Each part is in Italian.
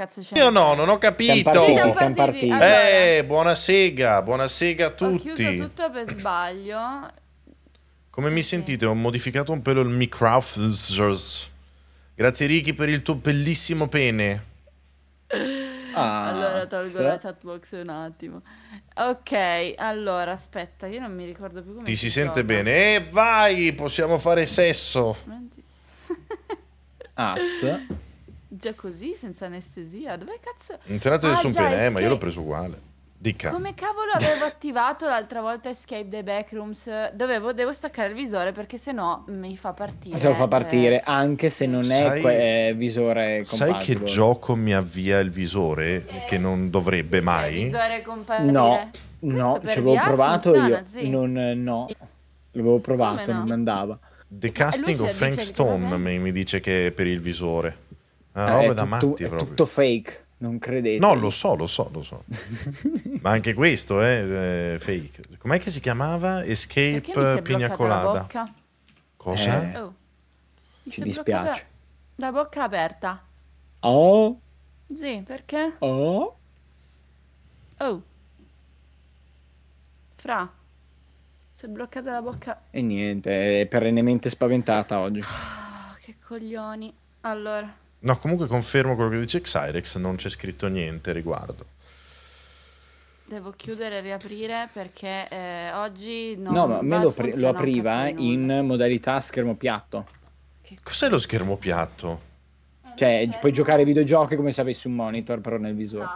Cazzo c'è? Io no, non ho capito. Siamo partiti, Siamo siamo partiti. Allora. Eh, buona sega, buona sega a Ho chiuso tutti. tutto per sbaglio. Come mi sentite? Ho modificato un pelo il microphone. Grazie Ricky per il tuo bellissimo pene. Ah, allora tolgo la chatbox un attimo. Ok, allora aspetta, io non mi ricordo più come Ti si sente gioca. bene? E vai, possiamo fare sesso. Az. Già così, senza anestesia? Dove cazzo? Non tirate Ah, nessun già, pene, eh, ma io l'ho preso uguale. Dica. Come cavolo avevo attivato l'altra volta Escape the Backrooms? Dovevo, devo staccare il visore perché sennò mi fa partire. Te lo fa eh. partire anche se non è Sai- que- visore Sai che gioco mi avvia il visore che non dovrebbe Il mai? visore compatibile. No, Questo no, ci avevo provato funziona, io. Non, no, l'avevo provato, no? non andava. The Casting of Frank che Stone mi dice che è per il visore. Una Eh, roba è da tutto, matti è proprio. tutto fake, non credete. No, lo so, lo so, lo so. Ma anche questo è eh, fake. Com'è che si chiamava? Escape Perché mi si è Pina bloccata la Colada. bocca? Cosa? Eh. Oh. Mi Ci dispiace. bloccata La bocca aperta. Oh, Sì, perché? oh. Oh. Fra. Si è bloccata la bocca. E niente, è perennemente spaventata oggi. Ah, che coglioni. Allora. No, comunque confermo quello che dice Xyrex, non c'è scritto niente riguardo. Devo chiudere e riaprire perché eh, oggi non No, ma a me lo, pri- lo apriva di in modalità schermo piatto. Che Cos'è lo schermo piatto? Cioè, schermo puoi giocare ai videogiochi come se avessi un monitor, però nel visore.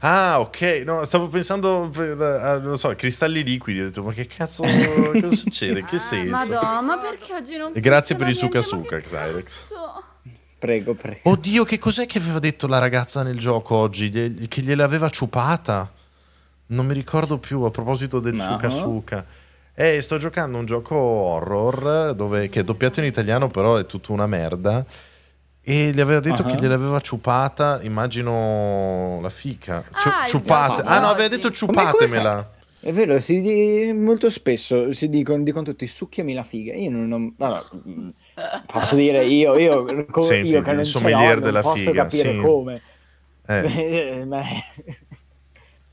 Ah, ok. No, stavo pensando, per- a, non so, cristalli liquidi. Ho detto, ma che cazzo cosa succede? Che senso? Madonna, ma perché oggi non grazie per il suca suca, Xyrex. cazzo? Prego, prego. Oddio, che cos'è che aveva detto la ragazza nel gioco oggi? Che gliel'aveva ciupata? Non mi ricordo più a proposito del No. suca suca. Eh, sto giocando un gioco horror dove, che è doppiato in italiano, però è tutta una merda. E gli aveva detto Ah. che gliel'aveva ciupata, immagino la fica. Ciu- Ah, ciupate. Ah, no, aveva detto ciupatemela. È vero, si di- molto spesso si dicono, dicono tutti succhiami la figa. Io non, non- allora, posso dire io, io, co- Senti, io che il non ce l'ho, non della posso figa, capire sì. come. Eh.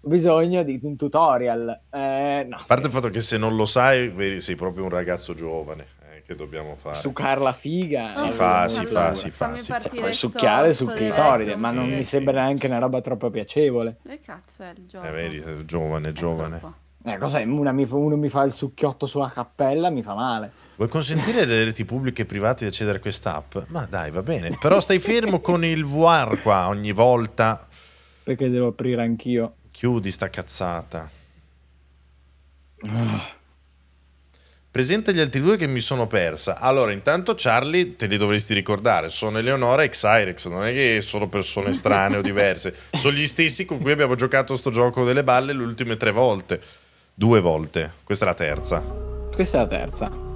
Ho bisogno di un tutorial. Eh, no, A parte il fatto che se non lo sai, sei proprio un ragazzo giovane. eh, che dobbiamo fare? succar la figa. Si eh, fa, si fa, si fa, si fa. sto- succhiare sul clitoride, ma non Sì, mi sì. sembra neanche una roba troppo piacevole. Dove cazzo è il gioco? Eh, vedi, giovane, giovane. Eh, cos'è? Una mi fa- uno mi fa il succhiotto sulla cappella, mi fa male. Vuoi consentire alle reti pubbliche e private di accedere a quest'app? Ma dai, va bene. Però stai fermo con il VR qua ogni volta. Perché devo aprire anch'io. Chiudi sta cazzata. Presenta gli altri due che mi sono persa. Allora, intanto Charlie te li dovresti ricordare. Sono Eleonora e Xyrex. Non è che sono persone strane o diverse. Sono gli stessi con cui abbiamo giocato sto gioco delle balle le ultime tre volte. Due volte. Questa è la terza. Questa è la terza.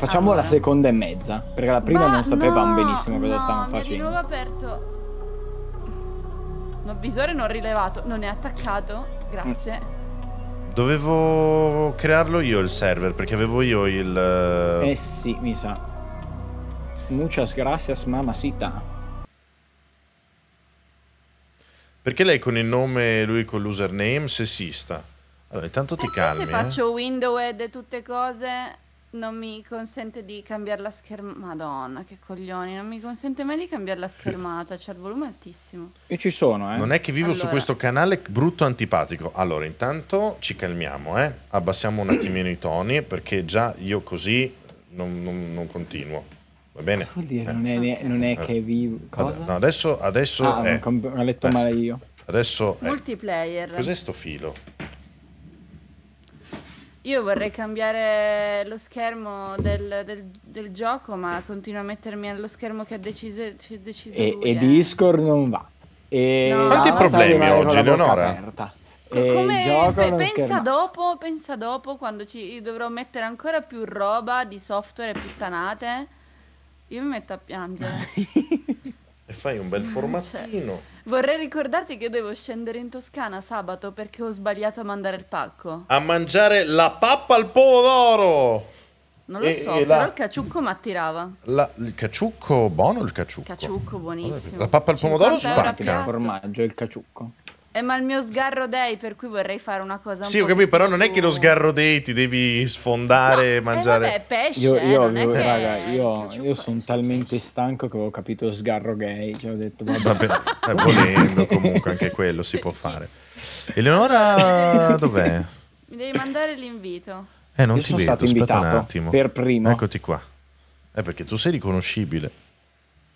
Facciamo Allora. la seconda e mezza. Perché la prima Ma non sapevamo no, benissimo cosa no, stavamo facendo. aperto. No, visore non rilevato, non è attaccato. Grazie. Dovevo crearlo io il server perché avevo io il. Eh sì, mi sa. Muchas gracias, mamacita. Perché lei con il nome e lui con l'username sessista? Allora, intanto ti Perché calmi. se eh. faccio window e tutte cose non mi consente di cambiare la schermata. Madonna, che coglioni, non mi consente mai di cambiare la schermata, c'è il volume altissimo. Io ci sono, eh. Non è che vivo su Allora. questo canale brutto antipatico. Allora, intanto ci calmiamo, eh. Abbassiamo un attimino i toni perché già io così non, non- non continuo. Va bene? Cosa vuol dire? Eh. Non, è, Ok. non è che vivo. Cosa? No, adesso, adesso ah, è. ho letto Eh. male io. Adesso è. Multiplayer. Cos'è sto filo? Io vorrei cambiare lo schermo del, del- del gioco, ma continuo a mettermi allo schermo che ha deciso, deciso E, lui. e eh. Discord non va. E No. Quanti problemi oggi, aperta. Co- E come gioco pe- pensa scherma. dopo, pensa dopo quando ci dovrò mettere ancora più roba di software e puttanate. Io mi metto a piangere. E fai un bel formattino. Vorrei ricordarti che devo scendere in Toscana sabato perché ho sbagliato a mandare il pacco. A mangiare la pappa al pomodoro! Non lo E- so, e la- però il caciucco mi attirava. La- il caciucco, buono il caciucco? Caciucco buonissimo. La pappa al pomodoro 50 euro a spacca. Il formaggio e il caciucco. Eh, ma il mio sgarro day, per cui vorrei fare una cosa un Sì, ho capito, però non è che lo sgarro dei ti devi sfondare e No, mangiare. Eh, vabbè, pesce, Io, eh, io, non è avevo- che raga, io, io sono talmente stanco che avevo capito sgarro gay. Cioè, ho detto, vabbè. Vabbè, eh, volendo comunque anche quello si può fare. Eleonora, dov'è? Mi devi mandare l'invito. Eh, non Io ti sono vedo, stato aspetta un invitato attimo. per primo. Eccoti qua. Eh, perché tu sei riconoscibile.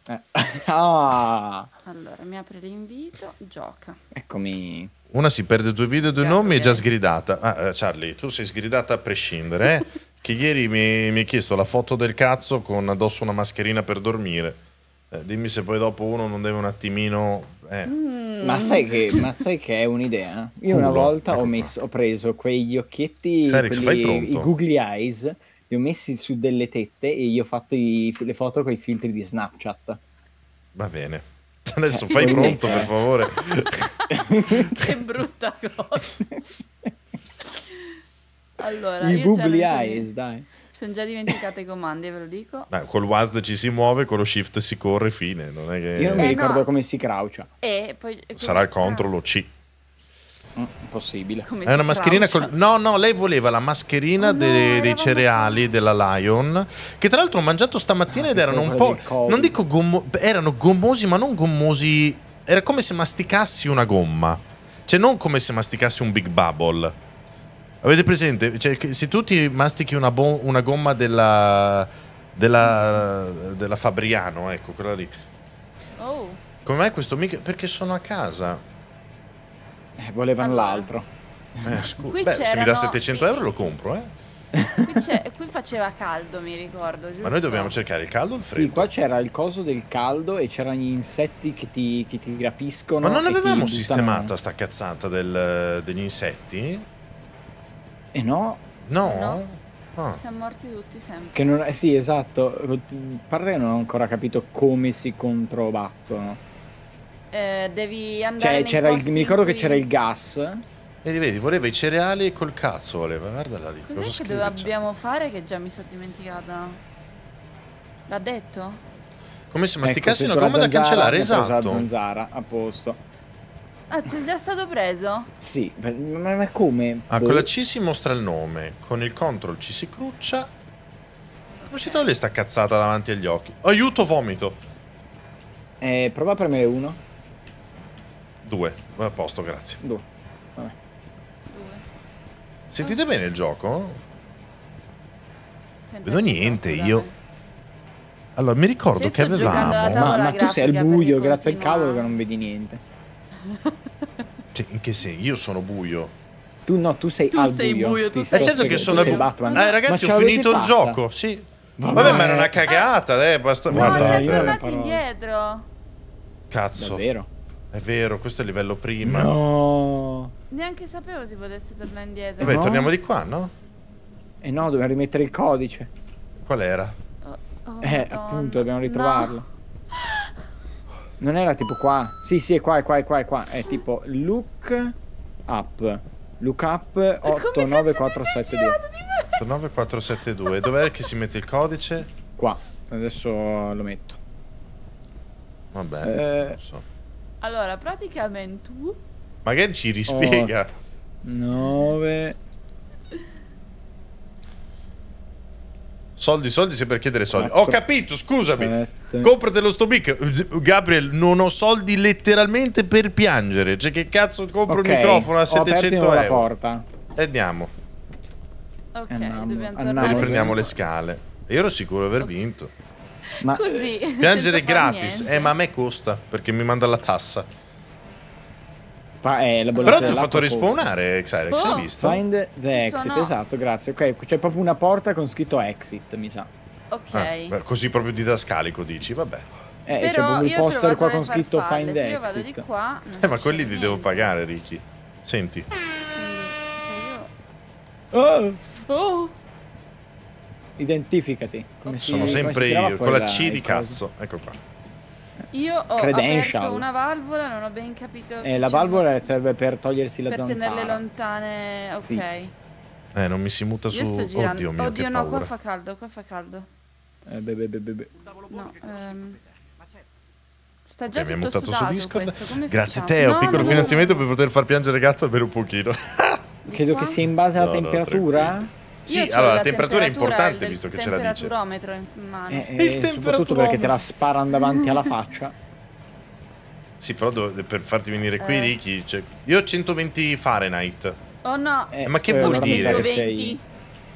Eh. Ah, Allora, mi apre l'invito, gioca. eccomi. Una si perde due video e due nomi e è già sgridata. Ah, eh, Charlie, tu sei sgridata a prescindere, eh? che ieri mi, mi hai chiesto la foto del cazzo con addosso una mascherina per dormire. Eh, dimmi se poi dopo uno non deve un attimino... Eh. Mm. Ma sai, che, ma sai che è un'idea? Io una Culo, volta ecco ho, messo, ho preso quegli occhietti, Serix, fai quelli- i googly eyes, li ho messi su delle tette e gli ho fatto i- le foto con i filtri di Snapchat. Va bene. Adesso Cioè, fai pronto, per favore. che brutta cosa. Allora, I so eyes, di- dai. Sono già dimenticate i comandi, ve lo dico. Beh, col WASD ci si muove, con lo shift si corre, fine. Non è che... Io non mi Eh, ricordo no. come si croucha. E poi... Sarà il controllo C. Mm, impossibile. Come È una mascherina col... No, no, lei voleva la mascherina Oh no, dei, cereali della Lion, che tra l'altro ho mangiato stamattina Ah, ed erano un po'... Non dico gommo... erano gommosi, ma non gommosi... Era come se masticassi una gomma. Cioè, non come se masticassi un Big Bubble. Avete presente? Cioè, se tu ti mastichi una, bo- una gomma della... Della, della Fabriano, ecco, quella lì. Oh, Come mai questo mica? Perché sono a casa. Eh, volevano Allora. l'altro. Eh, scu- Beh, se mi dà c'erano 700 i- euro lo compro, eh. qui, qui faceva caldo, mi ricordo, giusto? Ma noi dobbiamo cercare il caldo o il freddo? Sì, qua c'era il coso del caldo e c'erano gli insetti che ti, che ti rapiscono. Ma non e avevamo sistemata sta cazzata del- degli insetti? Eh no, No? No. Ah. Siamo morti tutti sempre. che non... eh, sì, esatto. A parte che non ho ancora capito come si controbattono. Eh, devi andare Cioè, il- mi ricordo che cui- c'era il gas. Vedi, vedi, voleva i cereali col cazzo, voleva. Guardala lì. Cos'è cosa che dobbiamo fare che già mi sono dimenticata? L'ha detto? Come se Ecco, masticassi sento una la gomma da cancellare, preso La esatto. zanzara, a posto. Ah, sei già stato preso? Sì, ma, ma come? Ah, Boh. con la C si mostra il nome, con il control ci si cruccia. Come si toglie sta cazzata davanti agli occhi? Aiuto, vomito. Eh, prova a premere uno. Due. A posto, grazie. Due. Vabbè. Due. Sentite bene il gioco? Sento Vedo anche niente, troppo, io- dai. Allora, mi ricordo Cioè, che avevamo... Ma, ma tu sei al buio grazie al cavolo che non vedi niente. Cioè, in che senso? Io sono buio. Tu no, tu sei Tu al sei buio. buio, ti tu sei Eh certo che spiegando, sono tu sei bu- Batman. Eh Ma ragazzi, ce ho finito il fatta? gioco, sì. Vabbè, Vabbè, ma era una cagata, eh. Basta... No, Guarda, siamo tornati indietro. cazzo. Davvero? È vero, questo è il livello prima. No. Neanche sapevo si potesse tornare indietro. Vabbè, No. torniamo di qua, no? Eh no, dobbiamo rimettere il codice. Qual era? Oh, oh, Eh, Madonna. appunto, dobbiamo ritrovarlo. No. Non era tipo qua? Sì, sì, è qua, è qua, è qua, è qua. È tipo look up. Look up Ma come cazzo ti sei 89472. girato di me? 9472. Dov'è che si mette il codice? Qua. Adesso lo metto. Vabbè, Eh. non so. Allora, praticamente tu... Magari ci rispiega. 9 Soldi, soldi, sei per chiedere soldi. Quattro. Ho capito, scusami. 7 Compratelo sto mic. Gabriel, non ho soldi letteralmente per piangere. Cioè, che cazzo compro Ok, il microfono a ho aperto 700 la euro? porta. E andiamo. Ok, Andiamo, dobbiamo andiamo. E tornare. riprendiamo su- le scale. E io ero sicuro di aver vinto. Ma Così. Piangere senza far gratis. niente. Eh, ma a me costa perché mi manda la tassa. pa- eh, la Però ti ho fatto costa. rispawnare, Xyrex, Oh. hai visto? Find the exit, sono- esatto, grazie. Ok, c'è proprio una porta con scritto exit, mi sa. Ok. Ah, così proprio didascalico dici, vabbè. Eh, c'è proprio il poster qua con scritto farfalle, find the Se io vado di exit. qua... Eh, ma quelli li devo niente. pagare, Ricky. Senti. Quindi, se io... Oh, Oh! Identificati. Come si- Sono come si sempre tirava io, fuori con la C di cazzo. Ecco qua. Io ho Credential. aperto una valvola, non ho ben capito Eh, la valvola un- serve per togliersi la per zanzara. tenerle lontane. Ok. Sì. Eh, non mi si muta su... Io sto girando. Oddio mio, Oddio no, paura. qua fa caldo, qua fa caldo. Eh, beh, beh, beh, beh. No, ehm, Sta già Ok, mi ha tutto mutato su Discord. come Grazie facciamo? Teo, No, piccolo no, finanziamento no. per poter far piangere gatto almeno un pochino. Credo che sia in base alla No, no, temperatura. Sì, allora la temperatura è importante del visto che ce la dice. temperaturometro in mano. Eh, Il eh, soprattutto temperaturometro. perché te la sparano davanti alla faccia. Sì, però per farti venire qui Eh. ricchi, cioè, io ho 120 Fahrenheit. Oh no, Eh, Ma che eh, vuol allora mi sa dire? che 120. sei-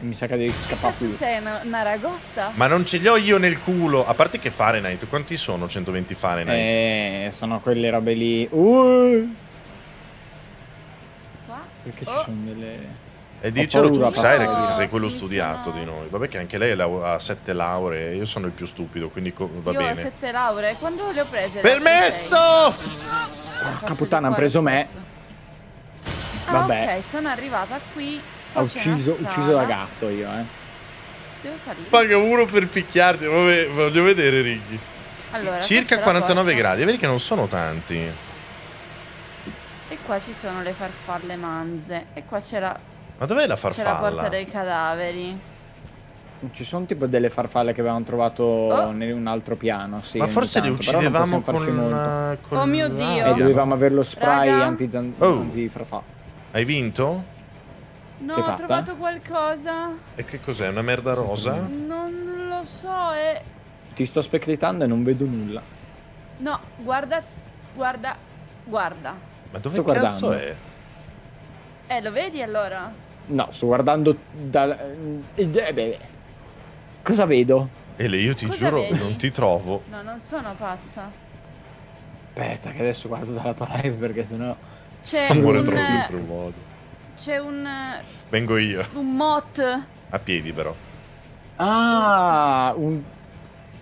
Mi sa che devi scappare qui. sei una, una ragosta? Ma non ce li ho io nel culo. A parte che Fahrenheit, quanti sono 120 Fahrenheit? Eh, sono quelle robe lì. Uh, Qua? perché ci Oh. sono delle. E ho dicelo tu, passare. che sei quello Sì, studiato di noi. Vabbè che anche lei ha sette lauree, io sono il più stupido, quindi va Io ho bene. sette lauree, quando le ho prese? Permesso! sei? Porca puttana, hanno preso me. Ah, Vabbè. ok, sono arrivata qui. Ho ucciso, ucciso da gatto io, eh. Devo salire. Paga uno per picchiarti, vabbè, voglio vedere Righi. Allora, Circa questa è la 49 porta. gradi, vedi che non sono tanti. E qua ci sono le farfalle manze. E qua c'è la, Ma dov'è la c'è la farfalla? porta dei cadaveri. Ci sono tipo delle farfalle che avevamo trovato Oh. in un altro piano. Sì, Ma forse le tanto, però non uccidevamo possiamo farci con, molto. eh, con Oh mio. Dio. E dovevamo avere lo spray Raga? anti-zan- Oh. anti-farfalla. Hai vinto? No, ho trovato qualcosa. E che cos'è? Una merda rosa? Non lo so, è... Ti sto spectretando e non vedo nulla. No, guarda, guarda, guarda. Ma dove Sto cazzo guardando. è? Eh, lo vedi allora? No, sto guardando dal... eh, beh. Cosa vedo? Ele, io ti Cosa giuro, vedi? non ti trovo. No, non sono pazza. Aspetta che adesso guardo dalla tua live perché sennò... C'è un... un. C'è un... Vengo io. Un mot. A piedi però. Ah, un...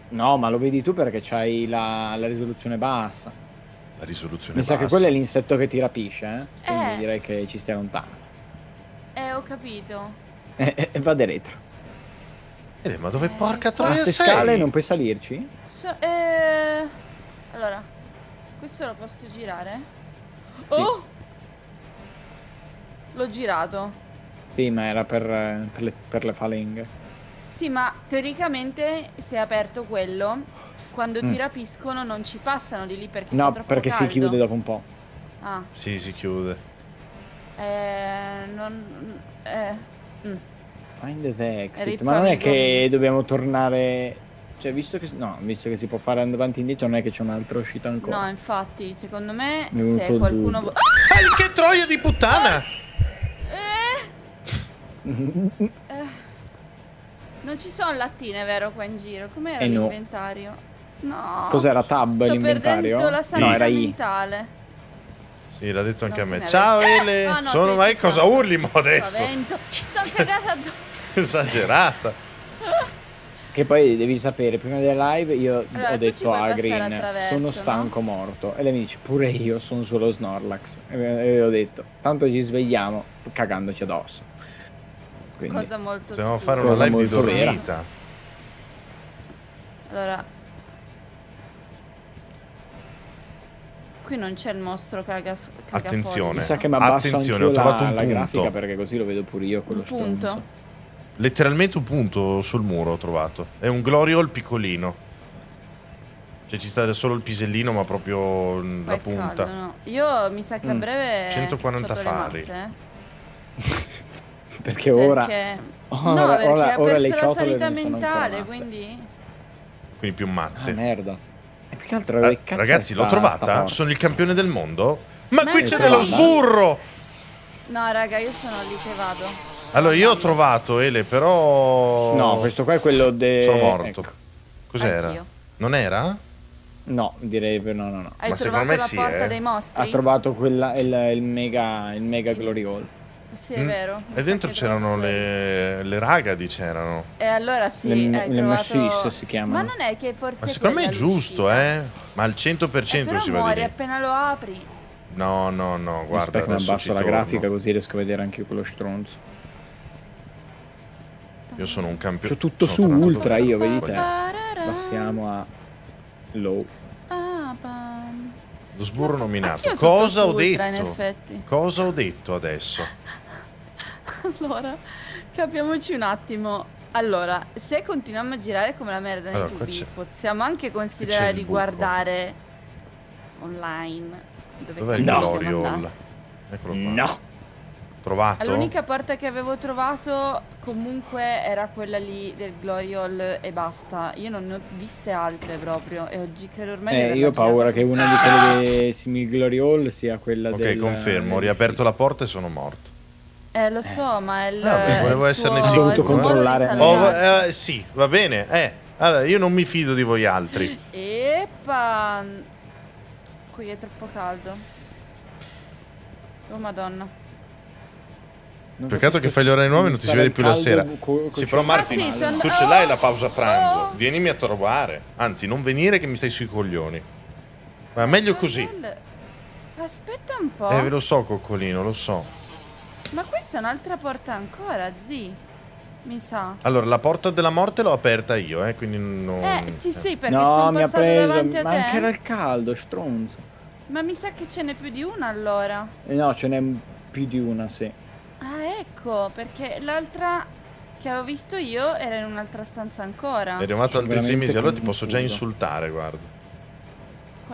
No, ma lo vedi tu perché c'hai la, la risoluzione bassa. La risoluzione Mi sa che bassa. quello è l'insetto che ti rapisce, eh? Quindi Eh. direi che ci stia lontano. Eh, ho capito. E e- e vade retro. Ele, ma dove Eh, porca Ma troia queste sei? scale non puoi salirci? So- eh... Allora, questo lo posso girare? Sì. Oh! L'ho girato. Sì, ma era per, eh, per le, per le falenghe. Sì, ma teoricamente se è aperto quello, quando ti Mm. rapiscono non ci passano di lì perché No, perché si caldo. chiude dopo un po'. Ah, Sì, si chiude. Eh... Non... Eh... mm. Find the exit. Rip Ma non è che dobbiamo tornare... Cioè, visto che... No, visto che si può fare avanti e indietro, non è che c'è un'altra uscita ancora. No, infatti, secondo me se qualcuno... vo- Ah! Ah, che troia di puttana! Eh! Eh, non ci sono lattine, vero, qua in giro? Com'era Eh no. l'inventario? No. Cos'era tab Sto l'inventario? perdendo la sanità No, era I. mentale. Sì, l'ha detto anche Non a me. Ciao avevi- Ele! Ah, no, Sono mai cosa urli mo adesso? Sono cagata addosso. Esagerata. Che poi devi sapere, prima della live io Allora, ho detto a Green, sono no? stanco morto. E lei mi dice, pure io sono solo Snorlax. E e ho detto, tanto ci svegliamo cagandoci addosso. Quindi, Cosa molto Dobbiamo fare una live di molto vera. dormita. Allora. Qui non c'è il mostro caga cagafolli. Attenzione. mi sa che Attenzione, ho trovato la, un la punto. grafica perché così lo vedo pure io quello Un punto? stronzo. Letteralmente un punto sul muro ho trovato. È un Gloriol piccolino. Cioè ci sta solo il pisellino, ma proprio mm, Qua la punta. caldo, no? Io mi sa che a Mm. breve 140 sotto le fari. Perché ora... Perché... ora- no, perché ora- ha ora perso le la sanità ancora mentale, quindi... Quindi più Ah, matte. merda. Più che altro, Ah, che cazzo ragazzi, l'ho trovata? Sono il campione del mondo? Ma Ma qui c'è dello sburro! No, raga, io sono lì che vado. Allora, io ho trovato Ele, però. No, questo qua è quello de... Sono morto. ecco. Cos'era? Non era? No, direi no, no, no. Hai Ma trovato secondo me la sì, porta eh. dei mostri? Ha trovato quella, il, il mega, il mega glory hole. Sì, è Mm. vero. E dentro c'erano le, le ragadi, c'erano. E allora sì, Le- hai le trovato... Massis si chiamano. Ma non è che forse Ma secondo me è giusto, eh. Ma al 100% Eh, però si va di lì. appena lo apri. No, no, no, guarda, Aspetta abbasso la torno. grafica così riesco a vedere anche io quello stronzo. Io sono un campione. C'ho tutto sono su ultra io, vedi te. Passiamo a low. Lo sburro nominato. Cosa ho ultra, in detto? effetti. Cosa ho detto adesso? Allora, Capiamoci un attimo. Allora, se continuiamo a girare come la merda nei Allora, tubi, possiamo anche considerare di guardare online. Dove Dov'è il No. Hall? Eccolo qua. No. Trovato? L'unica porta che avevo trovato comunque era quella lì del Glory Hall e basta. Io non ne ho viste altre proprio. E oggi credo ormai Eh, io ho paura che una di quelle simil Glory Hall sia quella Ok, del... confermo, ho del- riaperto la porta e sono morto. Eh, lo so, ma è il. Vabbè, volevo il esserne suo- sicuro, eh. modo di Controllare Oh, eh, sì, va bene. Eh, allora, io non mi fido di voi altri. Eppa! Qui è troppo caldo. Oh madonna. Non Peccato che fai gli orari nuovi e non ti si vede più la sera. co- Sì, però cioè- Martin, Ah, sì, sono- tu ce l'hai la pausa pranzo. Oh! Vienimi a trovare. Anzi, non venire che mi stai sui coglioni. Ma meglio così. Aspetta un po'. Eh, ve lo so, coccolino, lo so. Ma questa è un'altra porta ancora, zi. Mi sa. Allora, la porta della morte l'ho aperta io, eh, quindi non... Eh, sì, sì, perché No, sono passato preso, davanti a ma te. anche era il caldo, stronzo. Ma mi sa che ce n'è più di una allora. Eh, no, ce n'è più di una, sì. Ah, ecco, perché l'altra che avevo visto io era in un'altra stanza ancora. È arrivato altri sei Veramente mesi, allora ti posso già insultare, guarda.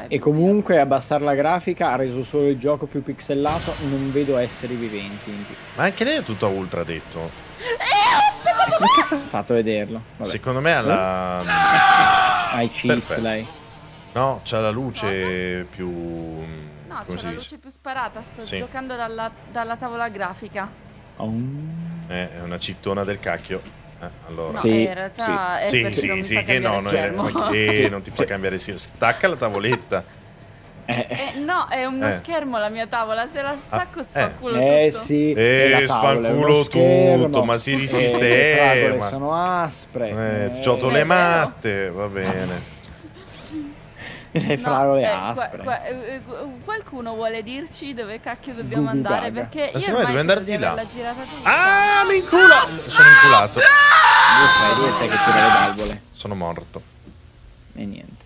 E comunque abbassare la grafica ha reso solo il gioco più pixelato, non vedo esseri viventi in più. Ma anche lei è tutta ultra detto. E come cazzo ha fatto a vederlo? Vabbè. Secondo me. Ha i cheats Perfetto. lei. No, c'ha la luce più... No, come c'è si la dice? luce più sparata. Sto Sì. giocando dalla, dalla tavola grafica. Oh. Eh, è una cittona del cacchio. Eh, allora... No, Sì, eh, in realtà è Sì, perché non sì, sì, che no, cambiare no, schermo. eh, eh, Sì, non ti fa sì. cambiare sia. Stacca la tavoletta. Eh, Eh, no, è uno Eh. schermo la mia tavola. Se la stacco Ah, sfa eh. culo eh tutto. sì, Eh, e sfanculo tutto, ma si risistema. Le fragole sono aspre. Eh, eh, le matte, va bene. Le No, fragole eh, qua- aspre. qua- eh, eh, qualcuno vuole dirci dove cacchio dobbiamo Gugu andare? Gaga. Perché Ma io secondo me ormai devi andare di là. Ah, mi incula! Sono inculato. Due fai, due sai che tira le valvole. Sono morto. E niente.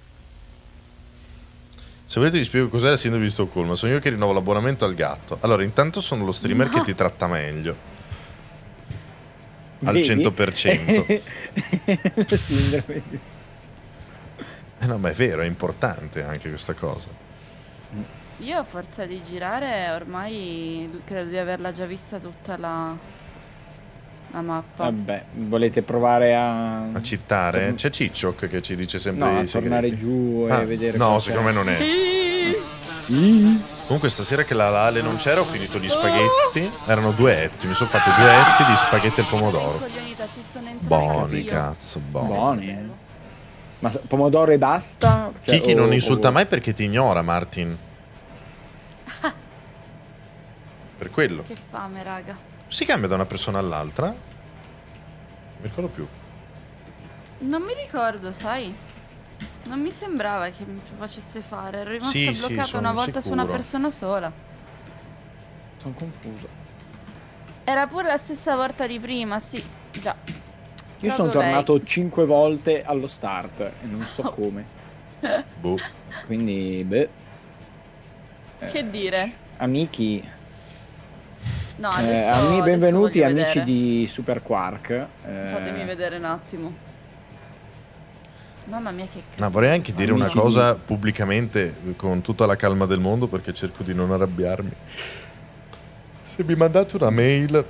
Se volete vi spiego cos'è la sindrome di Stoccolma. Sono io che rinnovo l'abbonamento al gatto. Allora, intanto sono lo streamer No. che ti tratta meglio. Al Vedi? 100%. La sindrome di Eh no, ma è vero, è importante anche questa cosa. Io a forza di girare ormai credo di averla già vista tutta la, la mappa. Vabbè, volete provare a... A citare? C'è Cicciok che ci dice sempre No, a i segreti. tornare giù e Ah, vedere... No, secondo me non è. Comunque stasera che la Ale non c'era ho finito gli spaghetti. Erano due etti, mi sono fatto due etti di spaghetti al pomodoro. Coglionita, ci sono entrati Buoni, cazzo, buoni. Buoni, eh. Ma pomodoro e basta? Cioè, Kiki o- non insulta o- mai perché ti ignora, Martin. Per quello. Che fame, raga. Si cambia da una persona all'altra? Non mi ricordo più. Non mi ricordo, sai? Non mi sembrava che mi facesse fare. Ero rimasta Sì, sì, bloccata sono una volta su una sicuro. persona sola. Sono confuso. Era pure la stessa volta di prima, sì. Già. Io sono tornato cinque volte allo start e non so come. Boh. Quindi, beh. Eh, Che dire? Amici, No, eh, adesso, ami- benvenuti amici vedere. di Super Quark. eh, Fatemi vedere un attimo. Mamma mia che cazzo. No, vorrei anche dire una cosa pubblicamente con tutta la calma del mondo perché cerco di non arrabbiarmi. Se mi mandate una mail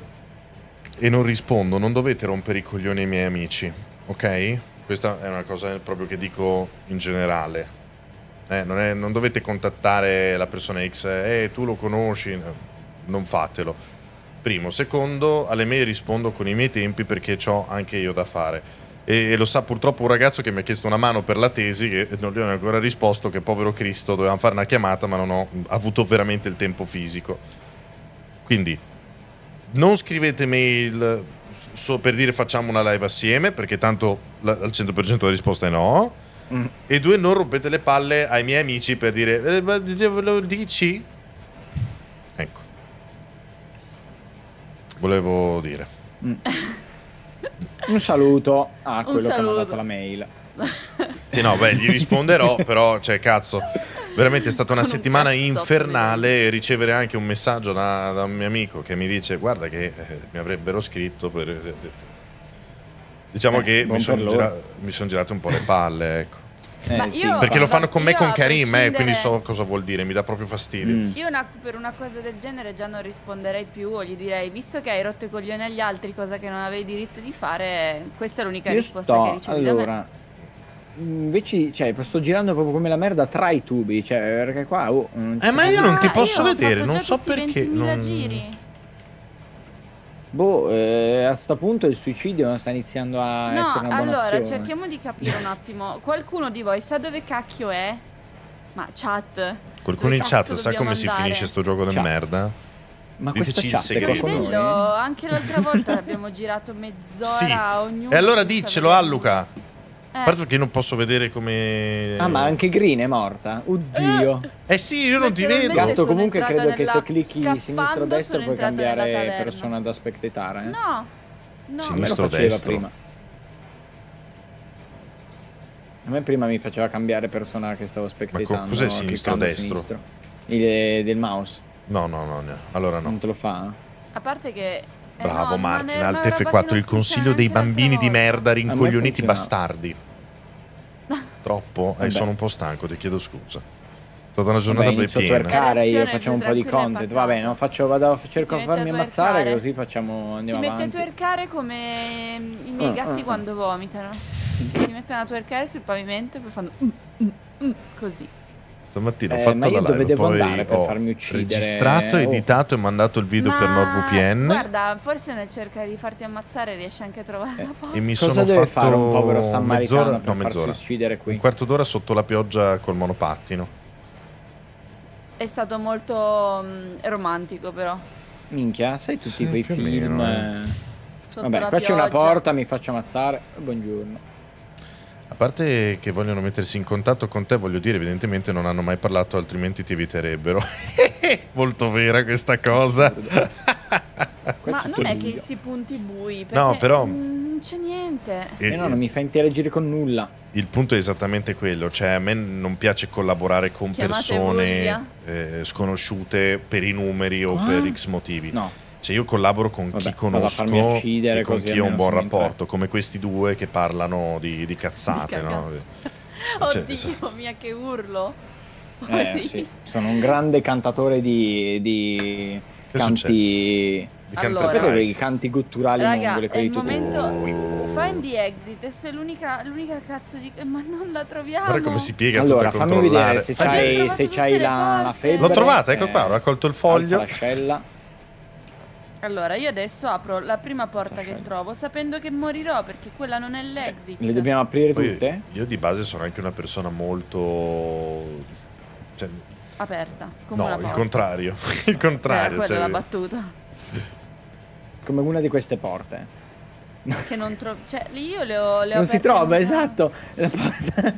e non rispondo, non dovete rompere i coglioni ai miei amici, ok? Questa è una cosa proprio che dico in generale. Eh, non, è- non dovete contattare la persona X, eh, tu lo conosci, no, non fatelo. Primo. Secondo, alle mail rispondo con i miei tempi perché ho anche io da fare. E, e lo sa purtroppo un ragazzo che mi ha chiesto una mano per la tesi che non gli ho ancora risposto che povero Cristo dovevamo fare una chiamata ma non ho avuto veramente il tempo fisico. Quindi non scrivete mail so- per dire facciamo una live assieme perché tanto la- al 100% la risposta è no. Mm. E due, non rompete le palle ai miei amici per dire "Eh, ma lo dici? Ecco. Volevo dire. mm. Un saluto a quello che ha saluto. mandato la mail. Sì, no, beh, gli risponderò, però, cioè, cazzo. Veramente è stata una un settimana cazzotto infernale e ricevere anche un messaggio da, da un mio amico che mi dice guarda che eh, mi avrebbero scritto per... Diciamo Eh, che mi sono gira- mi son girate un po' le palle, ecco. Eh, Ma sì, io- Perché lo fanno con me io con Karim, eh, prescindere- quindi so cosa vuol dire, mi dà proprio fastidio. Mm. Io una- per una cosa del genere già non risponderei più o gli direi, visto che hai rotto i coglioni agli altri, cosa che non avevi diritto di fare, questa è l'unica Io risposta che sto, ricevi da me. allora, invece, cioè, sto girando proprio come la merda tra i tubi, cioè, perché qua, oh, non Eh, ma io non ti Ah, posso vedere, non so perché, 20.000 non- giri. Boh, eh, a sto punto il suicidio non sta iniziando a No, essere una buona allora cerchiamo di capire un attimo. Qualcuno di voi sa dove cacchio è? Ma chat. Qualcuno in chat sa come si dobbiamo finisce andare? sto gioco del Chat. merda? Ma Diteci questa il chat è segreto. qua Che con noi? livello, anche l'altra volta abbiamo girato mezz'ora Sì. ognuno. E allora diccelo a vedere Luca. nulla. A Eh, parte che io non posso vedere come... Ah, ma anche Green è morta? Oddio. Eh sì, io non ti vedo. Gatto, comunque credo che se clicchi scappando sinistro-destro sono puoi cambiare persona da spettatore. Eh? No, no. Sì, A me lo Sinistro, faceva destro. prima. A me prima mi faceva cambiare persona che stavo spectatando. cos'è sinistro, cliccando destro? sinistro. Il del mouse. No, no, no, no. allora no. Non te lo fa? A parte che... eh Bravo no, ma Martin, ma Alt è una roba che F4, non il consiglio dei bambini di merda me rincoglioniti bastardi. Troppo? Eh, sono un po' stanco, ti chiedo scusa. È stata una giornata Vabbè, inizio a piena. twerkare io, facciamo un po' di content. Vabbè, no, faccio, vado, cerco di Ti a farmi ammazzare così facciamo, Ti andiamo metti a avanti. twerkare come i miei Ah, gatti ah, quando vomitano. Si mettono a twerkare sul pavimento e poi fanno... mm, mm, mm, così. Stamattina ho Eh, fatto ma io la live, dove devo andare per ho farmi uccidere? registrato, Oh. editato e mandato il video per Ma NordVPN Guarda, forse nel cercare di farti ammazzare riesci anche a trovare Eh, la porta. e mi Cosa sono deve fatto fare un povero samaritano mezz'ora, per no, farsi mezz'ora. uccidere qui? Un quarto d'ora sotto la pioggia col monopattino. È stato molto mm, romantico però. Minchia, sai tutti Sì, quei film? meno, eh. Vabbè, qua c'è una pioggia. porta, mi faccio ammazzare. Buongiorno. A parte che vogliono mettersi in contatto con te, voglio dire, evidentemente non hanno mai parlato, altrimenti ti eviterebbero. Molto vera questa cosa. Ma non è che sti punti bui, No, perché però- non c'è niente. E- Eh no, non mi fa interagire con nulla. Il punto è esattamente quello, cioè a me non piace collaborare con Chiamate persone eh, sconosciute per i numeri o Qua? per X motivi. No. Cioè io collaboro con Vabbè, chi conosco e con chi ho un buon rapporto, come questi due che parlano di, di cazzate, Di no? Cioè, Oddio esatto. mia che urlo. Eh sì, sono un grande cantatore di, di canti... Di Allora. Counter-Strike. i canti gutturali Raga, mongole, è quelli il tutti... momento. Find the exit. Adesso è l'unica, l'unica cazzo di. Ma non la troviamo. Guarda come si piega Allora, tutto fammi controllare. vedere se c'hai, se c'hai la, la febbre. L'ho trovata, ecco eh, qua, ho raccolto il alza foglio. l'ascella. Allora, io adesso apro la prima porta che trovo, sapendo che morirò perché quella non è l'exit. Le dobbiamo aprire Poi tutte? io di base sono anche una persona molto... Cioè, Aperta. Come no, una il contrario. il Era contrario. quella cioè- la battuta. Come una di queste porte. Che non trovo. Cioè, lì io le ho. Le ho non si trova, esatto. La porta...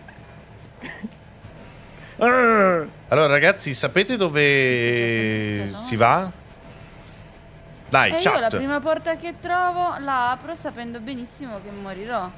Allora ragazzi, sapete dove si va? Dai, E io chat. la prima porta che trovo la apro sapendo benissimo che morirò.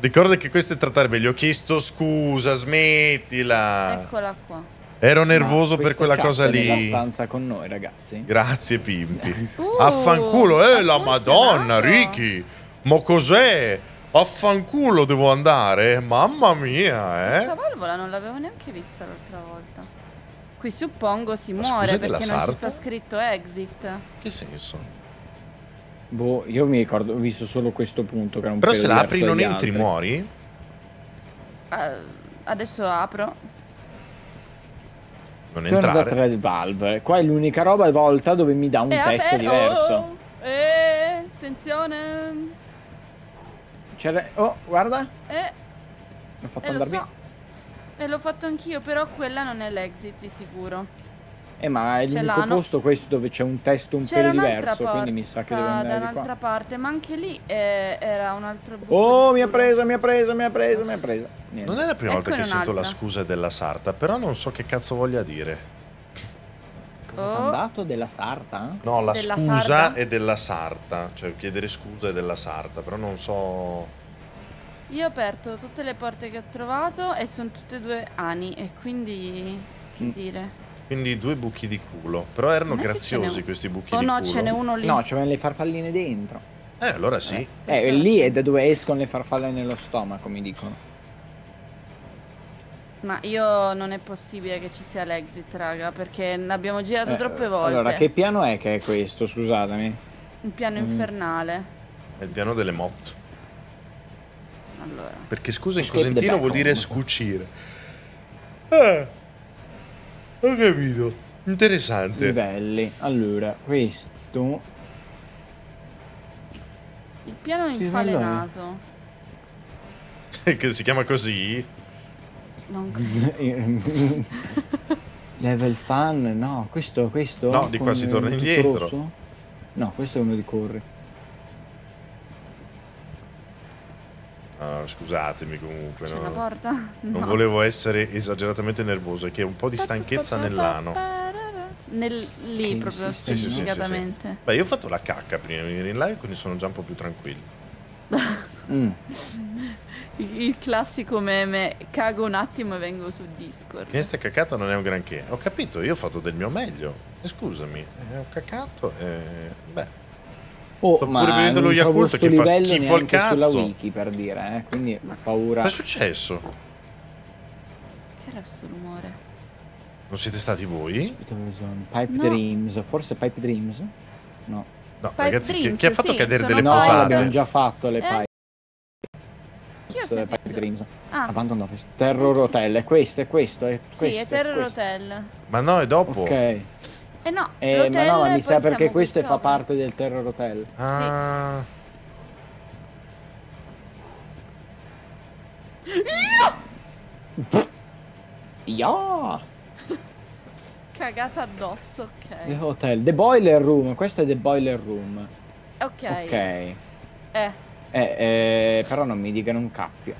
Ricorda che questo è trattare. Gli ho chiesto scusa, smettila. Eccola qua. Ero nervoso Ma per questa quella chat cosa è nella lì. stanza con noi, ragazzi. Grazie Pimpi. Uh, Affanculo, eh, la madonna. Ricky. Ma cos'è? Affanculo devo andare? Mamma mia, Questa eh. valvola non l'avevo neanche vista l'altra volta. Qui suppongo si Ma muore perché della non sta scritto exit. Che senso? Boh, io mi ricordo, ho visto solo questo punto che era un Però se la diverso apri non entri, altri. muori? Eh, adesso apro. Non entrare. red valve. Qua è l'unica roba volta dove mi dà un È testo aper- diverso. Oh, eh, attenzione. C'era... Oh, guarda. Eh, L'ho fatto eh, andare via. E l'ho fatto anch'io, però quella non è l'exit di sicuro. Eh, ma è l'unico posto questo dove c'è un testo un pelo un'altra diverso, porta quindi mi sa che deve da andare di un'altra parte, ma anche lì eh, era un altro buco Oh, mi ha preso, mi ha preso, mi ha preso, mi ha preso. Niente. Non è la prima volta Eccone che sento la scusa della sarta, però non so che cazzo voglia dire. Cosa Oh. t'ha dato della sarta? No, la Della scusa sarda? è della sarta, cioè chiedere scusa è della sarta, però non so... Io ho aperto tutte le porte che ho trovato e sono tutte e due ani e quindi che Mm. dire. Quindi due buchi di culo. Però erano graziosi questi buchi Oh di no, culo. ce n'è uno lì. No, c'avevano le farfalline dentro. Eh, allora sì. Eh, Questo lì c'è. è da dove escono le farfalle nello stomaco, mi dicono. Ma io non è possibile che ci sia l'exit, raga, perché l'abbiamo girato Eh, troppe volte. Allora, che piano è che è questo? Scusatemi. Un piano Mm. infernale. È il piano delle motte. Allora. Perché scusa in cosentino vuol dire scucire. Eh, ho capito. Interessante. Livelli. Allora, questo. Il piano Sì, infalenato. che si chiama così? Non Level fun, no, questo, questo. No, di qua si torna indietro. rosso? No, questo è uno di corri. Ah, scusatemi comunque. C'è no? una porta? Non No. volevo essere esageratamente nervoso, è che un po' di stanchezza nell'ano. Nel, lì Che proprio sì, sì, sì. Beh, io ho fatto la cacca prima di venire in live, quindi sono già un po' più tranquillo. Mm. Il, il classico meme, cago un attimo e vengo su Discord. Che sta cacata non è un granché. Ho capito, io ho fatto del mio meglio. E scusami, eh, ho cacato e... Beh, Oh, Sto pure vedendo lo Yakult che fa schifo al neanche sulla cazzo. wiki per dire, eh, quindi ho paura. cosa è successo? Che era sto rumore? Non siete stati voi? Pipe No. Dreams, forse Pipe Dreams? No. No, Pipe ragazzi, chi- Dreams, chi, ha fatto sì, cadere delle no, posate. l'abbiamo già fatto le Eh, Pipe, Chi sentito? Pipe Dreams. Ah, Abandon Office. Terror Hotel, è questo, è questo, è sì, questo. è Terror. Hotel. Ma no, è dopo. Ok. Eh no, Eh, ma no, ma mi sa perché questo fa parte del Terror Hotel. Ah, Yeah! Cagata addosso, The ok. Hotel. The Boiler Room, questo è The Boiler Room. Ok. Ok. Eh, Eh, eh, però non mi dicano un cappio.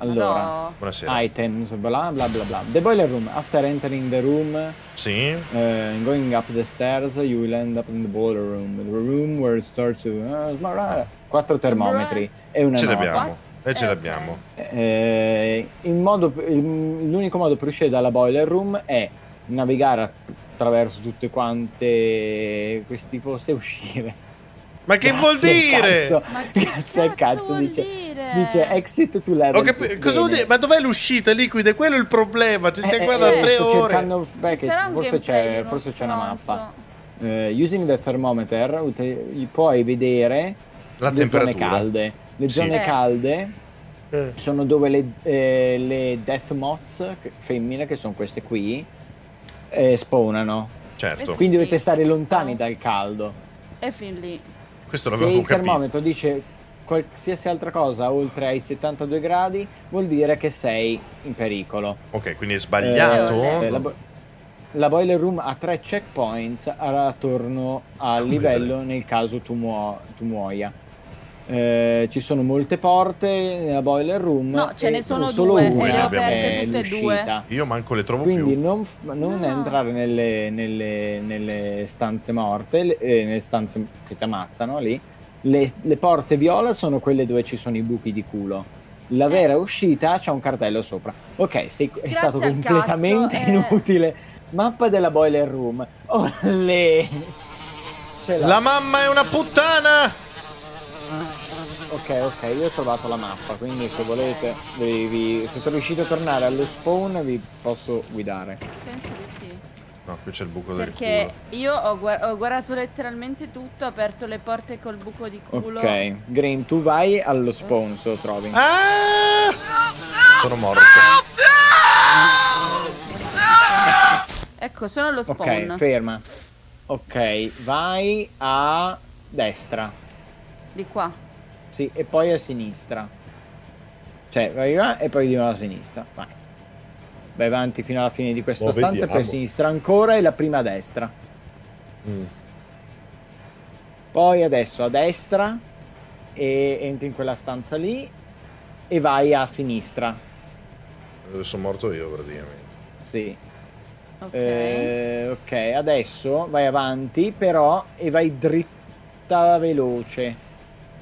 Allora, no. buonasera. items, bla bla bla bla. The Boiler Room. After entering the room, Sì? uh, going up the stairs, you will end up in the boiler room. The room where it starts to... uh, quattro termometri e una Ce nota. l'abbiamo. E ce Eh, l'abbiamo. Eh, modo- il- l'unico modo per uscire dalla boiler room è navigare attraverso tutte quante questi posti e uscire. Ma che Grazie vuol dire? cazzo. Ma che Grazie al cazzo, vuol dice, dire? dice exit to level. Ho capi- cosa vuol dire? Ma dov'è l'uscita liquida? Quello è il problema. Ci siamo Eh, qua eh, da eh, tre sto ore. cercando- beh, forse c'è, forse c'è una mappa. Eh, using the thermometer ut- puoi vedere La le temperatura. zone calde. Le Sì. zone Eh. calde Eh. sono dove le, eh, le death moths femmine, che sono queste qui, eh, spawnano. Certo. Quindi dovete stare lontani dal caldo. E fin lì. Questo Se l'avevo il capito. termometro dice qualsiasi altra cosa oltre ai 72 gradi, vuol dire che sei in pericolo. Ok, quindi è sbagliato. Eh, la, bo- la boiler room ha tre checkpoints attorno al Come livello nel caso tu, muo- tu muoia. Eh, ci sono molte porte nella boiler room. No, ce ne sono solo due, una e le ho è aperte tutte e l'uscita. Io manco le trovo Quindi più. non, f- non No. entrare nelle, nelle- nelle stanze morte, le- eh, nelle stanze che ti ammazzano lì. Le, le porte viola sono quelle dove ci sono i buchi di culo. La Eh. vera uscita c'è un cartello sopra. Ok, sei- è Grazie stato completamente cazzo, eh. inutile. Mappa della boiler room. Ce l'ha. La mamma è una puttana! Ok, ok, io ho trovato la mappa, quindi se volete, vi, vi- siete riusciti a tornare allo spawn, vi posso guidare. Penso di sì. No, qui c'è il buco del Perché io ho, gua- ho guardato letteralmente tutto, ho aperto le porte col buco di culo. Ok, Green, tu vai allo spawn se lo trovi. Ah! Sono morto. Ecco, sono allo Ok, spawn. ferma. Ok, vai a destra. di qua. Sì, e poi a sinistra. Cioè, vai là e poi di nuovo a sinistra. Vai. Vai avanti fino alla fine di questa Boh, stanza e poi a vediamo. sinistra ancora e la prima a destra. Mm. Poi adesso a destra e entri in quella stanza lì e vai a sinistra. Eh, Sono morto io praticamente. Sì. Ok. Eh, ok, adesso vai avanti però e vai dritta veloce.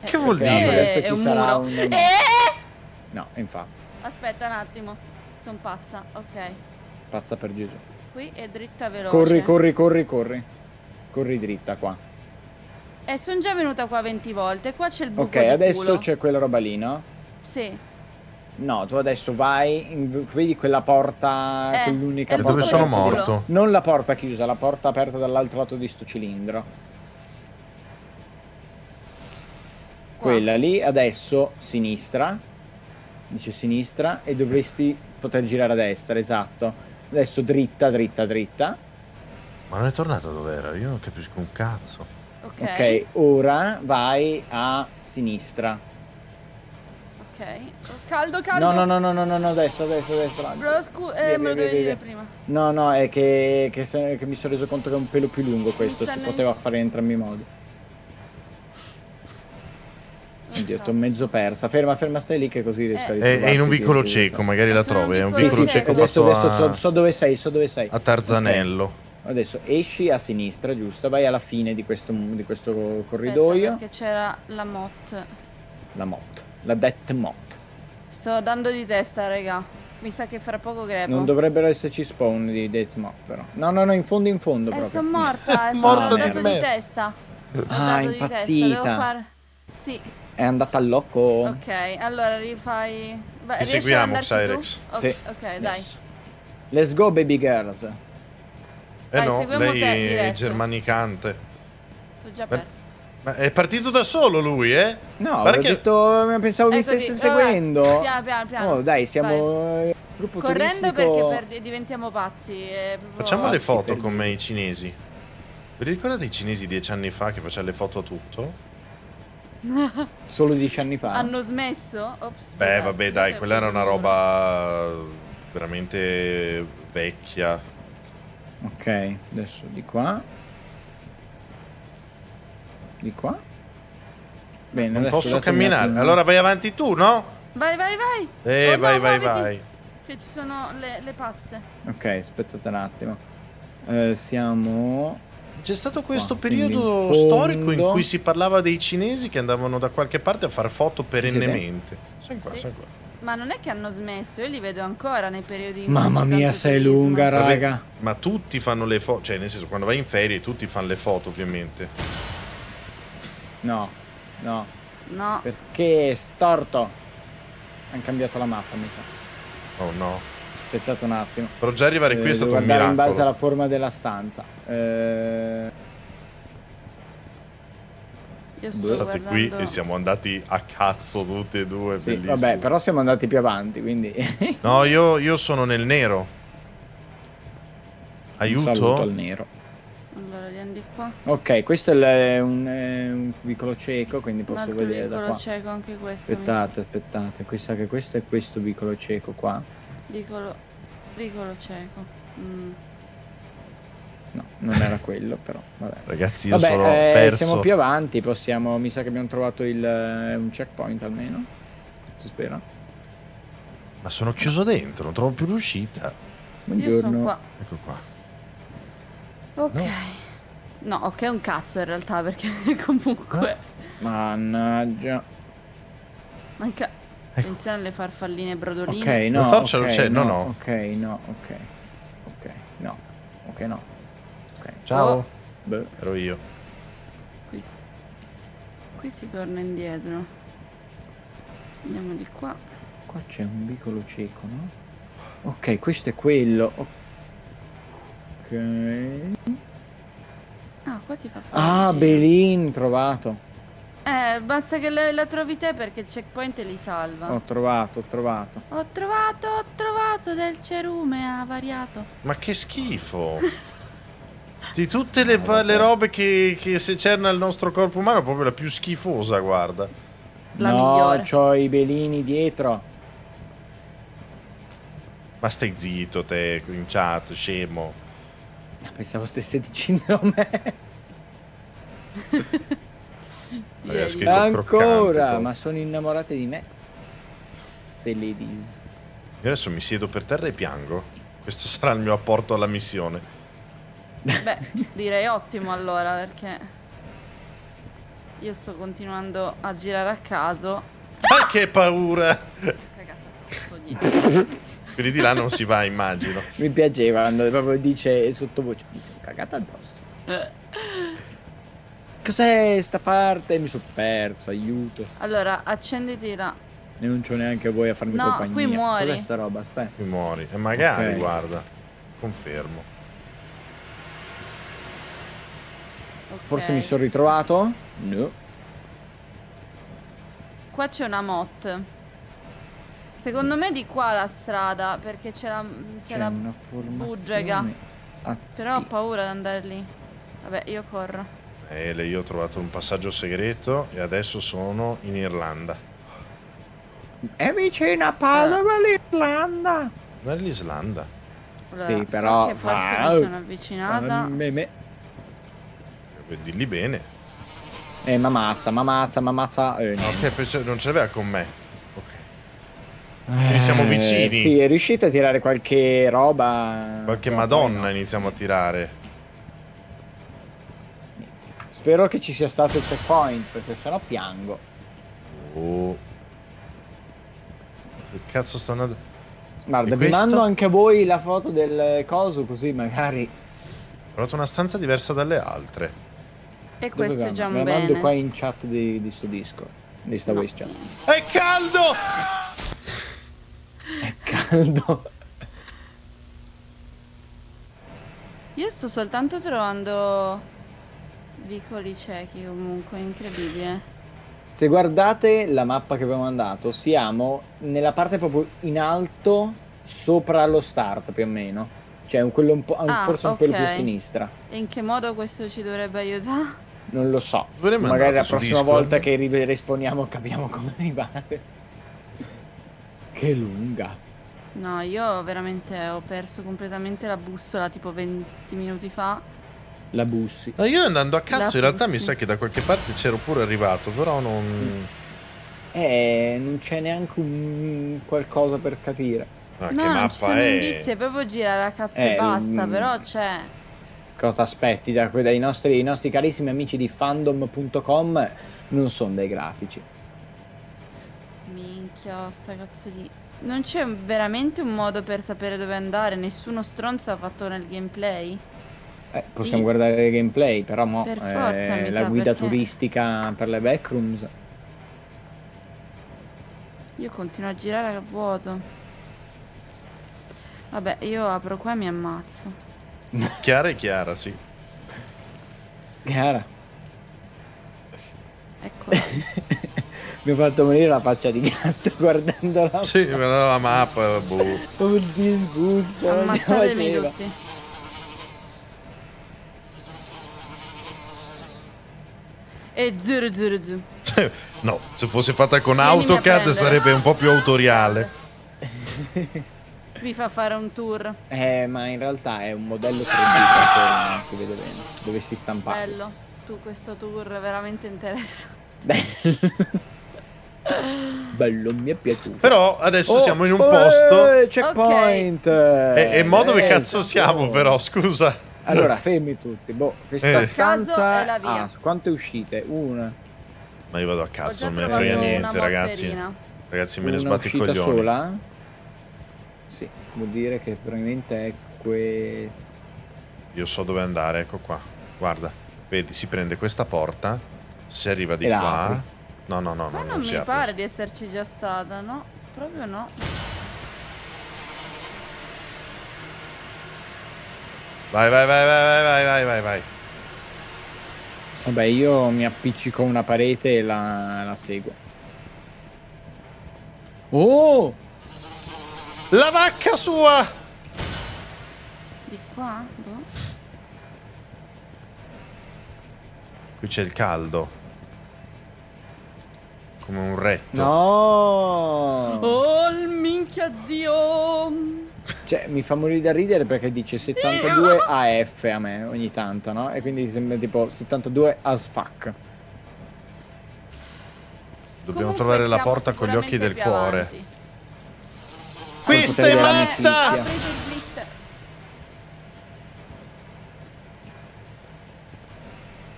Che vuol dire? adesso ci un sarà muro. un- Eh! No, infatti. Aspetta un attimo. Sono pazza. Ok. Pazza per Gesù. Qui è dritta veloce. Corri, corri, corri, corri. Corri dritta qua. E sono già venuta qua 20 volte. Qua c'è il buco Ok, di adesso c'è quella roba lì, no? Sì. No, tu adesso vai, in- vedi quella porta, Eh, quell'unica porta. dove sono morto? Non la porta chiusa, la porta aperta dall'altro lato di sto cilindro. Qua. Quella lì, adesso sinistra. Dice sinistra e dovresti poter girare a destra, esatto. Adesso dritta, dritta, dritta. Ma non è tornato dove era? Io non capisco un cazzo. Ok. Ok, ora vai a sinistra. Ok. Caldo, caldo. No, no, no, no, no, no, no, destra, destra, destra. Bro, scu- Via, eh, me via, lo dovevi via, dire prima. No, no, è che, che se- che mi sono reso conto che è un pelo più lungo questo, si poteva fare in entrambi i modi. Oh, Oddio, ti ho mezzo persa. Ferma, ferma, stai lì che così riesco a Eh. È, in un ritrovarti vicolo cieco, magari la Sono trovi. È un vicolo vicolo Sì, sì, cieco adesso, fatto adesso a, so, so dove sei, so dove sei. a Tarzanello. Ok, Adesso esci a sinistra, giusto? Vai alla fine di questo, di questo Aspetta, corridoio. Perché c'era la mot. La mot. La det mot. Sto dando di testa, raga. Mi sa che fra poco grepo. Non dovrebbero esserci spawn di death mot, però. No, no, no, in fondo, in fondo Eh, proprio. sono morta, eh, Morta sono di dato di testa. Ah, impazzita. testa, devo fare... Sì, È andata al loco. ok, allora rifai... Vai, Ti seguiamo? Cyrex. Ok, Sì. ok, dai. Yes. Let's go, baby girls. Eh Dai, no, seguiamo te lei è germanicante. L'ho già Beh, perso. Ma è partito da solo lui, eh? No, ho che- detto, pensavo mi È così, stesse vabbè, seguendo. Piano, piano, piano. Oh, dai, siamo Vai. gruppo Correndo turistico. perché per- diventiamo pazzi. Facciamo le Pazzi foto per come i cinesi. Vi ricordate i cinesi dieci anni fa che facevano le foto a tutto? Solo dieci anni fa. Hanno smesso? Ops, Beh, scusa, vabbè, dai, quella era una roba veramente vecchia. Ok, adesso di qua. Di qua. Bene, Non adesso posso camminare. Allora vai avanti tu, no? Vai, vai, vai. Eh, Oh, no, vai, vai, vai. Che ci sono le, le pazze. Ok, aspettate un attimo. Eh, siamo... C'è stato questo periodo in storico in cui si parlava dei cinesi che andavano da qualche parte a fare foto perennemente. Siamo qua, Sì. siamo qua. Ma non è che hanno smesso, io li vedo ancora nei periodi in cui Mamma mia, sei turismo. lunga, Vabbè, raga. ma tutti fanno le foto, cioè nel senso quando vai in ferie tutti fanno le foto ovviamente. No, no. No, Perché è storto. Hanno cambiato la mappa, mi sa. Oh no. Aspettate un attimo. Però già arrivare qui Eh, è stato un guardare miracolo. in base alla forma della stanza. Eh, io Boh. sto State qui e siamo andati a cazzo tutti e due, sì, bellissimo. vabbè, però siamo andati più avanti, quindi... No, io, io sono nel nero. Un saluto al Aiuto? nero. Allora, andiamo di qua. Ok, questo è un, è un vicolo cieco, quindi posso vedere da vicolo qua. cieco anche questo. Aspettate, aspettate, qui sa che questo è questo vicolo cieco qua. Vicolo... Vicolo cieco. Mm. No, non era quello, però vabbè. Ragazzi, io Vabbè, sono eh, perso. siamo più avanti, possiamo... Mi sa che abbiamo trovato il, eh, un checkpoint almeno. Si spera. Ma sono chiuso dentro, non trovo più l'uscita. Io sono Buongiorno. qua. Ecco qua. Ok. No. No. ok, è un cazzo in realtà, perché comunque... Ah. Mannaggia. Manca... Ecco. Attenzione alle farfalline brodoline. Ok, no. La torcia non ok, c'è, no, no, no. Ok, no, ok. Ok, no. Ok, no. Ok. Ciao. Oh. Beh, Ero io. Qui si... Qui si torna indietro. Andiamo di qua. qua c'è un vicolo cieco, no? Ok, questo è quello. Ok. Ah, qua ti fa fare Ah. Belin, trovato. Eh, basta che la, la trovi te perché il checkpoint li salva. Ho trovato, ho trovato. Ho trovato, ho trovato del cerume avariato. Ma che schifo. Di tutte le, le robe che, che se c'è nel nostro corpo umano, proprio la più schifosa, guarda. La no, migliore. c'ho i belini dietro. Ma stai zitto, te, in chat, scemo. Pensavo stesse dicendo a me. Di- scritto Ancora, ma sono innamorate di me. The ladies. Io adesso mi siedo per terra e piango. Questo sarà il mio apporto alla missione. Beh, direi ottimo allora perché io sto continuando a girare a caso. Ah, che paura! Cagate. Quelli di là non si va, immagino. Mi piaceva quando proprio dice sottovoce, mi sono cagata addosso. Cos'è sta parte? Mi sono perso, aiuto. Allora, accenditi là. E non c'ho neanche voi a farmi No, compagnia. qui muori. Cos'è sta roba? Aspetta. Mi muori. E magari, Ok. guarda. Confermo. Ok. Forse mi sono ritrovato? No. Qua c'è una mot. Secondo me di qua la strada, perché c'è la... C'è la... una formazione. buggega. Però ho paura di andare lì. Vabbè, io corro. Ele, io ho trovato un passaggio segreto e adesso sono in Irlanda. È vicino a Padova l'Irlanda. Non è l'Islanda. Allora, Sì, so però- che forse Ah, mi sono avvicinata. Me, me. Vedi lì bene. Eh, mamazza, mamazza, mamazza. Eh, niente. Ok, perciò non ce l'aveva con me. Ok. Quindi siamo Eh, vicini. Sì, è riuscito a tirare qualche roba. Qualche madonna iniziamo a tirare. Spero che ci sia stato il checkpoint, perché sennò piango. Oh. Che cazzo sto andando? Guarda, vi mando anche a voi la foto del coso, così magari. Ho trovato una stanza diversa dalle altre. E Dove questo è già un Me la mando bene. qua in chat di, di sto Discord. Di sta No. chat. È caldo! È caldo. Io sto soltanto trovando vicoli ciechi comunque, incredibile. Se guardate la mappa che avevo mandato, siamo nella parte proprio in alto, sopra lo start più o meno. Cioè quello un po', Ah, forse un pelo più a sinistra. E in che modo questo ci dovrebbe aiutare? Non lo so. Magari la prossima Discord? volta che ri- risponiamo capiamo come arrivare. Che lunga. No, io veramente ho perso completamente la bussola tipo 20 minuti fa. La bussi. No, io andando a La cazzo in realtà mi sa che da qualche parte c'ero pure arrivato, però non... Eh, non c'è neanche un qualcosa per capire. Ah, no, che non ci mappa sono è? indizi, è proprio girare a cazzo Eh, e basta, mm. però c'è. Cosa aspetti da, que- dai nostri, i nostri carissimi amici di fandom.com? Non sono dei grafici. Minchia, sta cazzo di... Non c'è veramente un modo per sapere dove andare, nessuno stronzo ha fatto nel gameplay. Eh, possiamo Sì. guardare il gameplay, però mo, Per forza, eh, la sa, guida perché- turistica per le backrooms. Io continuo a girare a vuoto. Vabbè, io apro qua e mi ammazzo. Chiara e chiara, sì. Gara. Eccola. Mi ha fatto morire la faccia di gatto guardando la Sì, guarda la mappa, boh. un disgusto. Ammazzatemi tutti. E zuru zuru zu. No, se fosse fatta con Vienimi a AutoCAD sarebbe un po' più autoriale. Vi fa fare un tour. Eh, ma in realtà è un modello 3D perché non si vede bene. Dovresti stampare. Bello. Tu questo tour è veramente interessante. Bello. Bello, mi è piaciuto. Però adesso Oh, siamo in un eh, posto... checkpoint. E, e mo dove Eh, cazzo siamo oh. però, scusa. Allora, fermi tutti. Boh, questa Eh. stanza è la via. Ah, quante uscite? Una. Ma io vado a cazzo, non me ne frega niente, ragazzi. Ragazzi, me ne sbatto i coglioni. sola? Sì, vuol dire che probabilmente è que... Io so dove andare, ecco qua. Guarda, vedi, si prende questa porta, si arriva di E qua. No, no, no, Ma no, non non si mi apre. pare di esserci già stata, no? Proprio no. Vai, vai, vai, vai, vai, vai, vai, vai. Vabbè, io mi appiccico una parete e la, la seguo. Oh! La vacca sua! Di qua? Boh. Qui c'è il caldo. Come un retto. No! Oh, minchia zio! Cioè, mi fa morire da ridere perché dice 72 AF a me ogni tanto, no? E quindi sembra tipo 72 as fuck. Dobbiamo Comunque trovare la porta con gli occhi del cuore. avanti. Questa è matta!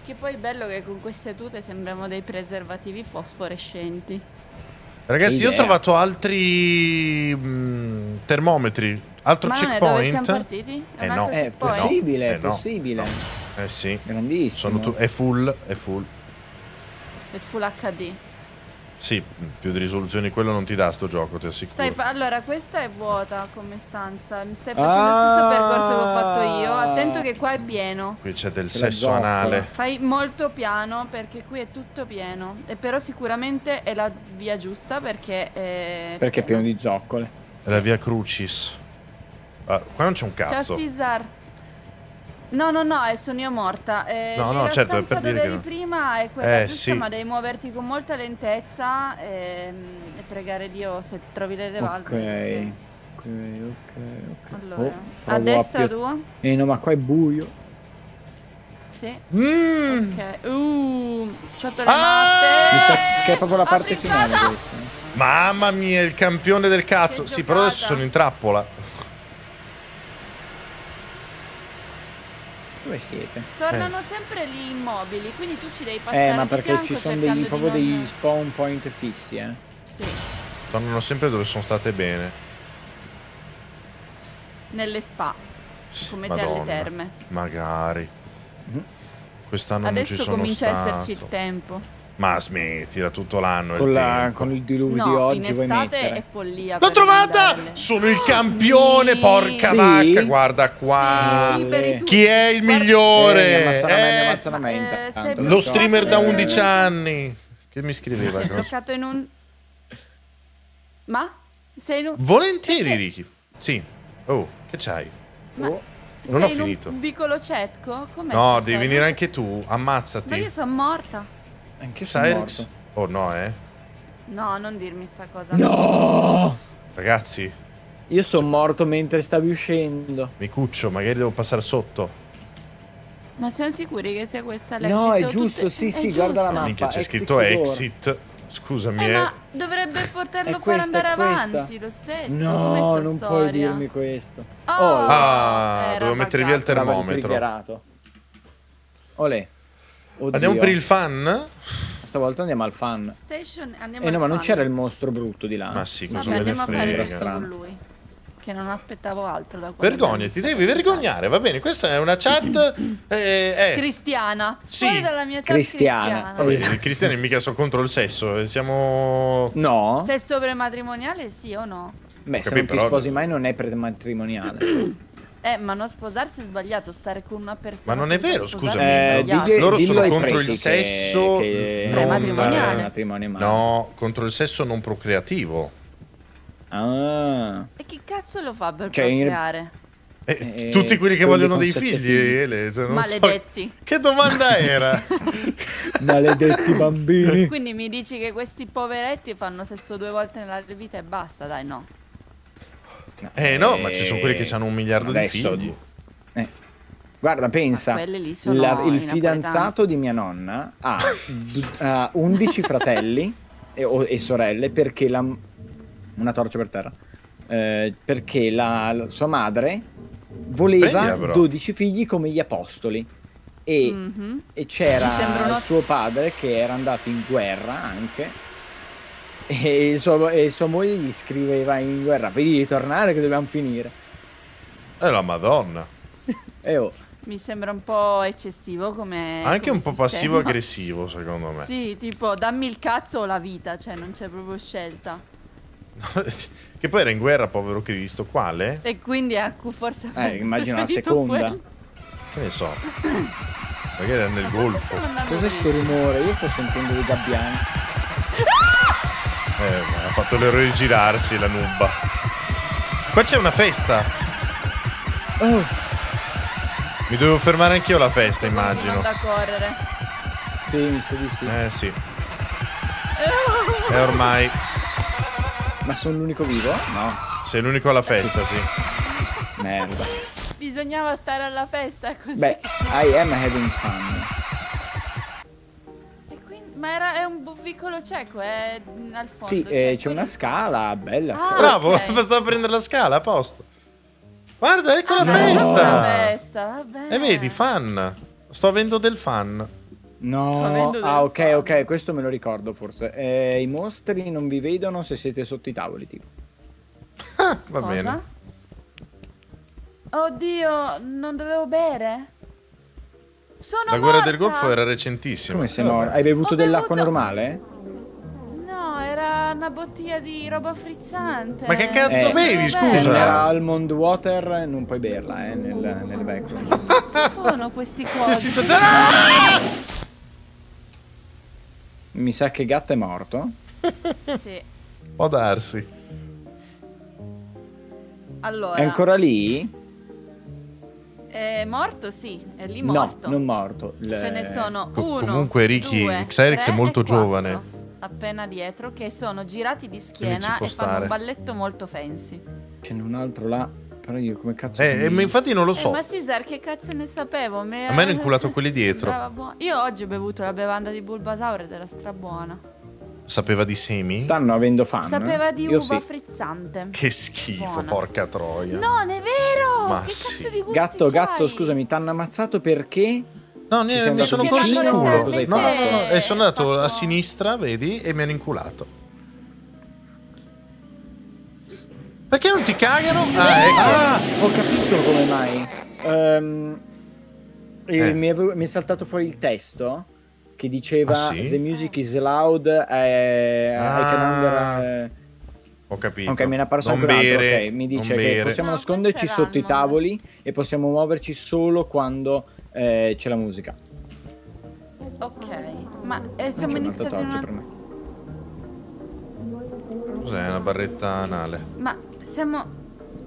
Che poi è bello che con queste tute sembriamo dei preservativi fosforescenti. Ragazzi, io ho trovato altri mh, termometri, altro Ma è dove siamo checkpoint. partiti? È Eh no. È checkpoint? no. possibile, Eh è no, possibile. Eh sì, Grandissimo. sono tu- è full, è full. È full HD. Sì, più di risoluzione di quello non ti dà sto gioco, ti assicuro. Stai fa- allora, questa è vuota come stanza. Mi stai facendo lo stesso Ah. percorso che ho fatto io. Attento che qua è pieno. Qui c'è del sesso anale. Fai molto piano perché qui è tutto pieno. E però sicuramente è la via giusta perché è. Perché è pieno di zoccole. È la via Crucis. Ah, qua non c'è un Ciao cazzo. Caesar. No, no, no, è sono io morta. Eh, No, no, certo, è per dire che no. prima è quella Eh, giusta, sì. ma devi muoverti con molta lentezza ehm, e, pregare Dio se trovi le Ok. valve. Ok, ok, ok. Allora, Oh, a destra più- tua? Eh no, ma qua è buio. Sì. Mm. Ok. Uh, ciotole Ah! Mi sa matte. che è proprio la parte finale questa. eh. Mamma mia, il campione del cazzo. Sì, però adesso sono in trappola. Dove siete? Tornano sempre lì immobili, quindi tu ci devi passare Eh, ma perché ci sono degli, di proprio non- degli spawn point fissi, eh. Sì, Tornano sempre dove sono state bene. nelle spa, come te alle Madonna, terme. Magari. Mhm. Quest'anno non ci Adesso sono comincia stato. a esserci il tempo. Ma smettila tutto l'anno. Con, il la- con il diluvio di No, in oggi vuoi estate è follia. L'ho trovata! Sono il campione, Sì. porca Sì? vacca. Guarda qua. Sì, Chi è il migliore? Eh, mi ammazzano a me, mi Eh, ammazzano a me Eh, non lo streamer da Eh, 11 anni. Che mi scriveva? Sei bloccato in un... Ma? Sei in un... Volentieri, Perché? Ricky. Sì. Oh, che c'hai? Ma- Oh, Non ho sei in finito. un vicolo cetco? Com'è No, devi venire anche tu. Ma Ammazzati. io sono morta. Anche morto. Oh no, eh. No, non dirmi sta cosa. No! Ragazzi, Io sono morto mentre stavi uscendo. mi cuccio, magari devo passare sotto. Ma siamo sicuri che sia questa l'exit? No, è giusto, tutte- sì, è sì, guarda la giusto? mappa. Minchia, c'è scritto exit. Scusami, Eh, eh. ma dovrebbe poterlo questa, andare avanti lo stesso. No, non storia? puoi dirmi questo. Oh, Oh, Ah, devo mettere via il termometro. Olè. Oddio. Andiamo per il fan? Stavolta andiamo al fan. Station, andiamo Eh no, al ma non fan. c'era il mostro brutto di là. Ma sì, cosa Vabbè, me ne andiamo a fare frega. con lui. Che non aspettavo altro da quello. Vergognati, devi vergognare, va bene. Questa è una chat. Eh, eh. Cristiana. Sì. Fuori dalla mia chat Cristiana. cristiana. Vabbè. I cristiani mica sono contro il sesso, eh, siamo. No? Sesso prematrimoniale sì o no? Beh, se Capì, non ti però- sposi mai non è prematrimoniale. Eh, ma non sposarsi è sbagliato, stare con una persona. Ma non è vero, scusami. Eh, digli- Loro sono contro il sesso che, che non matrimoniale. mai. No, contro il sesso non procreativo. Ah. E chi cazzo lo fa per Cioè, procreare? Eh, Eh, tutti quelli che vogliono dei figli, figli. Ele, cioè, non so- Maledetti. Che domanda era? Maledetti bambini. Quindi mi dici che questi poveretti fanno sesso due volte nella vita e basta, dai, no. Eh no, ma ci sono quelli che hanno un miliardo di Adesso- figli. Eh. Guarda, pensa. La- il fidanzato di mia nonna ha, ha 11 fratelli e, o- e sorelle perché la... Una torcia per terra. Eh, perché la, la- sua madre voleva Prendila, però. 12 figli come gli apostoli. E, Mhm. e c'era suo padre che era andato in guerra anche. E, il suo- e sua moglie gli scriveva in guerra: Vedi di tornare che dobbiamo finire. Eh la madonna. E oh, Mi sembra un po' eccessivo come. Anche come un po' passivo-aggressivo, secondo me. Sì, tipo dammi il cazzo o la vita, cioè non c'è proprio scelta. che poi era in guerra, povero Cristo. Quale? E quindi a cui forse Eh, immagino la seconda. quello. Che ne so. Magari era nel golfo. Cos'è sto rumore? Io sto sentendo dei gabbiani. Eh, ha fatto l'errore di girarsi la nubba. Qua c'è una festa. Oh, Mi dovevo fermare anch'io alla festa, immagino. anda a correre. sì, mi sa di sì. Eh sì. E ormai Ma sono l'unico vivo? No, sei l'unico alla festa, sì. merda. Bisognava stare alla festa così. Beh, I am having fun. Ma era, è un vicolo cieco, è al fondo. Sì, cioè, eh, c'è quello- una scala, bella Ah, scala. Bravo, ok. bastava prendere la scala, a posto. Guarda, ecco la Ah, festa. La festa, vabbè. E vedi, fan. Sto avendo del fan. No, ah ok fame. ok, questo me lo ricordo forse. Eh, I mostri non vi vedono se siete sotto i tavoli, tipo. Ah, va Cosa? bene. Oddio, non dovevo bere? Sono La guerra morta! del Golfo era recentissima. Come se no? vabbè. Hai bevuto dell'acqua bevuto- normale? No, era una bottiglia di roba frizzante. Ma che cazzo Eh, bevi, Se scusa? bere. era almond water non puoi berla, eh, nel, nel background. Che cazzo sono questi Che cosi? situazione- Mi sa che gatto è morto. Sì. Può darsi. Allora, È ancora lì? È morto? Sì, è lì No, morto. non morto. Il- Ce ne sono uno, comunque, Ricky, due, Xyrix tre è molto quattro, giovane. Appena dietro, che sono girati di schiena e fanno stare. un balletto molto fancy. Ce n'è un altro là. Però io come cazzo... Eh, eh, ma infatti non lo so. Eh, ma Cesar, che cazzo ne sapevo? Me- A me hanno inculato quelli dietro. Io oggi ho bevuto la bevanda di Bulbasaur ed era strabuona. Sapeva di semi? Stanno avendo fame. Sapeva di Io uva sì. frizzante. Che schifo, Buona. porca troia. Non è vero! Ma che sì. cazzo di gusti Gatto, gatto, c'hai? scusami, t'hanno ammazzato perché? No, ne, sei mi andato sono vicino corso o culo. cosa hai No, no, no, fatto? no, e sono andato Fatto- a sinistra, vedi, e mi hanno inculato. Perché non ti cagano? Ah, ecco. Ah, ho capito come mai. Ehm, eh, Eh. mi, è, mi è saltato fuori il testo che diceva Ah, sì? The music is loud, eh, Ah. eh, Ho capito. Ok, me ne è apparso non anche un altro. bere, Ok, mi dice che bere. possiamo No, nasconderci sotto i tavoli e possiamo muoverci solo quando eh, c'è la musica. Ok, ma eh, siamo iniziati in una... per me. Cos'è una barretta anale? Ma siamo...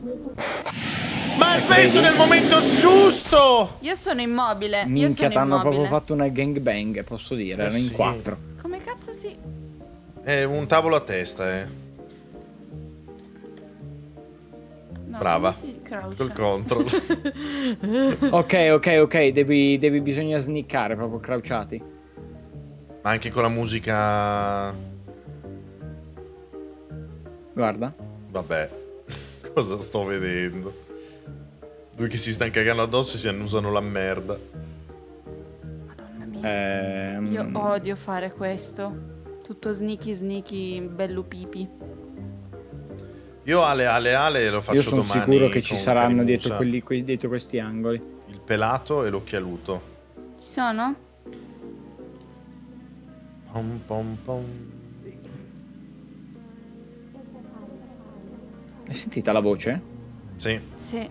Ma Ecco, spesso nel momento giusto! Io sono immobile. Minchia, t'hanno immobile. proprio fatto una gangbang, posso dire, Eh erano in sì. quattro. Come cazzo si... È un tavolo a testa, eh. No, Brava. Col control. Ok, ok, ok, devi, devi bisogna sniccare proprio crouchati. Ma anche con la musica... Guarda. Vabbè, cosa sto vedendo? Lui che si stanno cagando addosso e si annusano la merda. Madonna mia. Ehm, Io odio fare questo. Tutto sneaky sneaky bello pipi. Io Ale Ale Ale lo faccio Io sono sicuro che ci saranno dietro, quelli, que- dietro questi angoli. Il pelato e l'occhialuto. Ci sono? Pom pom pom. Hai sentita la voce? Sì. Sì.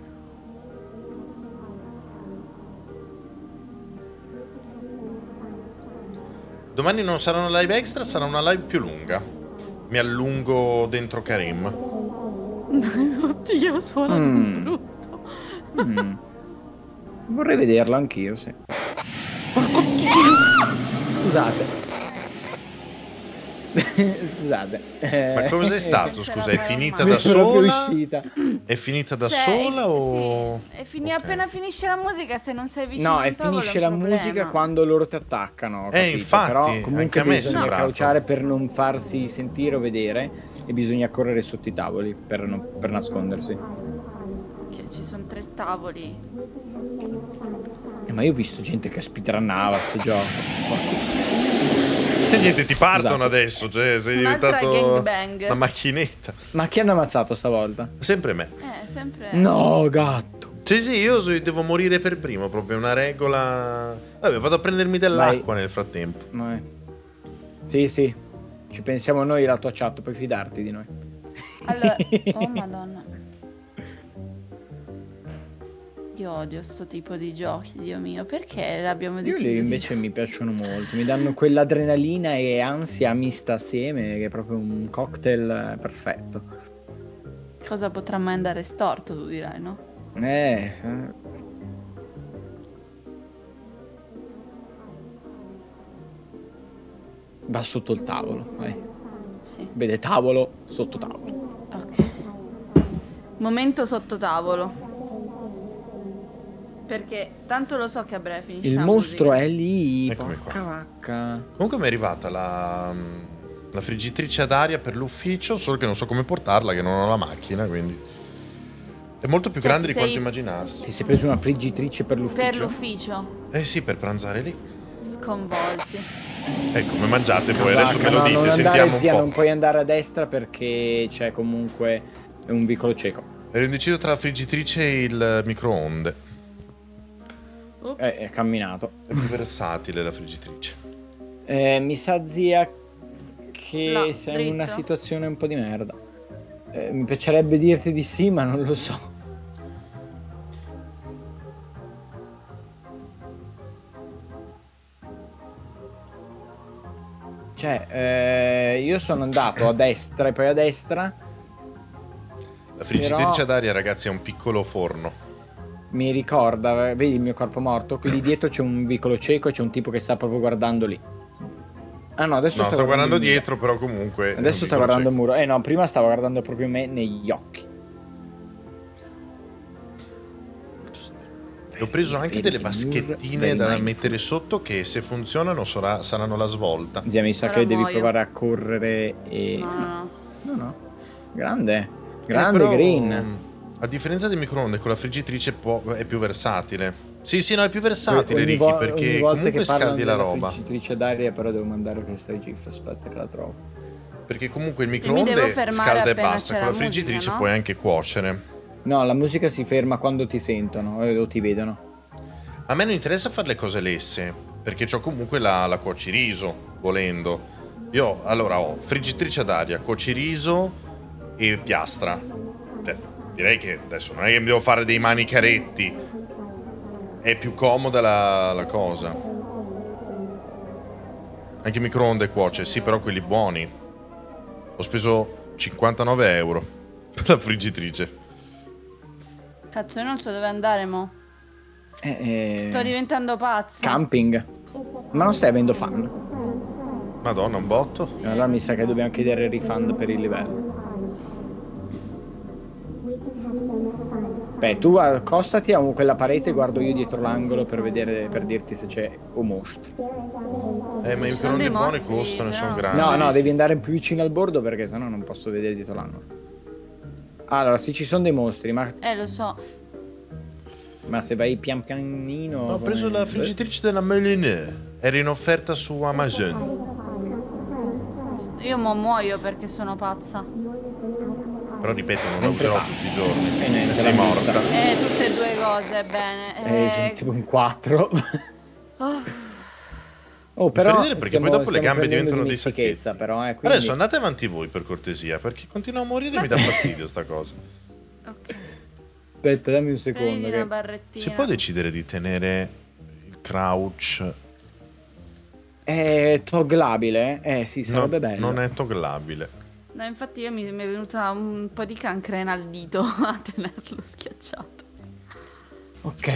Domani non sarà una live extra, sarà una live più lunga. Mi allungo dentro Karim. Oddio, suona Mm. brutto. Mm. Vorrei vederla anch'io, sì. Scusate. Scusate. Ma come sei stato? Questa Scusa, è finita da è sola? È finita da Cioè, sola eh, o... Sì. E fini- Ok. appena finisce la musica, se non sei vicino No, e tavolo finisce è la problema. musica quando loro ti attaccano. Eh, capito, infatti, però anche comunque a me è bisogna sembrato. crouchare per non farsi sentire o vedere e bisogna correre sotto i tavoli per, non- per nascondersi. Che ci sono tre tavoli. Eh, ma io ho visto gente che speedrunnava sto gioco. Porco- Niente, ti partono Scusate. adesso, cioè sei Un'altra diventato una macchinetta. Ma chi hanno ammazzato stavolta? Sempre me. Eh, sempre... No, gatto. Sì, sì, io devo morire per primo, proprio una regola... Vabbè, vado a prendermi dell'acqua nel frattempo. Ma è- Sì, sì. Ci pensiamo noi la tua chat, puoi fidarti di noi. Allora... Oh, madonna. Io odio sto tipo di giochi, Dio mio. Perché l'abbiamo Io deciso di- invece mi piacciono molto, mi danno quell'adrenalina e ansia mista assieme che è proprio un cocktail perfetto. Cosa potrà mai andare storto, tu dirai, no? Eh, eh. Va sotto il tavolo, vai. Sì. Vede tavolo sotto tavolo. Ok. Momento sotto tavolo. Perché tanto lo so che a breve finisce Il mostro musica. è lì, Eccomi porca qua. vacca. Comunque mi è arrivata la, la friggitrice ad aria per l'ufficio, solo che non so come portarla, che non ho la macchina, quindi... È molto più Cioè, grande di quanto immaginassi. Ti sei preso una friggitrice per l'ufficio? Per l'ufficio. Eh sì, per pranzare lì. Sconvolti. Eh, come mangiate voi? Adesso me lo no, dite, non sentiamo andare, un zia, po'. non puoi andare a destra perché c'è comunque un vicolo cieco. Ero indeciso tra la friggitrice e il microonde. Eh, è camminato. È più versatile la friggitrice. Eh, mi sa zia che No, sei in una dritto. situazione un po' di merda. Eh, mi piacerebbe dirti di sì, ma non lo so. Cioè, eh, io sono andato a destra e poi a destra. La friggitrice Però- ad aria, ragazzi, è un piccolo forno. Mi ricorda, vedi il mio corpo morto? Lì dietro c'è un vicolo cieco e c'è un tipo che sta proprio guardando lì. Ah no, adesso No, sto guardando il muro. dietro, però comunque. Adesso sto piccolo guardando il cieco. muro. Eh no, prima stavo guardando proprio me negli occhi. E Ho preso anche delle vaschettine da mettere sotto che se funzionano sarà- saranno la svolta. Zia, mi sa Ora che devi muoio. provare a correre e... No, no, no. No, no. Grande. Eh, Grande però, green. A differenza del microonde, con la friggitrice può- è più versatile. Sì, sì, no, è più versatile, Ogni Ricky, vo- perché comunque scaldi la roba. friggitrice d'aria però devo mandare questa GIF, aspetta che la trovo. Perché comunque il mi microonde scalda e basta. Con la la friggitrice musica, no? puoi anche cuocere. No, la musica si ferma quando ti sentono eh, o ti vedono. A me non interessa fare le cose lesse, perché ho comunque la, la cuociriso, volendo. Io allora ho friggitrice ad aria, cuociriso e piastra. Direi che adesso non è che mi devo fare dei manicaretti. È più comoda la, la cosa. Anche il microonde cuoce, sì, però quelli buoni. Ho speso 59 euro per la friggitrice. Cazzo, io non so dove andare, mo. Eh, eh, Sto diventando pazza. Camping. Ma non stai avendo fan? Madonna, un botto. Allora mi sa che dobbiamo chiedere il refund per il livello. Beh, tu accostati a quella parete e guardo io dietro l'angolo per vedere, per dirti se c'è un mostro. Eh, ma i dei buoni mostri, costano e sono grandi. No, no, devi andare più vicino al bordo perché sennò non posso vedere dietro l'angolo. Allora, sì, ci sono dei mostri, ma, Eh, lo so. ma se vai pian pianino... Ho preso come- la friggitrice della Melinée. Era in offerta su Amazon. Io mo muoio perché sono pazza. Però ripeto, non la userò pazzo. tutti i giorni. E niente, E sei morta. vista. Eh, tutte e due cose, bene. Eh, sono Eh, tipo un 4. oh, Oh, però ridere perché stiamo- poi dopo le gambe diventano dei sacchetti. però, eh, quindi... Adesso andate avanti voi per cortesia, perché continua a morire e mi dà fastidio sta cosa. ok. Aspetta, dammi un secondo. Che... Si può decidere di tenere il crouch? È togglabile? Eh sì, No, sarebbe bello. non è togglabile. No, infatti io mi, mi è venuta un po' di cancrena al dito a tenerlo schiacciato. Ok.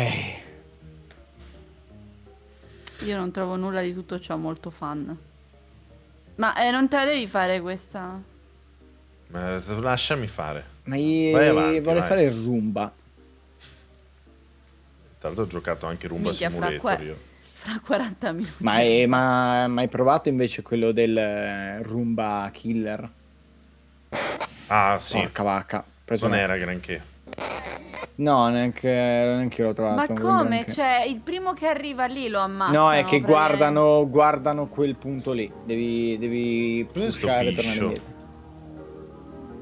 Io non trovo nulla di tutto ciò molto fan. Ma eh, non te la devi fare questa? Ma lasciami fare. Ma io avanti, vuole vai. fare il rumba. Tra l'altro ho giocato anche Rumba Minchia, fra Simulator que- io. Fra 40 minuti. Ma, è, ma, ma hai provato invece quello del eh, rumba killer? Ah, sì. Porca vacca. Preso Non una- era granché. No, neanche, neanche io l'ho trovato. Ma come? Cioè, il primo che arriva lì lo ammazza. No, è che guardano, guardano quel punto lì. Devi, devi pushare e tornare indietro.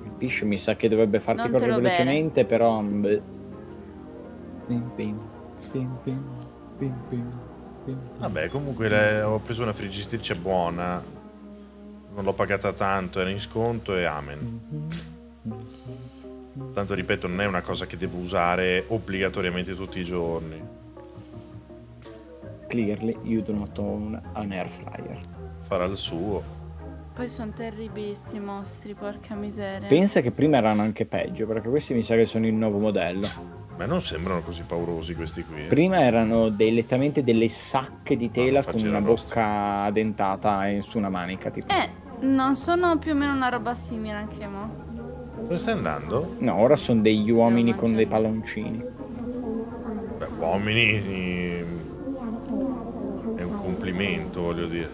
Il piscio mi sa che dovrebbe farti Non correre velocemente, però. beh. Pim, pim, pim, pim, pim, pim. Vabbè, comunque ho preso una friggitrice buona. Non l'ho pagata tanto, era in sconto e amen. Tanto ripeto, non è una cosa che devo usare obbligatoriamente tutti i giorni. Clearly, you do not own an air fryer. Farà il suo. Poi sono terribili sti mostri, porca miseria. Pensa che prima erano anche peggio, perché questi mi sa che sono il nuovo modello. Ma non sembrano così paurosi questi qui. eh. Prima erano dei, letteralmente delle sacche di tela Ah, con una bocca dentata e su una manica, tipo. Eh, non sono più o meno una roba simile anche mo. Dove stai andando? No, ora sono degli uomini con dei palloncini. Beh, uomini. È un complimento, voglio dire.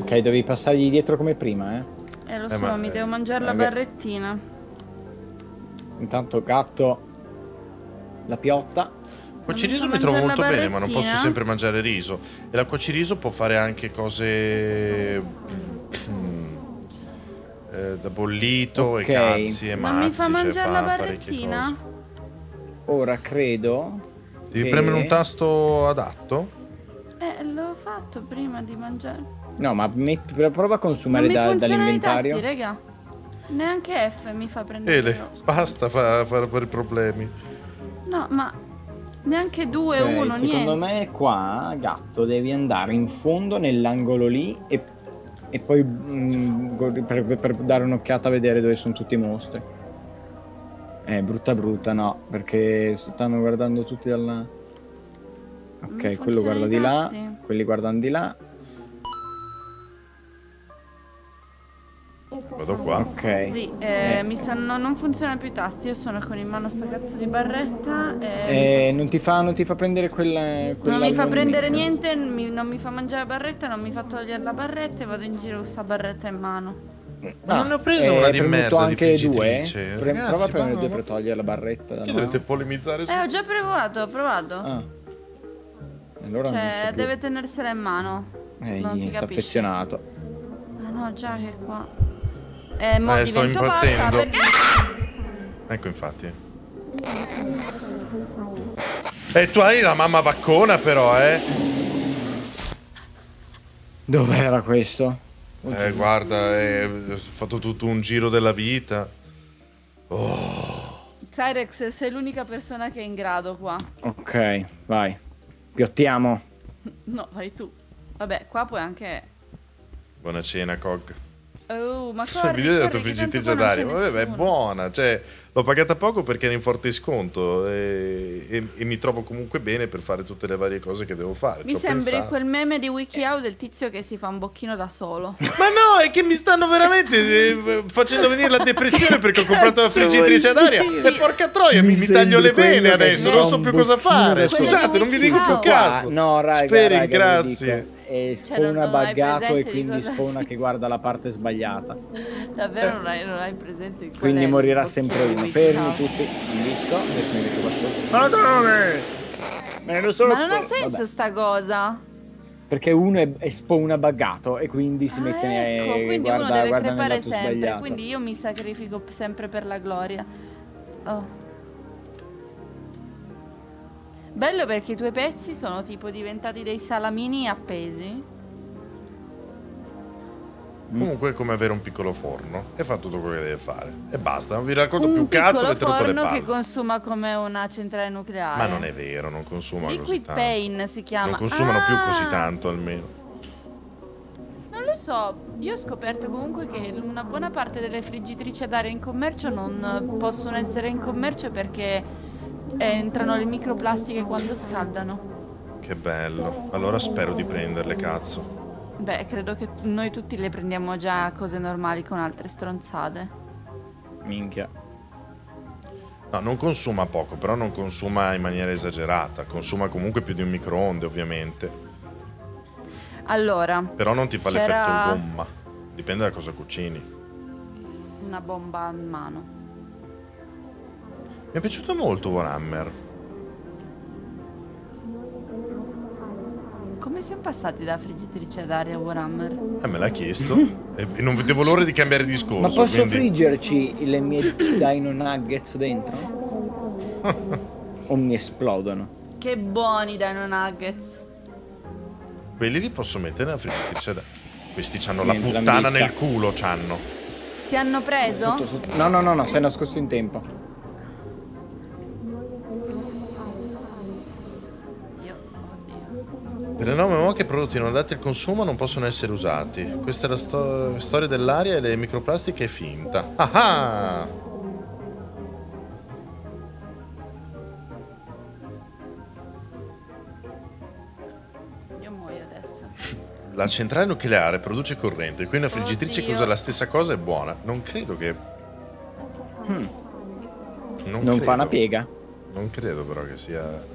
Ok, devi passargli dietro come prima, eh. Eh, lo Eh, so, ma- mi devo mangiare la vabbè. barrettina. Intanto gatto la piotta. Cuociriso mi mi fa trovo molto la bene, ma non posso sempre mangiare riso. E la cuociriso può fare anche cose mm, eh, da bollito Ok. e cazzi e Non mi mazzi, fa cioè mangiare la fa parecchie barrettina? Ora credo. Devi che- premere un tasto adatto? Eh, l'ho fatto prima di mangiare. No, ma metti- prova a consumare non mi da- dall'inventario. tasti, raga. Neanche F mi fa prendere. Ele, basta fa- fare fare problemi. No, ma neanche 2, Ok, 1, secondo niente. me qua, gatto, devi andare in fondo nell'angolo lì e, e poi mm, go- per, per dare un'occhiata a vedere dove sono tutti i mostri. Eh, brutta brutta, no, perché stanno guardando tutti dalla... Ok, quello guarda di là, quelli guardano di là. Vado qua. Ok. Sì, eh, Eh. mi sono- non funzionano più i tasti. Io sono con in mano sta cazzo di barretta. E Eh, non, ti fa, non ti fa prendere quella... non mi fa prendere niente, mi- non mi fa mangiare la barretta, non mi fa togliere la barretta e vado in giro con sta barretta in mano. Ma non ne ho preso eh, una di merda di anche due? friggitrice. Pre- Ragazzi, prova a premere ma- due per togliere la barretta Che dovete polemizzare su... Eh, ho già provato, ho provato. Ah. Allora non cioè, deve tenersela in mano. Eh, non si capisce. affezionato. Ah no, già che qua. Eh, mo Eh, sto impazzendo. perché... Ecco infatti. E tu hai la mamma vaccona però, eh? Dov'era questo? Eh, guarda, eh, ho fatto tutto un giro della vita. Oh, Cyrex, sei l'unica persona che è in grado qua. Ok, vai. Piottiamo. No, vai tu. Vabbè, qua puoi anche... buona cena, Cog. Oh, ma corri, video della corri, tua che tanto friggitrice d'aria, vabbè, è nessuno. buona. Cioè, l'ho pagata poco perché era in forte sconto e, e- e mi trovo comunque bene per fare tutte le varie cose che devo fare. Mi sembri pensato. quel meme di WikiHow del tizio che si fa un bocchino da solo. Ma no, è che mi stanno veramente eh, facendo venire la depressione perché ho comprato la friggitrice vuol d'aria. dire? E porca troia, mi, Mi taglio le vene adesso, non so più cosa fare. Scusate, non vi dico più cazzo. No, raga, Speri, raga, grazie. E Cioè, spawna non hai buggato e quindi spawna che guarda la parte sbagliata. Davvero non hai, non hai presente Quindi morirà sempre di WikiHow? Fermi tutti. Visto? Adesso mi metto qua sotto. Ma dove? Me ne ero solo Ma non ha senso Vabbè. sta cosa. Perché uno è, è spawna buggato e quindi si Ah, mette ecco, e quindi guarda, uno deve guarda crepare sempre. sbagliato. Quindi io mi sacrifico sempre per la gloria. Oh. Bello perché i tuoi pezzi sono tipo diventati dei salamini appesi. Comunque è come avere un piccolo forno e fa tutto quello che deve fare. E basta, non vi racconto Un più cazzo, avete rotto le forno palle. che consuma come una centrale nucleare. Ma non è vero, non consuma così Liquid tanto. Pain si chiama. Non consumano più così Ah! tanto almeno. Non lo so, io ho scoperto comunque che una buona parte delle friggitrici ad aria in commercio non possono essere in commercio perché entrano le microplastiche quando scaldano. Che bello. Allora spero di prenderle, cazzo. Beh, credo che noi tutti le prendiamo già cose normali con altre stronzate. Minchia. No, non consuma poco, però non consuma in maniera esagerata. Consuma comunque più di un microonde, ovviamente. Allora, Però non ti fa C'era- l'effetto gomma. Dipende da cosa cucini. una bomba in mano. Mi è piaciuto molto Warhammer. Come siamo passati da friggitrice ad aria a Warhammer? Eh, me l'ha chiesto. e non vedevo l'ora di cambiare discorso. Ma posso quindi... friggerci le mie dino nuggets dentro? o mi esplodono? Che buoni Dino Nuggets! Quelli li posso mettere nella friggitrice da... Questi c'hanno la puttana nel culo, c'hanno. Ti hanno preso? Sotto, sotto. No, no, no, no, sei nascosto in tempo. Per le norme MOC i prodotti non adatti al consumo non possono essere usati. Questa è la sto- storia dell'aria e le microplastiche è finta. Ah ah! Io muoio adesso. La centrale nucleare produce corrente, quindi una friggitrice che usa la stessa cosa è buona. Non credo che... Hmm, Non, Non credo. fa una piega. Non credo però che sia...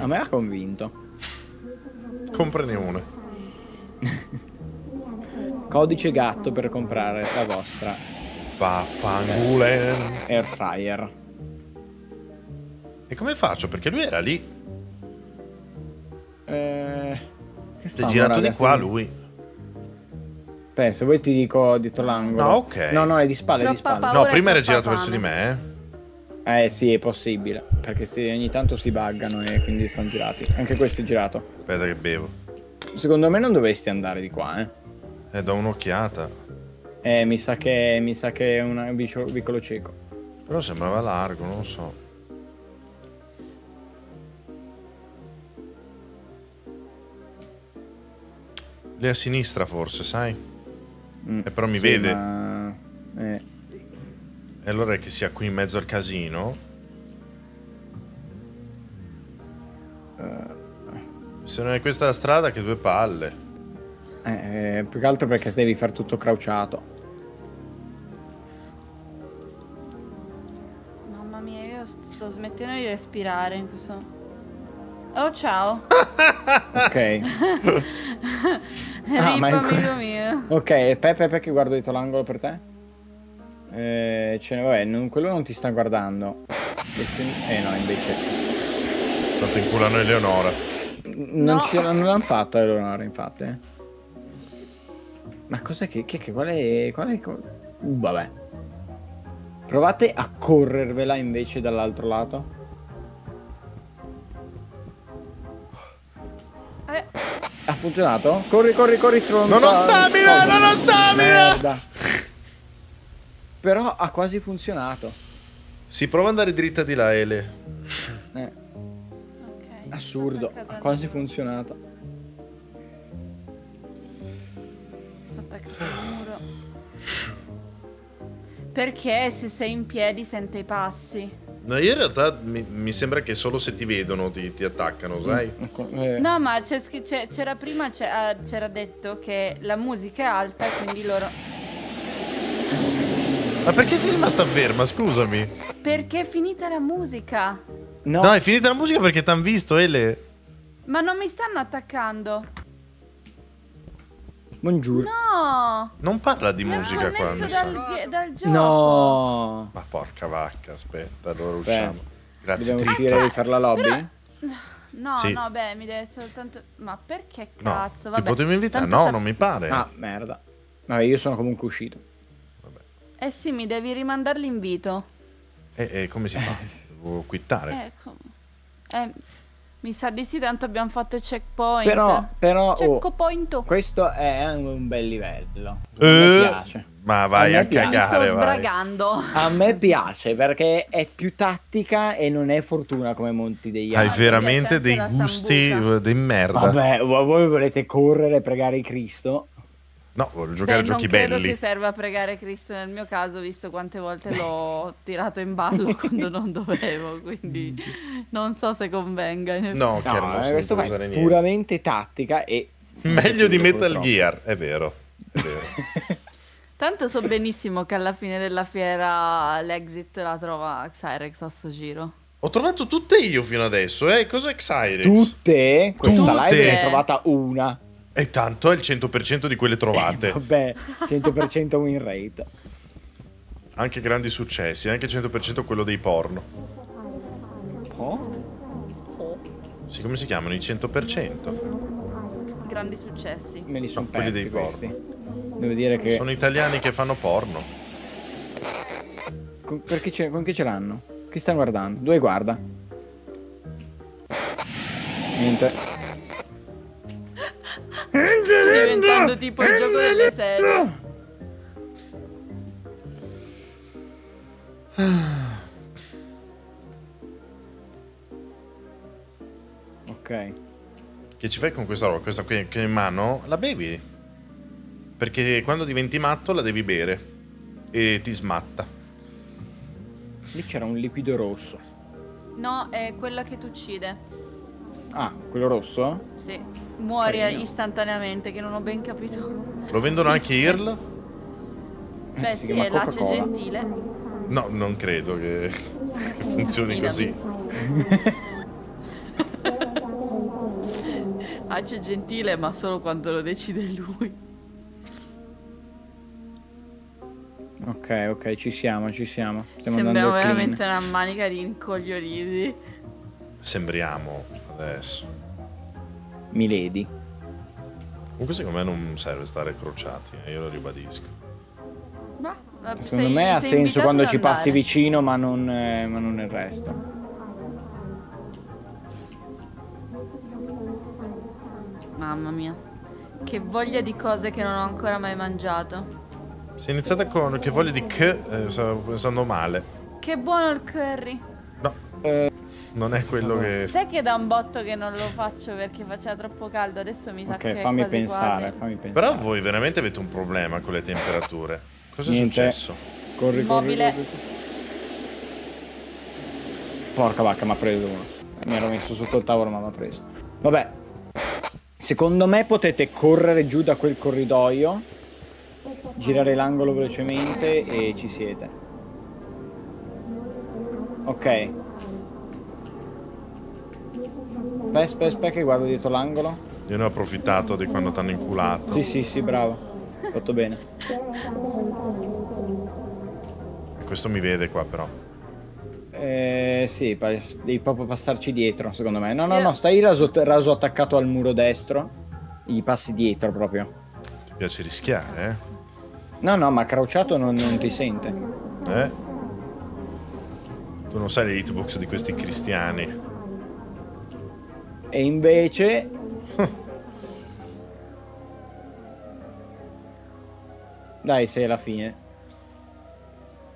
A me ha convinto. Comprane una. Codice gatto per comprare la vostra Vaffangulen. air fryer. E come faccio? Perché lui era lì. Eh, che fa, girato raga, di qua lui. Aspetta, se vuoi ti dico dietro l'angolo. No, ok. No, no, è di spalle, è di Troppa spalle. paura. No, prima era troppa girato verso di fame. me, eh. Eh sì, è possibile. Perché se ogni tanto si buggano e quindi stanno girati. Anche questo è girato. Aspetta che bevo. Secondo me non dovresti andare di qua, eh. Eh, do un'occhiata. Eh, mi sa che, mi sa che è un vicolo cieco. Però sembrava largo, non lo so. Lì a sinistra forse, sai? Mm, Eh, però mi sì, vede. ma- eh, E allora è che sia qui in mezzo al casino. eh, Se non è questa la strada, che due palle. eh, eh, più che altro perché devi fare tutto crouciato. Mamma mia, io sto smettendo di respirare in questo... Oh, ciao. Ok. Ah, ma è amico ancora- mio. ok, Pepe, Pepe che guardo dietro l'angolo per te? Eh, ce ne vabbè, non- quello non ti sta guardando. E se- Eh no, invece. Tanto inculano Eleonora. Non, No. ce l'hanno l'hanno fatto Eleonora, infatti. eh. Ma cos'è che, che, che qual è, qual è co- Uh, vabbè. Provate a corrervela invece dall'altro lato. Eh, Ha funzionato? Corri, corri, corri. tronca- Non ho stamina, cosa? non ho stamina! Merda. Però ha quasi funzionato. Si prova ad andare dritta di là, Ele. Eh, ok. assurdo. Ha quasi funzionato. Sto attaccata al muro. Perché se sei in piedi sente i passi? No, io in realtà mi, mi sembra che solo se ti vedono ti, ti attaccano, sai? Eh, No, ma c'era prima ah, c'era detto che la musica è alta e quindi loro... Ma perché sei rimasta ferma? Scusami. Perché è finita la musica? No, No, è finita la musica perché t'han visto, Ele. Ma non mi stanno attaccando. buongiorno. No! Non parla di Mi musica qua. mi dal, dal gioco. No. Ma porca vacca, aspetta, allora Beh, usciamo. Grazie, Dobbiamo uscire e fare la lobby? Però- No, Sì. no, beh, mi deve soltanto... Ma perché No, cazzo? ti Vabbè. potevo invitare? Tanto No, sa- non mi pare. Ah, merda. Vabbè, io sono comunque uscito. Eh sì, mi devi rimandare l'invito. E, e come si fa? Devo quittare. Ecco. Eh, mi sa di sì, tanto abbiamo fatto il checkpoint. Però, però, oh, Checkpoint. questo è un bel livello. A Eh, piace. Ma vai A a, piace. Mi sto cagare, vai. sbragando. A me piace perché è più tattica e non è fortuna come molti degli Hai altri. mi veramente dei gusti eh, di merda. Vabbè, vo- voi volete correre e pregare Cristo? No, voglio giocare Beh, a giochi non credo belli. che serva a pregare Cristo nel mio caso, visto quante volte l'ho tirato in ballo quando non dovevo, quindi non so se convenga. No, No, non eh, questo è niente. puramente tattica e... Meglio di Metal Purtroppo. Gear, è vero. È vero. Tanto so benissimo che alla fine della fiera l'exit la trova Xyrex a sto giro. Ho trovato tutte io fino adesso, eh? Cos'è Xyrex? Tutte? Questa Tutte. live ne hai trovata una. E tanto è il 100% di quelle trovate. Vabbè, 100% win rate. Anche grandi successi, anche il 100% quello dei porno. Oh? Sì, come si chiamano? I 100%. Grandi successi. Me li sono No, quelli persi dei questi. Devo dire che... Sono italiani che fanno porno. Con, perché ce- con chi ce l'hanno? Chi stanno guardando? Dove guarda? Niente. Diventando tipo il gioco delle serie. Ok. Che ci fai con questa roba? Questa qui che è in mano? La bevi. Perché quando diventi matto la devi bere. E ti smatta. Lì c'era un liquido rosso. No, è quella che ti uccide. Ah, quello rosso? Sì. Muori Carino. istantaneamente, che non ho ben capito. Lo vendono anche IRL? Eh, Beh, si sì, è lace gentile. No, non credo che, funzioni Sfidami. così. Lace gentile, ma solo quando lo decide lui. Ok, ok, ci siamo, ci siamo. Stiamo Sembriamo andando clean. veramente una manica di incoglioniti. sembriamo adesso. Milady. Comunque secondo me non serve stare crociati, eh, io lo ribadisco. Ma, eh, Secondo sei- me ha senso quando ci passi vicino, ma non, eh, ma non il resto. Mamma mia. Che voglia di cose che non ho ancora mai mangiato. Si è iniziata con che voglia di che, eh, stavo pensando male. Che buono il curry. No, Eh, non è quello che... Sai che da un botto che non lo faccio perché faceva troppo caldo, adesso mi sa che ok, è fammi quasi pensare, quasi. fammi pensare. Però voi veramente avete un problema con le temperature. Cosa è Niente. successo? Corri, corri, corri. Porca vacca, mi ha preso uno. Mi ero messo sotto il tavolo, ma mi ha preso. Vabbè. Secondo me potete correre giù da quel corridoio, girare l'angolo velocemente e ci siete. Ok. Aspetta, aspetta, aspetta che guardo dietro l'angolo. Io ne ho approfittato di quando t'hanno inculato. Sì, sì, sì, bravo. Fatto bene. Questo mi vede qua però. Eh, sì, devi proprio passarci dietro, secondo me. No, no, no, stai raso, raso attaccato al muro destro. Gli passi dietro proprio. Ti piace rischiare, No, no, ma crouchato non, non ti sente. eh? Eh? Tu non sai le hitbox di questi cristiani. E invece... Dai, sei alla fine.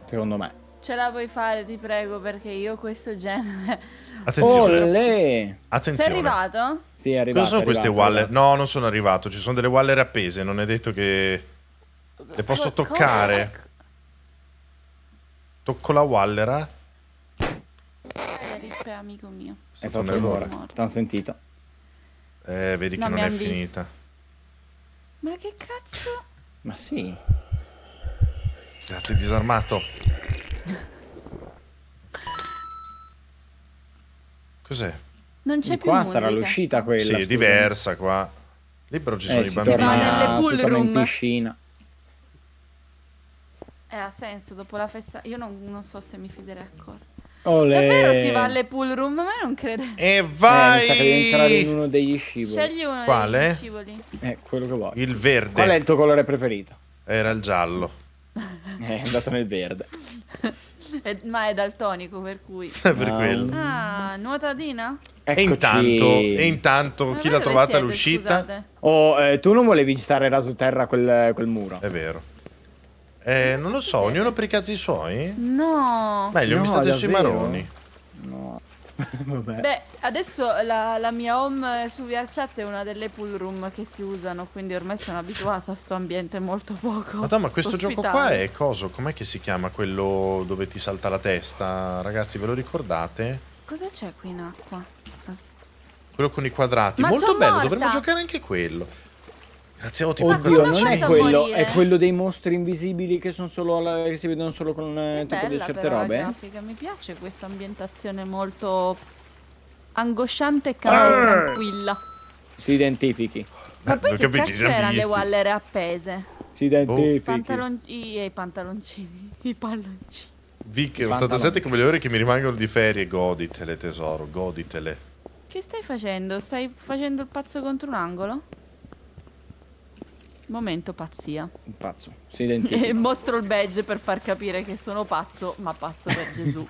Secondo me. Ce la puoi fare, ti prego, perché io questo genere. Attenzione. Olè! Sei Attenzione. arrivato? Sì, è arrivato. Cosa sono queste arrivato, è waller? No, non sono arrivato. Ci sono delle waller appese. Non è detto che le posso Co- toccare. Tocco la wallera. Eh, Rippe, amico mio. Stato fatto un l'ora. errore. T'han sentito. Eh, vedi No, che non è visto. finita. Ma che cazzo? Ma sì. Grazie, disarmato. Cos'è? Non c'è Di più qua musica. sarà l'uscita quella. sì, è diversa qua. Lì però ci sono Eh, i si bambini. va nelle torna, pool si torna in piscina. Eh, ha senso, dopo la festa... Io non, non so se mi fiderei ancora. Olè. Davvero si va alle pool room? Ma io non credo. E Eh, vai! mi sa che devi entrare in uno degli scivoli. Scegli uno Quale? degli scivoli. Eh, quello che vuoi. Il verde. Qual è il tuo colore preferito? Era il giallo. Eh, È andato nel verde. Eh, ma è daltonico, per cui... per Ah, quello. Ah, nuotadina? E intanto, e intanto chi l'ha trovata siete, l'uscita? scusate? Oh, eh, tu non volevi stare raso terra quel, quel muro? È vero. Eh, non lo so, ognuno per i cazzi suoi? No. Beh, li ho No, vistati sui maroni. No. Vabbè. Beh, adesso la, la mia home su VRChat è una delle pool room che si usano, quindi ormai sono abituata a sto ambiente molto poco. Madonna, ma questo gioco qua ospitale. è coso? Com'è che si chiama quello dove ti salta la testa? Ragazzi, ve lo ricordate? Cosa c'è qui in acqua? Quello con i quadrati. Ma Molto bello, morta. dovremmo giocare anche quello. Grazie, Oti. Oddio, non ho è quello, morire? è quello dei mostri invisibili che sono solo alla- che si vedono solo con eh, tipo di certe robe. grafica, mi piace questa ambientazione molto angosciante e calma tranquilla. Si identifichi. Ma Eh, poi che capisci, cazzo ci siamo erano le wallere appese? Si identifichi. Pantalon- i, i pantaloncini, i palloncini. Vic Pantaloni. 87 come le ore che mi rimangono di ferie, goditele tesoro, goditele. Che stai facendo? Stai facendo il pazzo contro un angolo? Momento pazzia. Un pazzo. Si E identifica. mostro il badge per far capire che sono pazzo, ma pazzo per Gesù.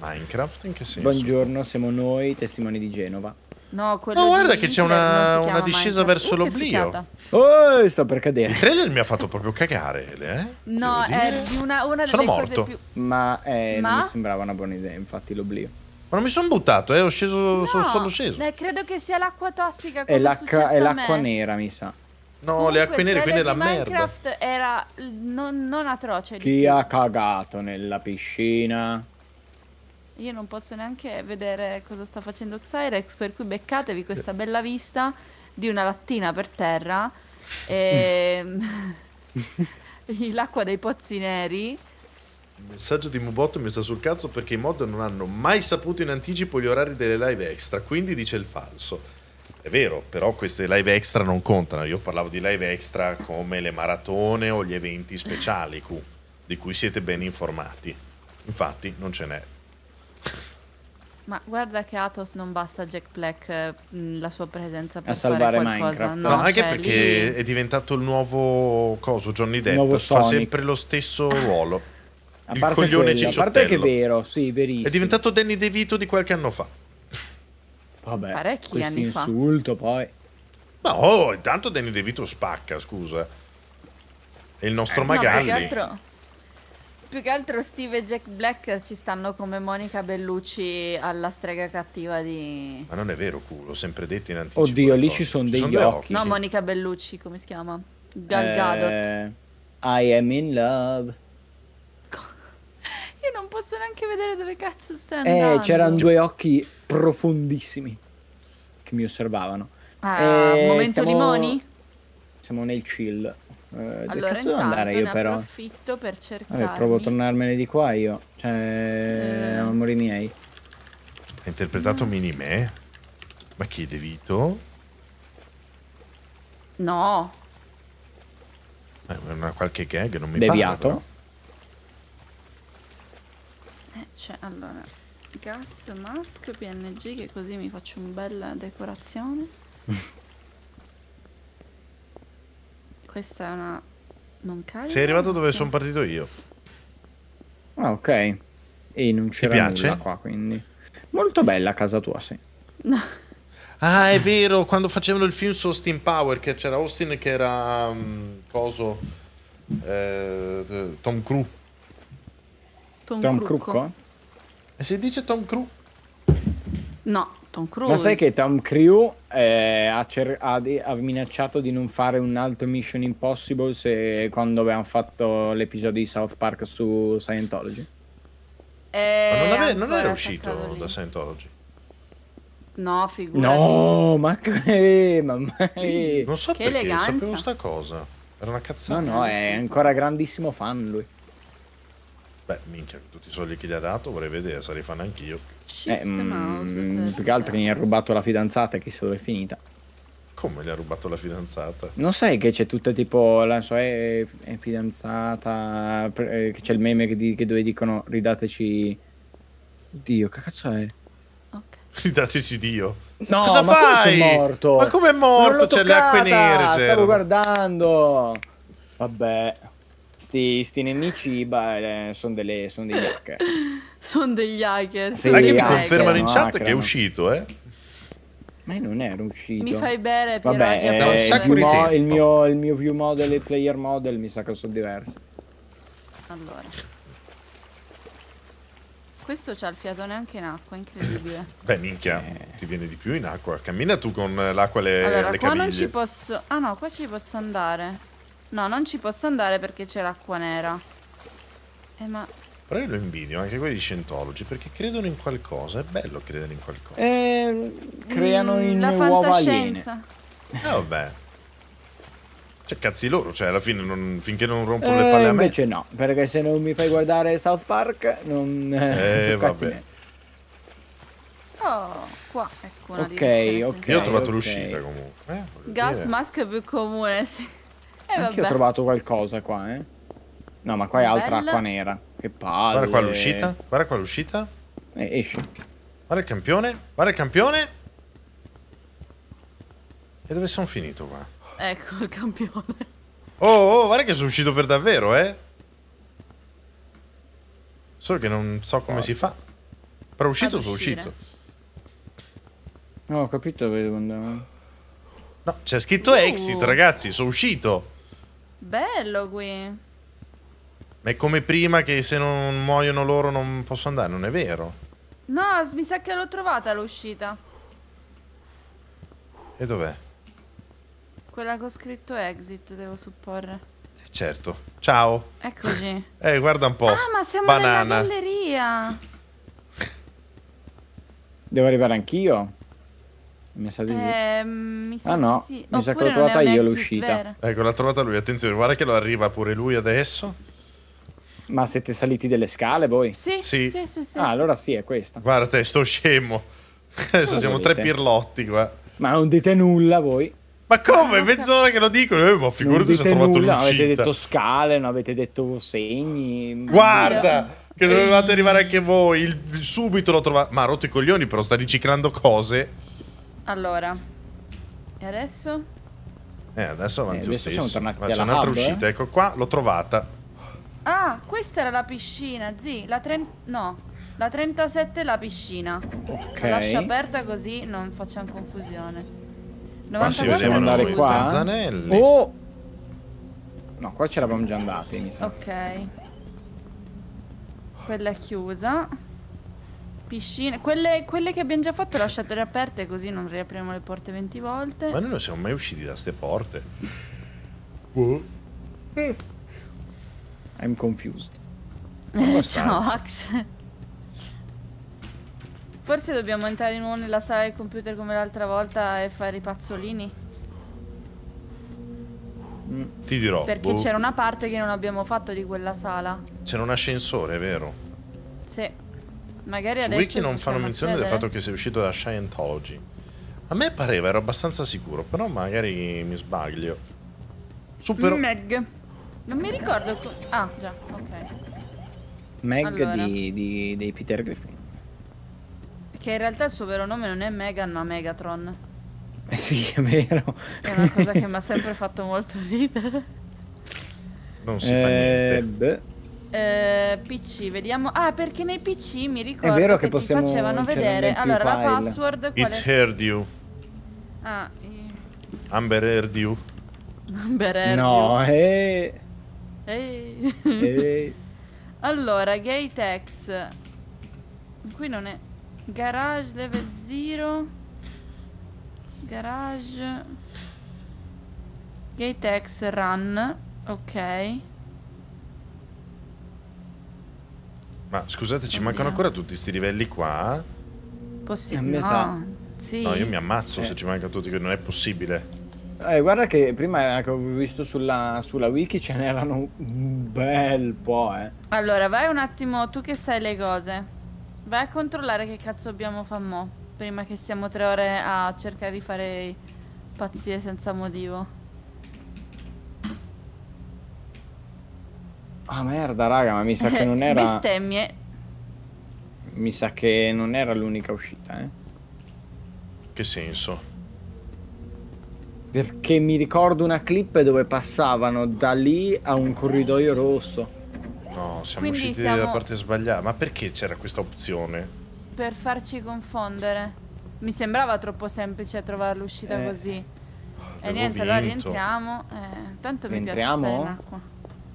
Minecraft in che senso? Buongiorno, siamo noi, testimoni di Genova. No, quello No, guarda di che c'è una- non una discesa Minecraft. verso Uh, l'oblio. Oh, sta per Il cadere. trailer mi ha fatto proprio cagare, eh? No, è una, una Sono delle morto. cose più... Ma, eh, non Ma? mi sembrava una buona idea, infatti, l'oblio. Ma non mi sono buttato, eh, ho sceso, sono No, solo sceso. eh, credo che sia l'acqua tossica come È l'acqua, successo è a l'acqua me. nera, mi sa. No, Comunque, le acque nere, quindi la merda. Minecraft era non, non atroce Chi ha cagato nella piscina? Io non posso neanche vedere cosa sta facendo Xyrex, per cui beccatevi questa bella vista di una lattina per terra e l'acqua dei pozzi neri. Il messaggio di Mubot mi sta sul cazzo perché i mod non hanno mai saputo in anticipo gli orari delle live extra, quindi dice il falso. È vero, però queste live extra non contano. Io parlavo di live extra come le maratone o gli eventi speciali di cui siete ben informati. Infatti, non ce n'è. Ma guarda che Athos non basta Jack Black eh, mh, la sua presenza per A salvare fare qualcosa. Minecraft. No, No, anche cioè, perché lì- è diventato il nuovo coso, Johnny Depp. Nuovo Fa Sonic. sempre lo stesso ruolo. A il parte, coglione quello, a parte che è vero, sì, verissimo. È diventato Danny DeVito di qualche anno fa. Vabbè, Parecchi anni fa. insulto poi. Ma oh, intanto Danny DeVito spacca, scusa. E il nostro Eh, No, più Magalli. che altro... Più che altro Steve e Jack Black ci stanno come Monica Bellucci alla strega cattiva di... Ma non è vero, culo, ho sempre detto in anticipo. Oddio, lì ci sono Ci degli dei occhi. No. Monica Bellucci, come si chiama? Gal Gadot. Eh, I am in love. Non posso neanche vedere dove cazzo stai Eh, andando. c'erano due occhi profondissimi che mi osservavano. Ah, Eh, momento siamo- limoni? Siamo nel chill. Eh, dove Allora cazzo devo andare io però? approfitto per. Vabbè, provo a tornarmene di qua io. Cioè, Eh. amori miei. Ha interpretato Minime? Ma chi, De Vito? No, Eh, è una qualche gag, non mi Deviato. pare, eh, c'è allora gas, mask, PNG che così mi faccio una bella decorazione. Questa è una non carica. Sei arrivato dove sono partito io. Ah, ok. E non c'era piace? nulla qua, quindi. Molto bella casa tua, sì. Ah, è vero, quando facevano il film su Austin Power, che c'era Austin che era... mm, coso... eh, Tom Cruise. Tom, Tom Crucco? E si dice Tom Cruise? No, Tom Cruise. Ma sai che Tom Crew eh, ha, cer- ha di- ha minacciato di non fare un altro Mission Impossible se quando avevano fatto l'episodio di South Park su Scientology? È Ma non, ave- non era uscito da Scientology. No, figurati. No, ma che? Ma mai? Non so Che perché, eleganza. sapevo sta cosa. Era una No, cazzata. no, è ancora grandissimo fan lui. Beh, minchia, tutti i soldi che gli ha dato, vorrei vedere, sarei fan anch'io. Eh, mm, mouse. per- più che altro gli ha rubato la fidanzata e chissà dove è finita. Come gli ha rubato la fidanzata? Non sai che c'è tutta tipo la sua è, è fidanzata, eh, che c'è il meme che, di- che dove dicono ridateci... Dio, che cazzo è? Ok. Ridateci Dio. No, Cosa ma come fai? sei morto? Ma come è morto? C'è le acque nere. Stavo guardando. Vabbè. Sti, sti nemici sono delle sono degli hacker. Sono degli hacker. Sì, Anche mi confermano in chat hacker, che è uscito, eh. Ma io non ero uscito. Mi fai bere per Vabbè, eh, Da un sacco di mo- tempo. il mio, il mio view model e il player model mi sa che sono diversi. Allora. Questo c'ha il fiatone anche in acqua, incredibile. Beh, minchia, Eh. ti viene di più in acqua. Cammina tu con l'acqua alle, allora, qua caviglie. non ci posso... Ah no, qua ci posso andare. No, non ci posso andare perché c'è l'acqua nera. Eh, ma... Però io lo invidio anche quelli di Scientology perché credono in qualcosa. È bello credere in qualcosa. Eh, creano Mm, in La uova aliene. fantascienza. Eh, vabbè. Cioè, cazzi loro. Cioè, alla fine, non- finché non rompono Eh, le palle a me. invece no, perché se non mi fai guardare South Park non Eh, vabbè. Oh, qua, ecco una Ok, direzione ok. Io ho trovato ok. l'uscita comunque. Eh, Gas dire. mask più comune, sì. E Anche io ho trovato qualcosa qua, eh. No, ma qua è altra Bella. acqua nera. Che palle. Guarda qua l'uscita. Guarda qua l'uscita. Eh, esci. Guarda il campione. Guarda il campione. E dove sono finito qua? Ecco il campione. Oh, oh, guarda che sono uscito per davvero, eh. Solo che non so come Forte. si fa. Però uscito Ad sono uscito. No, ho capito dove devo andare. No, c'è scritto Uh. exit, ragazzi, sono uscito. Bello qui. Ma è come prima che se non muoiono loro non posso andare, non è vero. No, mi sa che l'ho trovata l'uscita. E dov'è? Quella che ho scritto exit, devo supporre. Eh, certo. Ciao. Eccoci. Eh, guarda un po'. Ah, ma siamo Banana. nella galleria. Devo arrivare anch'io? Mi sa di sì. Ehm, mi sa Ah, no, sì. mi sa che l'ho trovata io l'uscita. vero. Ecco, l'ha trovata lui. Attenzione, guarda che lo arriva pure lui adesso. Ma siete saliti delle scale voi? Sì, Sì. sì, sì, sì. Ah, allora sì, è questa. Guarda te, sto scemo. Adesso Cosa siamo tre volete? pirlotti qua. Ma non dite nulla voi. Ma come? Ah, Mezz'ora che lo dicono. Eh, ma Non figurati se ho trovato nulla, non avete l'uscita. detto scale, non avete detto segni. Guarda! Che dovevate arrivare anche voi. Il, subito l'ho trovato. Ma ha rotto i coglioni, però sta riciclando cose. Allora. E adesso? Eh, adesso avanti Eh, adesso stesso. siamo tornati Ma c'è un'altra hub, uscita. eh? Ecco qua, l'ho trovata. Ah, questa era la piscina, zi. La 30... No. La 37 è la piscina. Ok. La lascio aperta così non facciamo confusione. Qua si 94 Possiamo vedevano andare i qua? zanzanelli. Oh! No, qua ce l'avevamo già andati, mi sa. Ok. Quella è chiusa. Piscine. Quelle, quelle che abbiamo già fatto lasciatele aperte così non riapriamo le porte 20 volte. Ma noi non siamo mai usciti da ste porte. Boh. I'm confused. Eh, Ciao. Ax. Forse dobbiamo entrare di nuovo nella sala del computer come l'altra volta e fare i pazzolini. Mm. Ti dirò. Perché boh. c'era una parte che non abbiamo fatto di quella sala. C'era un ascensore, vero? Sì. Magari Su adesso Wiki non fanno menzione del accedere. fatto che sei uscito da Scientology. A me pareva, ero abbastanza sicuro, però magari mi sbaglio. Supero. Meg. Non mi ricordo. co- Ah, già, ok. Meg Allora. di, di- dei Peter Griffin. Che in realtà il suo vero nome non è Megan, ma Megatron. Eh sì, è vero. È una cosa che mi ha sempre fatto molto ridere. Non si fa Eh, niente. beh, Eh, PC, vediamo. Ah, perché nei PC mi ricordo vero che, che possiamo- ti facevano vedere. Allora, la file. password qual It è? heard you. Ah, Amber heard you. Number Air no, View. eh, Ehi. eh. allora, Gatex. Qui non è. Garage level 0. Garage. Gatex run. Ok. Ma scusate, ci Oddio. mancano ancora tutti sti livelli qua? Possibile. me No. Sì. No, io mi ammazzo Eh. se ci mancano tutti, che non è possibile. Eh, guarda che prima che ho visto sulla, sulla wiki ce n'erano un bel po', eh. Allora, vai un attimo, tu che sai le cose. Vai a controllare che cazzo dobbiamo fare mo. Prima che stiamo tre ore a cercare di fare pazzie senza motivo. Ah merda, raga, ma mi sa che non era... Bestemmie. Mi sa che non era l'unica uscita, eh. Che senso? Perché mi ricordo una clip dove passavano da lì a un corridoio rosso. No, siamo Quindi usciti siamo- dalla parte sbagliata. Ma perché c'era questa opzione? Per farci confondere. Mi sembrava troppo semplice trovare l'uscita Eh. così. E Avevo niente, allora vinto. rientriamo. Eh, tanto mi Rientriamo? piace stare in acqua.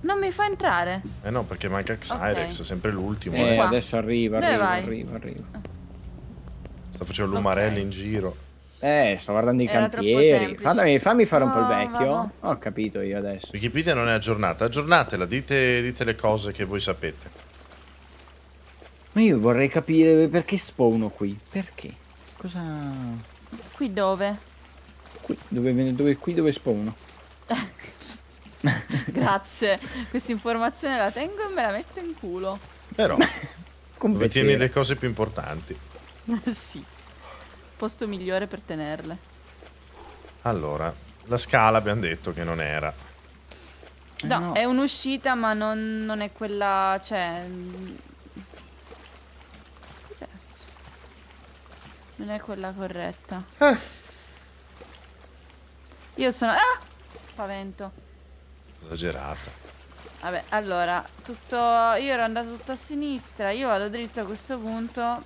Non mi fa entrare. Eh no, perché manca Xyrex, Ok. sempre l'ultimo. Eh, eh. qua. adesso arriva, Dove arriva, vai? arriva, arriva. Sta facendo l'umarelli Ok. in giro. Eh, sto guardando i Era cantieri. Fammi, fammi fare un po' il No, vecchio. vabbè. Ho capito io adesso. Wikipedia non è aggiornata. Aggiornatela, dite, dite le cose che voi sapete. Ma io vorrei capire perché spawno qui. Perché? Cosa... Qui dove? Qui, dove, dove, qui dove spawno? Grazie. Questa informazione la tengo e me la metto in culo. Però, tieni le cose più importanti. sì. Posto migliore per tenerle. Allora, la scala abbiamo detto che non era. Eh, No, no. è un'uscita, ma non, non è quella. Cioè. mm, Cos'è? Non è quella corretta. Eh. Io sono. Ah! Spavento. Esagerata. Vabbè, allora, tutto. Io ero andato tutto a sinistra. Io vado dritto a questo punto.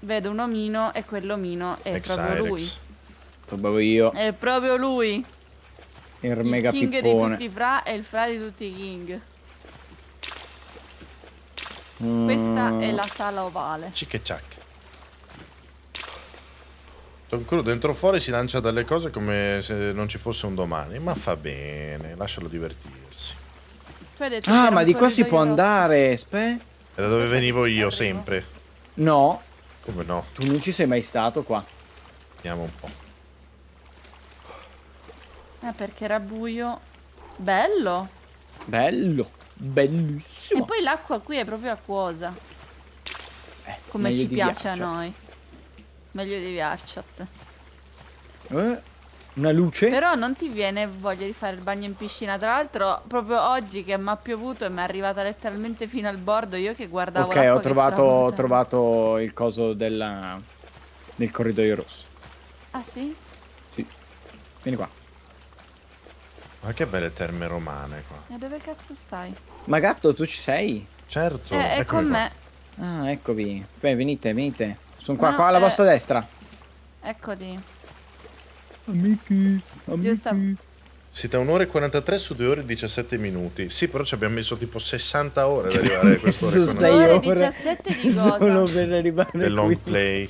Vedo un omino e quell'omino è proprio lui. Xyrex. Trovo io. È proprio lui. Il Il mega king di pippone. tutti i fra e il fra di tutti i king. Mm, Questa è la sala ovale. Cic e ciac. Tom Cruise dentro fuori si lancia dalle cose come se non ci fosse un domani. Ma fa bene, lascialo divertirsi. Tu hai detto che Ah, ma di qua si può andare. Spe? E da dove Aspetta, venivo io sempre? No, Come no? tu non ci sei mai stato qua. Vediamo un po'. Ah, perché era buio. Bello. Bello. E Bellissimo. poi l'acqua qui è proprio acquosa. Eh, Come ci piace a noi. Meglio di Viarchat. Eh, Una luce? Però non ti viene voglia di fare il bagno in piscina. Tra l'altro, proprio oggi che mi ha piovuto e mi è arrivata letteralmente fino al bordo, io che guardavo ok, ho trovato, ho trovato il coso della, del corridoio rosso. Ah sì? Sì. Vieni qua. Ma che belle terme romane qua. E dove cazzo stai? Ma gatto, tu ci sei? Certo. eh, è con qua. me. Ah, eccovi. Beh, venite, venite. Sono qua, No, qua alla eh. vostra destra. Eccoti. Amici, Io stavo- Siete a un'ora e 43 su 2 ore e 17 minuti. Sì, però ci abbiamo messo tipo 60 ore ad arrivare a quest'ora e Su 43. sei Ore ore 17 di cosa? Solo per arrivare long qui. play.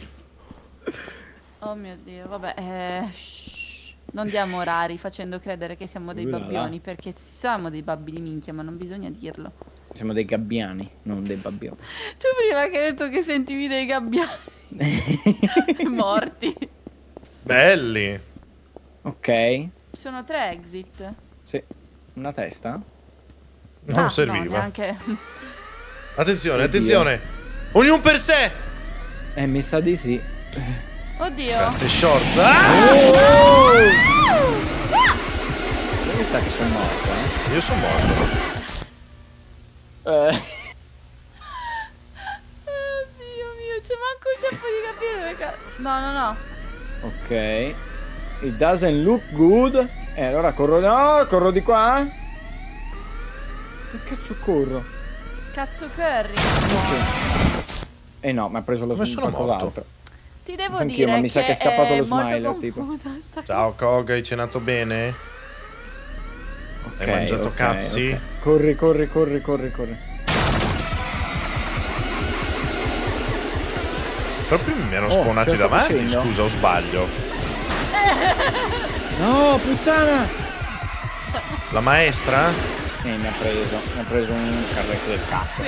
Oh mio dio, vabbè. Eh, shh. Non diamo orari facendo credere che siamo dei babbioni, perché siamo dei babbi di minchia, ma non bisogna dirlo. Siamo dei gabbiani, non dei babbioni. Tu prima che hai detto che sentivi dei gabbiani morti. ok. Ci sono tre exit. Sì. Una testa? Non Ah, no, serviva. neanche. Attenzione, Oddio. attenzione. Ognuno per sé. Eh, mi sa di sì. Oddio. Grazie, Shorts. Ah! Io mi sa che sono morto, eh. Io sono morto. Eh, Oddio mio, c'è manco il tempo di capire dove cazzo. No, no, no. ok. It doesn't look good. E allora corro... No, corro di qua. Che cazzo corro? Cazzo curry. Eh no, mi ha preso lo sm- sono qualcos'altro. Ti devo Anch'io, dire ma mi sa che è scappato lo smiler, tipo. Ciao, Cog, hai cenato bene? Ok, Hai mangiato ok, cazzi? ok. Corri, corri, corri, corri, corri. Proprio mi erano Oh, spawnati davanti, facendo? scusa, o sbaglio. No, puttana! La maestra? Eh, mi ha preso. Mi ha preso un carretto del cazzo.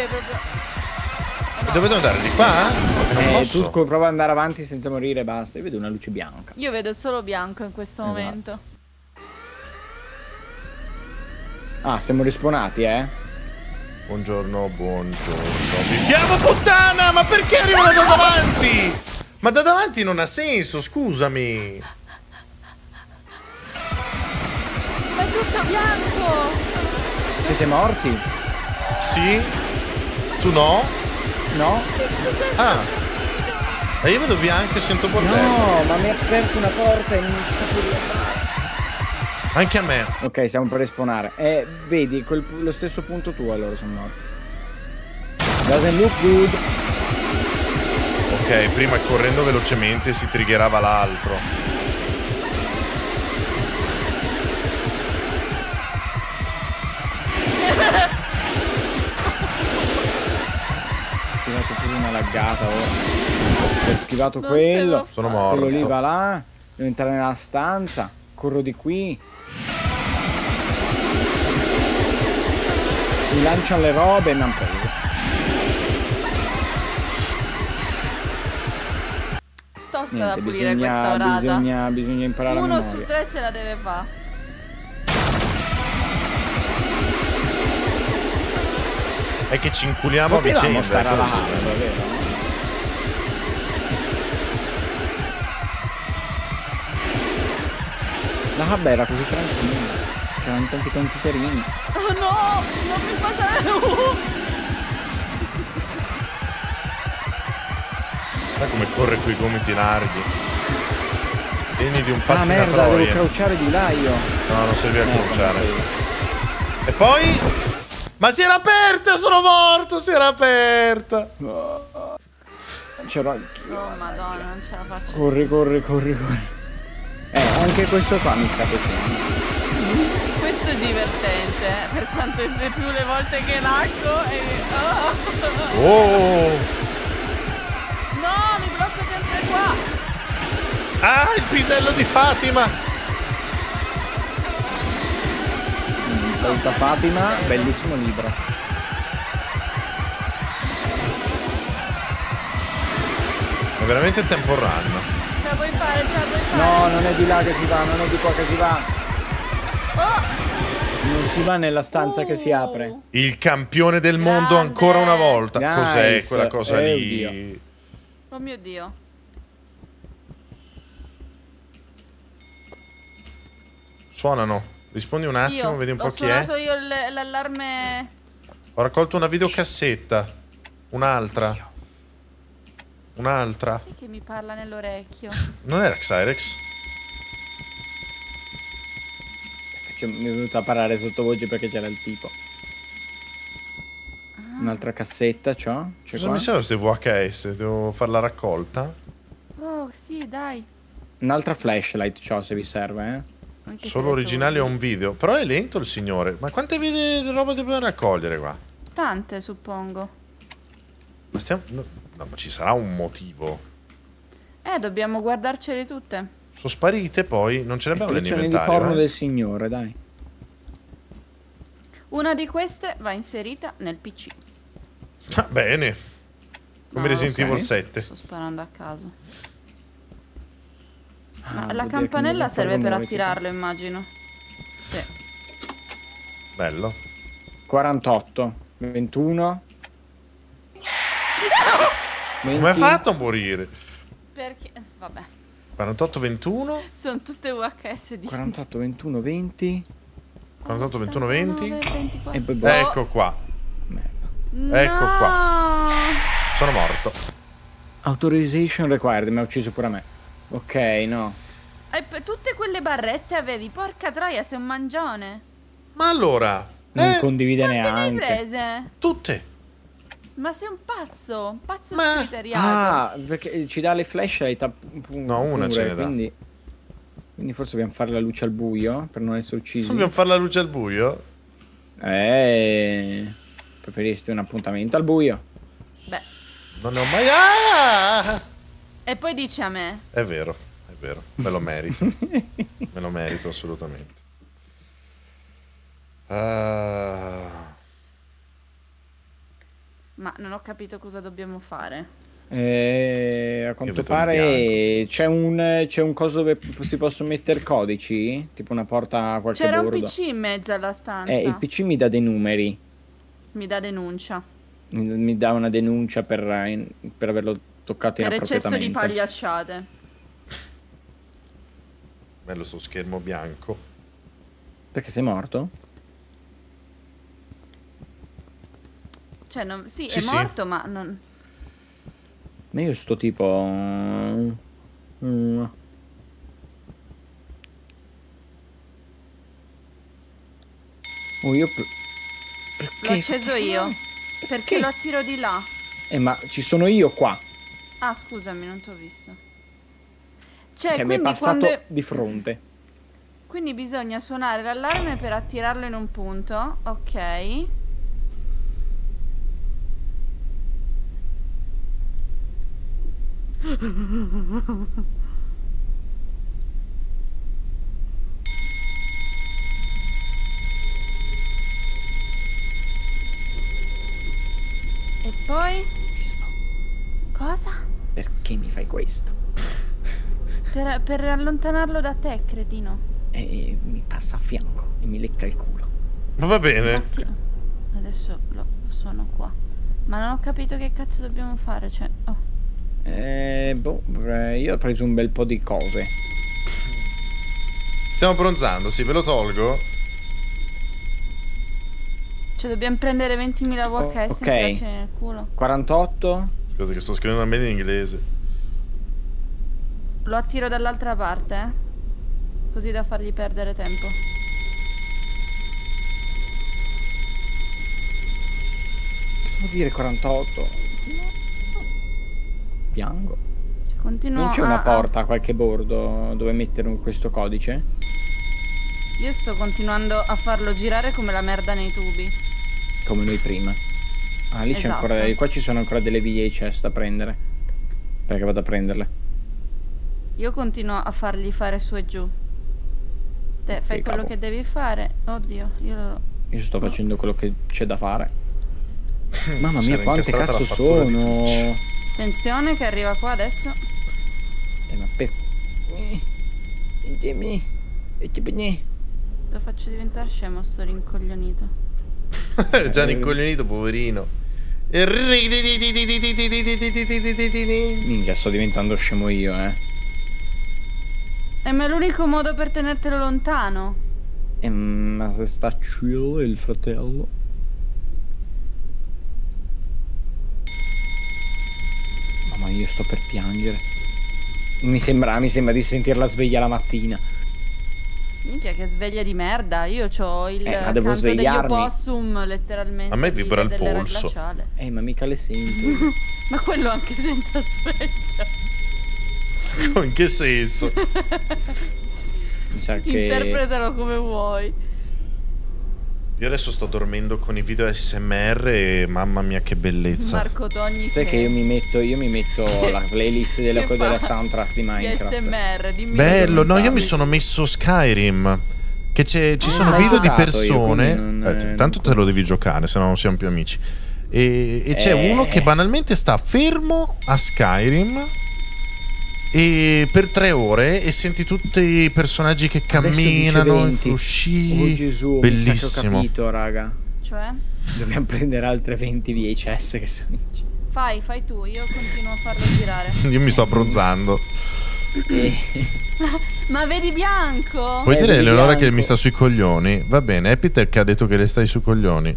Dove devo andare? Di qua? Non Eh, posso. tu co- prova ad andare avanti senza morire e basta. Io vedo una luce bianca. Io vedo solo bianco in questo Esatto. momento. Ah, siamo risponati, eh? Buongiorno, buongiorno. Vi chiamo puttana, ma perché arrivano da davanti? Ma da davanti non ha senso, scusami. Ma è tutto bianco! Siete morti? Sì? Tu no? No? Ah. E io vedo bianco e sento bordello. No, ma mi ha aperto una porta e non so più rientrare. Anche a me. Ok, siamo per respawnare. Eh, vedi, quel lo stesso punto tu allora sono morto. Doesn't look good. Ok, prima correndo velocemente si triggerava l'altro. Ho tirato pure una laggata ora. Ho schivato Non quello. Sono morto. Quello lì va là. Devo entrare nella stanza. Corro di qui. Mi lanciano le robe e mi hanno preso. Tosta da Niente, pulire questa bisogna, orata. bisogna, bisogna imparare Uno su tre ce la deve fare. È che ci inculiamo a vicenda. stare alla vero? La hub era così tranquilla. C'erano tanti computerini. Oh no! Non mi passare. Guarda come corre coi gomiti larghi. Vieni di un Ah merda, devo crouchare di là io. no, non serve a Merda, crouciare. non E poi... Ma si era aperta, sono morto, si era aperta. credo. C'ero anch'io. Oh madonna, non ce la faccio. Corri, corri, corri, corri. Eh, anche questo qua mi sta piacendo. Questo è divertente, eh, per quanto è più le volte che nacco e... Oh. Oh! No, mi blocco sempre qua! Ah, il pisello di Fatima! Saluta Fatima, bellissimo libro. È veramente tempo run. Ce la puoi fare, ce la puoi fare! No, non è di là che si va, non è di qua che si va. Non si va nella stanza che si apre. Uh. Il campione del mondo Grande. ancora una volta. Nice. Cos'è quella cosa Eh, lì? oddio. Oh mio dio. Suonano. Rispondi un attimo, io, vedi un ho po' chi è. suonato io l'allarme... Ho raccolto una videocassetta. Un'altra. Un'altra. Chi è che mi parla nell'orecchio? Non era Xyrex? Cioè, mi è venuto a parare sottovoce perché c'era il tipo. Ah. Un'altra cassetta, c'ho? C'è Cosa qua? mi serve queste VHS? Devo fare la raccolta? Oh, sì, dai. Un'altra flashlight c'ho se vi serve, eh. Anche Solo originale o un video. Però è lento il signore. Ma quante video di roba dobbiamo raccogliere qua? Tante, suppongo. Ma stiamo... No, no, ma ci sarà un motivo. Eh, dobbiamo guardarcele tutte. Sono sparite poi, non ce ne abbiamo Collezione di nell'inventario. porno eh? del signore, dai. Una di queste va inserita nel PC. Ah, bene. Come No, Resident. Evil 7. Sto sparando a caso. Ah, la campanella serve per attirarlo, immagino. Sì. Bello. tipo. 48, 21. Come hai fatto a morire? Perché... Vabbè. 48, 21. Sono tutte VHS di 48, 21, 20. 48, 21, 20. 24. E poi boh. Ecco qua. Merda. ecco No! Sono morto. Authorization required, mi ha ucciso pure a me. Ok, no. E per tutte quelle barrette avevi, porca troia, sei un mangione. Ma allora... Non eh, condivide Quante ne hai neanche. prese? tutte. Ma sei un pazzo, un pazzo Ma- scriteriato. Ah, perché ci dà le flashlight a No, una pure, ce ne dà. Quindi, quindi forse dobbiamo fare la luce al buio per non essere uccisi. Dobbiamo fare la luce al buio? Eh, preferisci un appuntamento al buio? Beh, Non ne ho mai... Ah! e poi dici a me. È vero, è vero. Me lo merito. Me lo merito assolutamente. Ah, Ma non ho capito cosa dobbiamo fare. Eh, a quanto un pare c'è un, c'è un coso dove si possono mettere codici, tipo una porta a qualche C'era un bordo. PC in mezzo alla stanza. Eh, il PC mi dà dei numeri, Mi dà denuncia. mi, mi dà una denuncia per, per averlo toccato Per eccesso di inappropriatamente. pagliacciate. bello sto schermo bianco. Perché sei morto? Cioè, non- sì, Sì, è sì. morto, ma non... Ma io sto tipo... mm, Oh, io... per- L'ho Perché? acceso io. Perché lo attiro di là. Eh, ma ci sono io qua, Ah, scusami, non ti ho visto. Cioè, che mi è passato quando... di fronte. Quindi bisogna suonare l'allarme per attirarlo in un punto. Ok. E poi? Questo. Cosa? Perché mi fai questo? Per, per allontanarlo da te, cretino. E mi passa a fianco e mi lecca il culo. Ma va bene. Infatti, adesso lo suono qua. Ma non ho capito che cazzo dobbiamo fare, cioè... Oh. Eh, boh, io ho preso un bel po' di cose. Stiamo bronzando, sì, ve lo tolgo. Cioè dobbiamo prendere 20.000 VHS ok. e tirarci nel culo. 48? Scusate che sto scrivendo mail in inglese. Lo attiro dall'altra parte, eh. Così da fargli perdere tempo. Cosa vuol dire 48? Piango. Continuo Non c'è a- una a- porta a qualche bordo dove mettere questo codice? Io sto continuando a farlo girare come la merda nei tubi. Come noi prima. Ah, lì c'è Esatto. ancora. Qua ci sono ancora delle VHS da prendere. Perché vado a prenderle. Io continuo a fargli fare su e giù. Te fai Ok, quello capo. che devi fare. Oddio, io lo... Io sto facendo quello che c'è da fare. Mamma mia, quante cazzo sono? Attenzione che arriva qua adesso. Eh, ma per... E. Lo faccio diventare scemo sto rincoglionito. Già rincoglionito, poverino. Minchia, sto diventando scemo io, eh. Eh, ma è l'unico modo per tenertelo lontano. E ma se sta chill il fratello. Mamma io sto per piangere. Mi sembra, mi sembra di sentirla sveglia la mattina. Minchia che sveglia di merda. Io ho il Eh, ma devo canto degli svegliarmi. opossum letteralmente. A me vibra il polso. Eh, ma mica le sento. Ma quello anche senza sveglia. In che senso? Mi sa che... Interpretalo come vuoi. Io adesso sto dormendo con i video SMR e mamma mia che bellezza. Marco Togni Sai che io mi metto, io mi metto la playlist della, della soundtrack di Minecraft. SMR, dimmi Bello, no, io mi sono messo Skyrim. Che c'è, ci Ah, sono video di io, persone. non- eh, eh, tanto te lo devi giocare, se no non siamo più amici. E, e c'è Eh. uno che banalmente sta fermo a Skyrim. E per tre ore e senti tutti i personaggi che camminano, 20. frusci. Oh Gesù, che ho Bellissimo. capito, raga. Cioè? Dobbiamo prendere altre 20 VHS che sono in giro. Fai, fai tu, io continuo a farlo girare. Io mi sto abbronzando. E- Ma vedi bianco? Puoi Eh, dire Eleonora che mi sta sui coglioni? Va bene, Epitech ha detto che le stai sui coglioni.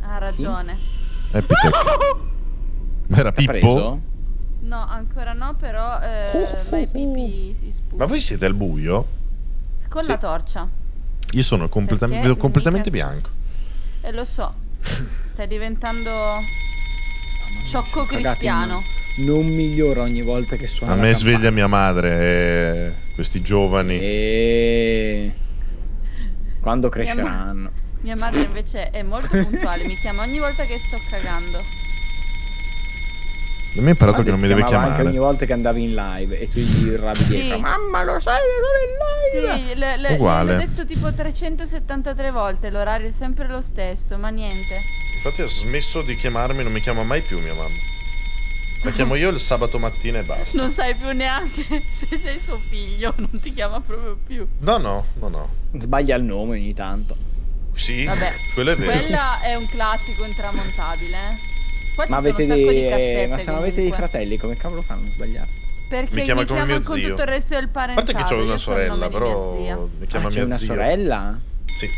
Ha ragione. Epitech. Ma era Pippo? No, ancora no, però eh, vai pipi si sputa. Ma voi siete al buio? Con Sì. la torcia. Io sono completam- vedo completamente bianco. E lo so. Stai diventando ciocco cristiano. mano. Non migliora ogni volta che suona A me sveglia mia madre, eh, questi giovani. E... Quando cresceranno? Mia madre invece è molto puntuale, mi chiama ogni volta che sto cagando. A me ha imparato che non mi deve chiamava anche chiamare. ogni volta che andavi in live e tu gli urlavi Sì. dietro Mamma lo sai che sono in live Sì, le, le- Uguale. l'ho detto tipo 373 volte, l'orario è sempre lo stesso, ma niente. Infatti ha smesso di chiamarmi, non mi chiama mai più mia mamma. La chiamo io il sabato mattina e basta. Non sai più neanche se sei suo figlio, non ti chiama proprio più. No, no, no, no. Sbaglia il nome ogni tanto Sì, Vabbè, quello è vero. Quella è un classico intramontabile, eh. Qua Ma sono avete dei... cassette Ma se non avete dei fratelli come cavolo fanno a sbagliare? Perché Mi chiama come mio con zio. tutto il resto del A parentato. parte che ho una sorella, mia però mi chiama Ah, mio una sorella? Sì.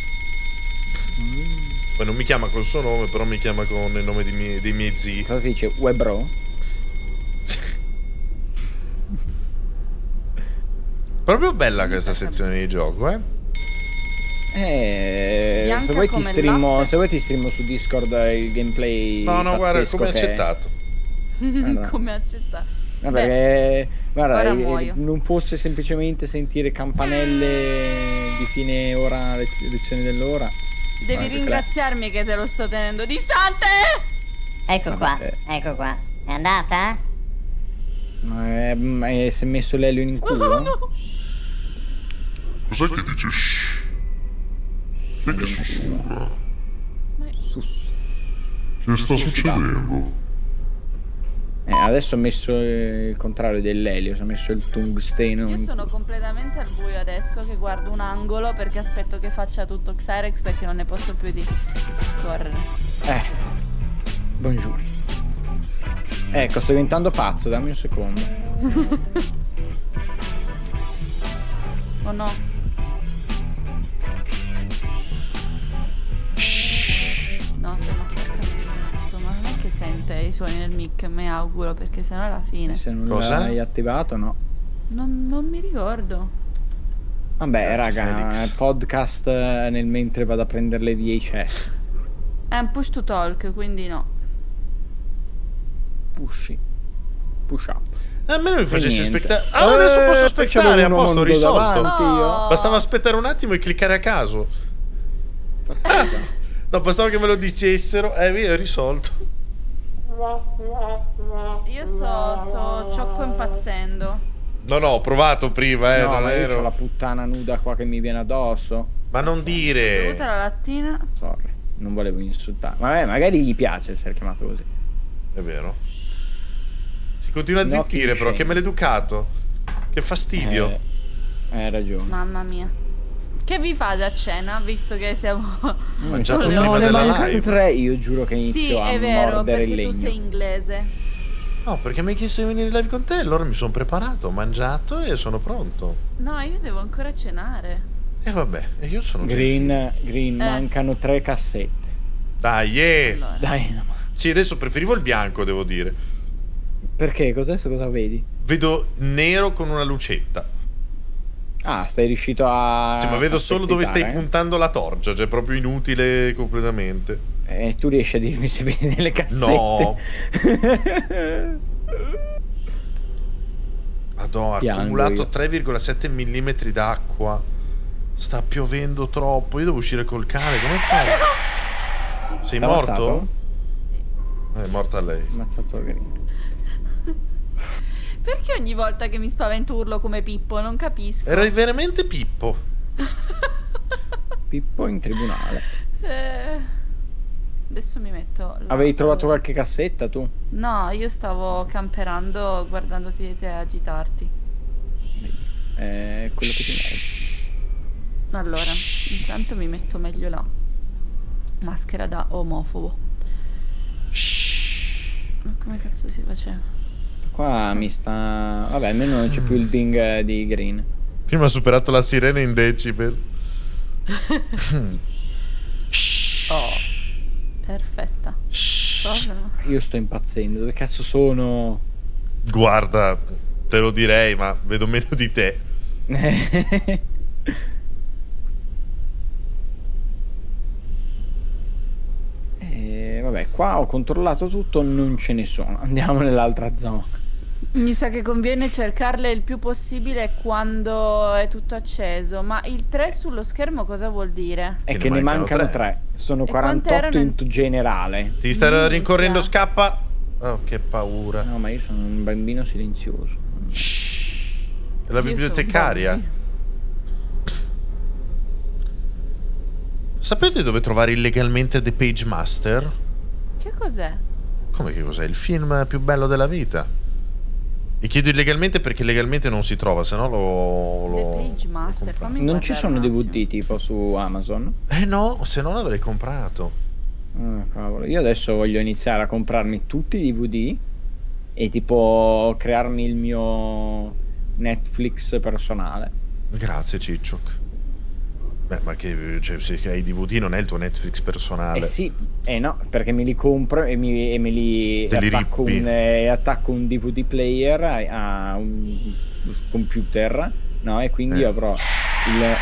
Poi non mi chiama col suo nome, però mi chiama con il nome dei miei, dei miei zii. Cosa si dice? Webro? Proprio bella questa sezione di gioco, eh? Eh, se vuoi streamo, se vuoi ti streamo su Discord il gameplay No, no, guarda, come che- accettato. Guarda. Come accettare? No, perché, guarda, eh, non fosse semplicemente sentire campanelle di fine ora, lez- lezione dell'ora. Devi Anche ringraziarmi che te lo sto tenendo distante. Ecco qua, Vabbè. ecco qua. È andata? Ma è- ma è- si è messo l'elio in culo? Cos'è che dice shh? Chi è che sussurra? Sus- Che sta succedendo? Eh, adesso ha messo il contrario dell'elio, si è messo il tungsteno. Io sono completamente al buio adesso che guardo un angolo perché aspetto che faccia tutto Xyrex perché non ne posso più di correre. Eh, buongiorno. Ecco, sto diventando pazzo, dammi un secondo. Oh no? No, stiamo attaccando il cazzo, ma non è che sente i suoni nel mic, me auguro, perché sennò è la fine. Se non Cosa? l'hai attivato, no. Non, non mi ricordo. Vabbè, Grazie, raga, Felix. podcast eh, nel mentre vado a prendere le VHS. È un push to talk, quindi no. Pushi. Push up. A me non mi facessi aspettare. Ah, adesso Eh, posso aspettare, a posto, risolto. davanti. Oh. Bastava aspettare un attimo e cliccare a caso. No, bastava che me lo dicessero. Eh, via, ho risolto. Io sto, sto ciocco impazzendo. No, no, ho provato prima, eh. no, non ma io ero- ho la puttana nuda qua che mi viene addosso. Ma non dire. la lattina. Sorry, non volevo insultare. Vabbè, magari gli piace essere chiamato così. È vero. Si continua a No, zittire, che però. Che maleducato. Che fastidio. Eh, hai ragione. Mamma mia. Che vi fate a cena, visto che siamo... mangiato Sono le prima no, ne della mancano live. tre. Io giuro che inizio Sì, a è vero, mordere il perché tu legno. sei inglese. No, perché mi hai chiesto di venire in live con te. Allora mi sono preparato, ho mangiato e sono pronto. No, io devo ancora cenare. E vabbè, e io sono Green, gentile. Green Eh. mancano tre cassette. Dai, eh. Allora. Dai, no, Sì, adesso preferivo il bianco, devo dire. perché? Cos'è? Cosa vedi? Vedo nero con una lucetta. Ah, sei riuscito a. Cioè, ma vedo solo dove stai specchiare, puntando la torcia, cioè proprio inutile completamente. eh? Eh, tu riesci a dirmi se vedi delle cassette? No. Madonna, ha Piango accumulato io. 3,7 mm d'acqua. Sta piovendo troppo. Io devo uscire col cane. Come fai? Sei T'ha morto? Sì. Eh, È morta lei. Ammazzato Green. Perché ogni volta che mi spavento urlo come Pippo? Non capisco. Era veramente Pippo. Pippo in tribunale. Eh, Adesso mi metto... Avevi trovato qualche cassetta tu? No, io stavo camperando guardandoti te agitarti. Eh, quello che ti meriti. Allora, intanto mi metto meglio là. Maschera da omofobo. Ma come cazzo si faceva? Qua mi sta. Vabbè, almeno non c'è più il ding di Green. Prima ha superato la sirena in decibel. Oh, perfetta. Cosa? Io sto impazzendo. Dove cazzo sono? Guarda, te lo direi, ma vedo meno di te. Eh, vabbè, qua ho controllato tutto, non ce ne sono. Andiamo nell'altra zona. Mi sa che conviene cercarle il più possibile quando è tutto acceso. Ma il 3 sullo schermo cosa vuol dire? È Che che, ne mancano mancano tre. tre. Sono E quante 48 erano in- generale. Ti sta Minchia. rincorrendo, scappa. Oh, che paura. No, ma io sono un bambino silenzioso. È la Io bibliotecaria. Sapete dove trovare illegalmente The Page Master? Che cos'è? Come che cos'è? Il film più bello della vita. E chiedo illegalmente perché legalmente non si trova, se no lo. lo Page lo Master, fammi Non ci sono. DVD tipo su Amazon? Eh no, se no l'avrei comprato. Ah, cavolo. Io adesso voglio iniziare a comprarmi tutti i DVD e tipo crearmi il mio Netflix personale. Grazie, Cicciok. Beh, ma che cioè, se hai i DVD non è il tuo Netflix personale. Eh sì, eh no, perché me li compro e, mi, e me li Te li attacco, rippi. un, eh, attacco un DVD player a, a un computer, no? E quindi Eh. avrò il... eh.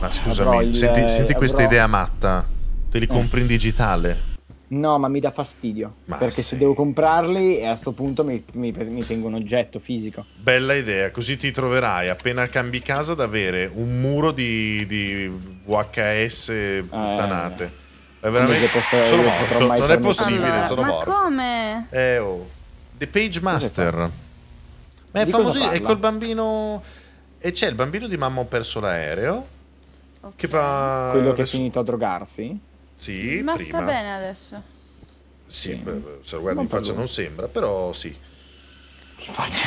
Ma scusami, Avrò il- senti, senti questa avrò- idea matta. Te li compri in digitale. No, ma mi dà fastidio. Ma perché sì. se devo comprarli e a sto punto mi, mi, mi tengo un oggetto fisico. Bella idea, così ti troverai appena cambi casa ad avere un muro di, di VHS puttanate. È veramente... Posso- sono morto, non è possibile, Allora, sono ma morto. come? Eh, oh. The Page Master. Ma è famoso, è col bambino... E c'è il bambino di mamma ho perso l'aereo. Ok. Che fa... Quello che è finito a drogarsi. Sì, Ma prima. sta bene adesso. Sì, Sì. beh, se lo guardi Non in faccia non sembra, però sì. Ti faccio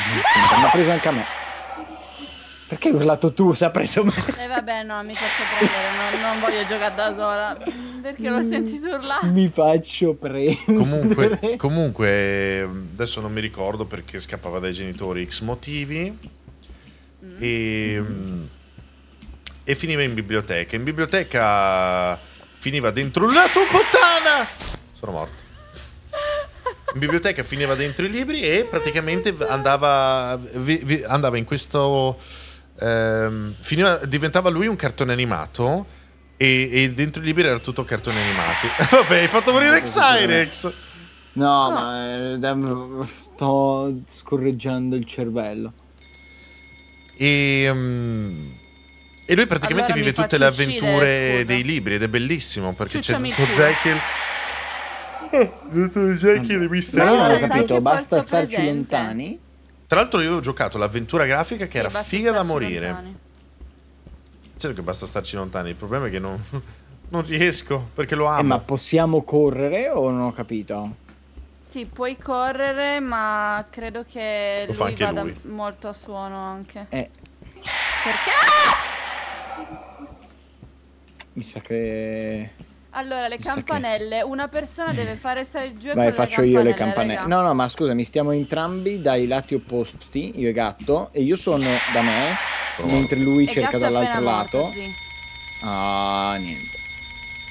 Mi ha preso anche a me. Perché hai urlato tu se ha preso me? E vabbè, no, mi faccio prendere, non, non voglio giocare da sola. Perché l'ho sentito urlare. Mi faccio prendere. Comunque, comunque, adesso non mi ricordo perché scappava dai genitori X motivi. Mm. E, e finiva in biblioteca. In biblioteca finiva dentro la tua puttana! Sono morto. In biblioteca finiva dentro i libri e praticamente andava, vi- vi- andava in questo. ehm, finiva- diventava lui un cartone animato. E, e dentro i libri era tutto cartoni animati. Vabbè, hai fatto morire Xyrex! No, No. ma eh, sto scorreggiando il cervello. E, mm, e lui praticamente Allora vive tutte le avventure uccidere, scusa. dei libri ed è bellissimo perché Ciucciami c'è il Dottor culo. Jekyll. Eh, Dottor Jekyll e Mr. Ma non ho capito, basta starci lontani. Tra l'altro io avevo giocato l'avventura grafica che Sì, era figa da morire. lontani. Certo che basta starci lontani, il problema è che non, non riesco perché lo Eh, amo. ma possiamo correre o non ho capito? Sì, puoi correre, ma credo che Lo lui vada lui. molto a suono anche. Eh, Perché? Mi sa che... Allora, le Mi sa che- campanelle, una persona deve fare sai giù e Vai, faccio io le campanelle, campanelle. raga. No, no, ma scusami, stiamo entrambi dai lati opposti, io e gatto, e io sono da me Sono mentre lui E cerca dall'altro lato. morto, sì. Ah, niente.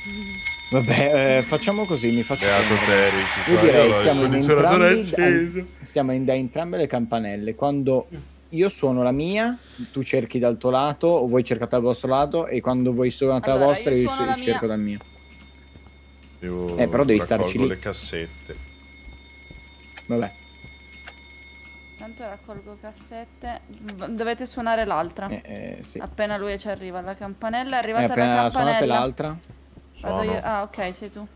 Vabbè, eh, facciamo così, mi faccio Beato. Io direi stiamo in entrambi, stiamo in da entrambe le campanelle. Quando io suono la mia, tu cerchi dal tuo lato, o voi cercate dal vostro lato, e quando voi suonate Allora, la vostra, io io, la cerco dal mio. Io Eh, però devi starci lì. le cassette. Vabbè. Tanto raccolgo cassette. Dovete suonare l'altra. Eh, eh, sì. Appena lui ci arriva alla campanella, è Eh, arrivata appena la suonate campanella. l'altra, Vado io. Ah, ok, sei tu.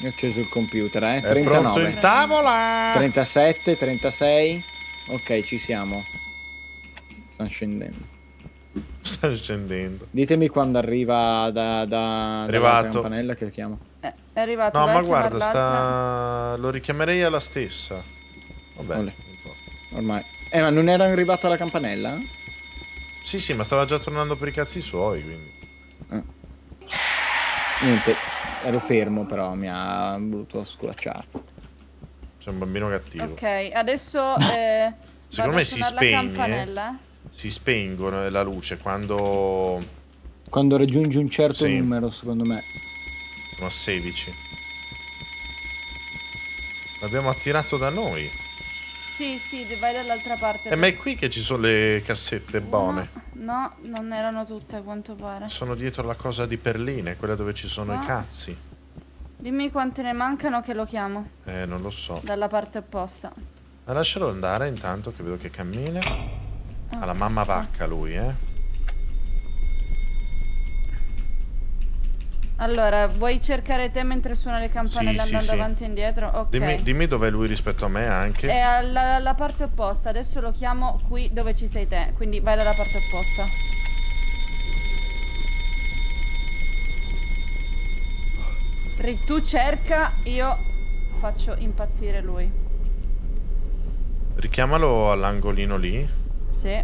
io ho acceso il computer, eh. È pronto 39. in tavola! 37, 36. Ok, ci siamo. Stanno scendendo. Sta scendendo. Ditemi quando arriva da, da Arrivato. campanella che chiamo. Eh, è arrivato. No, ma guarda, sta... lo richiamerei alla stessa. Vabbè. Olè. Ormai. Eh, ma non era arrivata la campanella? Sì, sì, ma stava già tornando per i cazzi suoi, quindi. Niente, ero fermo, però mi ha voluto sculacciare. Sei un bambino cattivo. Ok, adesso. Eh, Secondo me si spegne. Si spengono la luce quando Quando raggiungi un certo Sì. numero, secondo me. sono a 16. L'abbiamo attirato da noi. Sì, sì, vai dall'altra parte. Eh, ma è qui che ci sono le cassette buone. No, non erano tutte a quanto pare. Sono dietro la cosa di perline, quella dove ci sono i Ah. cazzi. Dimmi quante ne mancano che lo chiamo. Eh, non lo so. Dalla parte opposta. Ma lascialo andare intanto che vedo che cammina. Oh, Ha la mamma cazzo. vacca lui, eh. Allora, vuoi cercare te mentre suona le campanelle Sì, sì, andando sì. avanti e indietro? Ok. Dimmi, dimmi dov'è lui rispetto a me anche. È alla, alla parte opposta, adesso lo chiamo qui dove ci sei te, quindi vai dalla parte opposta. Tu cerca, io faccio impazzire lui. Richiamalo all'angolino lì. Sì,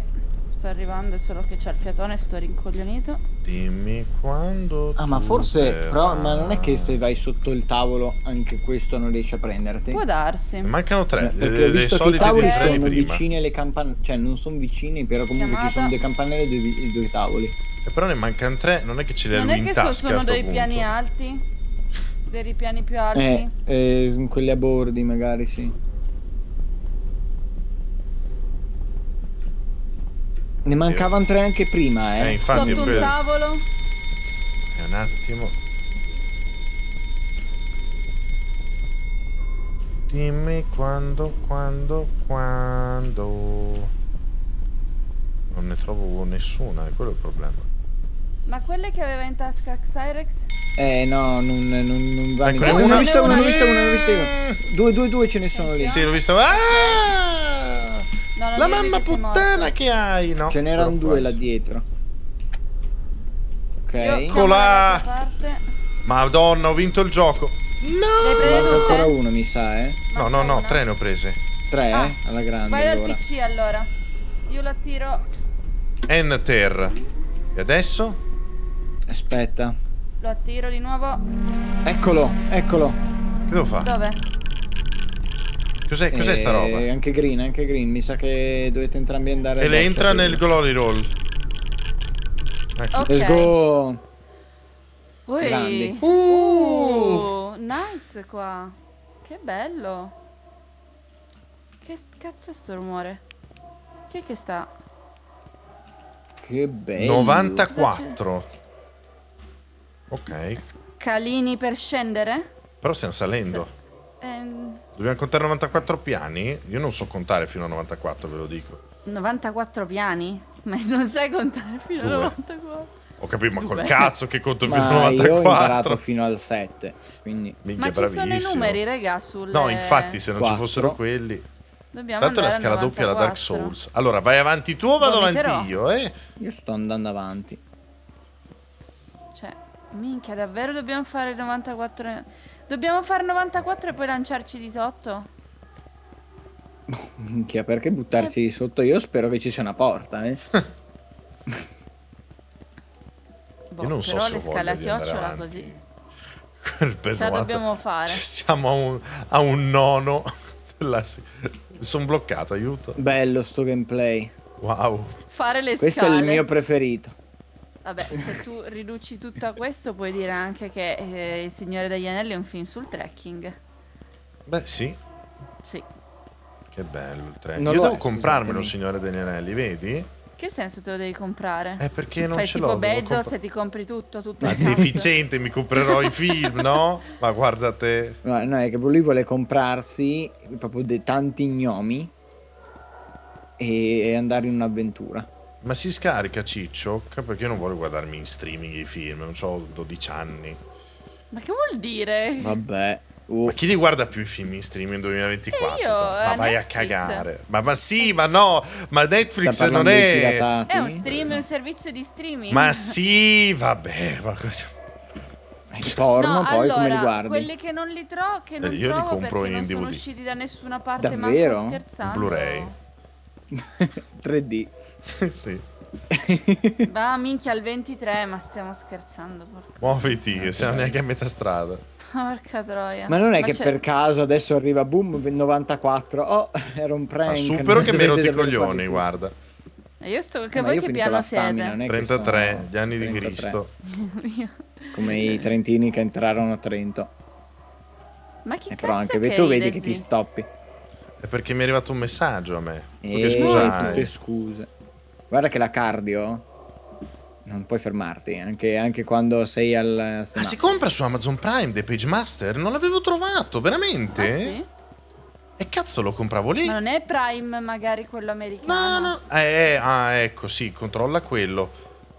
sto arrivando, è solo che c'è il fiatone, sto rincoglionito. Dimmi quando. Ah, ma forse. Però, ma non è che se vai sotto il tavolo anche questo non riesci a prenderti? Può darsi. Mancano tre. Eh, Perché le, ho visto che i tavoli sono vicini alle campanelle. Cioè, non sono vicini, però comunque Chiamata. ci sono due campanelle e due, due tavoli. E però ne mancano tre. Non è che ce li Non lui è in che tasca. so- a sono sto dei punto. piani alti? Dei piani più alti? Eh, eh, quelli a bordi, magari, sì. Ne mancavano tre anche prima, Eh, eh. infatti, Sotto un per- tavolo? Eh, un attimo. Dimmi quando, quando, quando. Non ne trovo nessuna, è quello il problema. Ma quelle che aveva in tasca Xyrex? Eh, no, non, non, non va Ecco, bene. ne Una una- vista, una, una- ne ho vista una, ne ho vista una. Due, due, due ce ne sono lì. Sì, l'ho vista. Ah! No, non La mamma che puttana che hai, no? Ce n'erano due là dietro. Ok. Eccola! Madonna, ho vinto il gioco. No! prende Manca tutte? ancora uno, mi sa, eh. No, no, no, tre ne ho prese. Tre, Ah, eh? Alla grande Vai allora. PC allora. Io la tiro. Enter. E adesso? Aspetta. Lo attiro di nuovo. Eccolo, eccolo. Che devo fare? Dove? Cos'è, cos'è sta Eh, roba? Anche green, anche green. Mi sa che dovete entrambi andare E le entra a nel glory roll. Ecco. Ok. Let's go. Ui. Grandi. Uh, nice qua. Che bello. Che cazzo è sto rumore? Chi è che sta? Che bello. 94. Ok. Scalini per scendere? Però stiamo salendo. Ehm, Dobbiamo contare 94 piani? Io non so contare fino a 94, ve lo dico. 94 piani? Ma non sai contare fino a Due. 94? Ho capito, ma col Due. cazzo che conto fino a Ma io ho imparato 94. fino al 7. Quindi Minchia, Ma ci sono i numeri, raga, sul... No, infatti, se non ci Quattro. fossero quelli. Dobbiamo Tanto è la scala al doppia la Dark 94. Souls. Allora, vai avanti tu o vado Vomiterò. avanti io, eh? io sto andando avanti. Minchia, davvero dobbiamo fare 94... Dobbiamo fare 94 e poi lanciarci di sotto? Minchia, perché buttarsi di sotto? Io spero che ci sia una porta, eh. Boh, Io non so però se le scale a chiocciola così. Per Ce la 90. dobbiamo fare. Ci siamo a un, a un nono. della sono bloccato, aiuto. Bello sto gameplay. Wow. Fare le Questo scale. è il mio preferito. Vabbè, se tu riduci tutto a questo, puoi dire anche che eh, Il Signore degli Anelli è un film sul trekking. Beh, sì. Sì. Che bello il. Non Io devo è, comprarmelo, scusatemi. Signore degli Anelli, vedi? Che senso te lo devi comprare? È perché non Fai ce tipo l'ho. devo Bezos compra- e ti compri tutto, tutto Ma deficiente, mi comprerò i film, no? Ma guarda te. No, no, è che lui vuole comprarsi proprio de- tanti gnomi e andare in un'avventura. Ma si scarica Ciccio? Perché io non voglio guardarmi in streaming i film, non ho 12 anni. Ma che vuol dire? Vabbè. Uh, Ma chi li guarda più i film in streaming nel 2024? Eh, io, ma eh, vai Netflix. a cagare. Ma, ma sì, ma no, ma Netflix non è... È un stream, è un servizio di streaming. Ma sì, vabbè. Ma... Il porno, no, poi allora, come li guardi? quelli che non li trovo, che non Eh, io li compro perché in non sono DVD. usciti da nessuna parte, Davvero? manco scherzando. Blu-ray. 3D. sì. Va minchia al 23, ma stiamo scherzando, porca, Muoviti, che siamo neanche a metà strada. porca troia. Ma non è che c'è- per caso adesso arriva boom 94. Oh, era un prank. Ma supero che mi rotto i coglioni, guarda. E Io sto che Ma voi che piano stamina, siete? non è che 33, sono gli anni di 33. Cristo. Io- Come i trentini che entrarono a Trento. Ma chi Eh, cazzo però anche è tu vedi che ti stoppi. È perché mi è arrivato un messaggio a me. Che scusai. tutte scuse. Guarda che la cardio non puoi fermarti, anche, anche quando sei al Ah, si compra su Amazon Prime The Page Master? Non l'avevo trovato, veramente? Ah, sì? E cazzo lo compravo lì? Ma non è Prime magari quello No, americano? no. Eh, eh, ah, ecco, sì, controlla quello.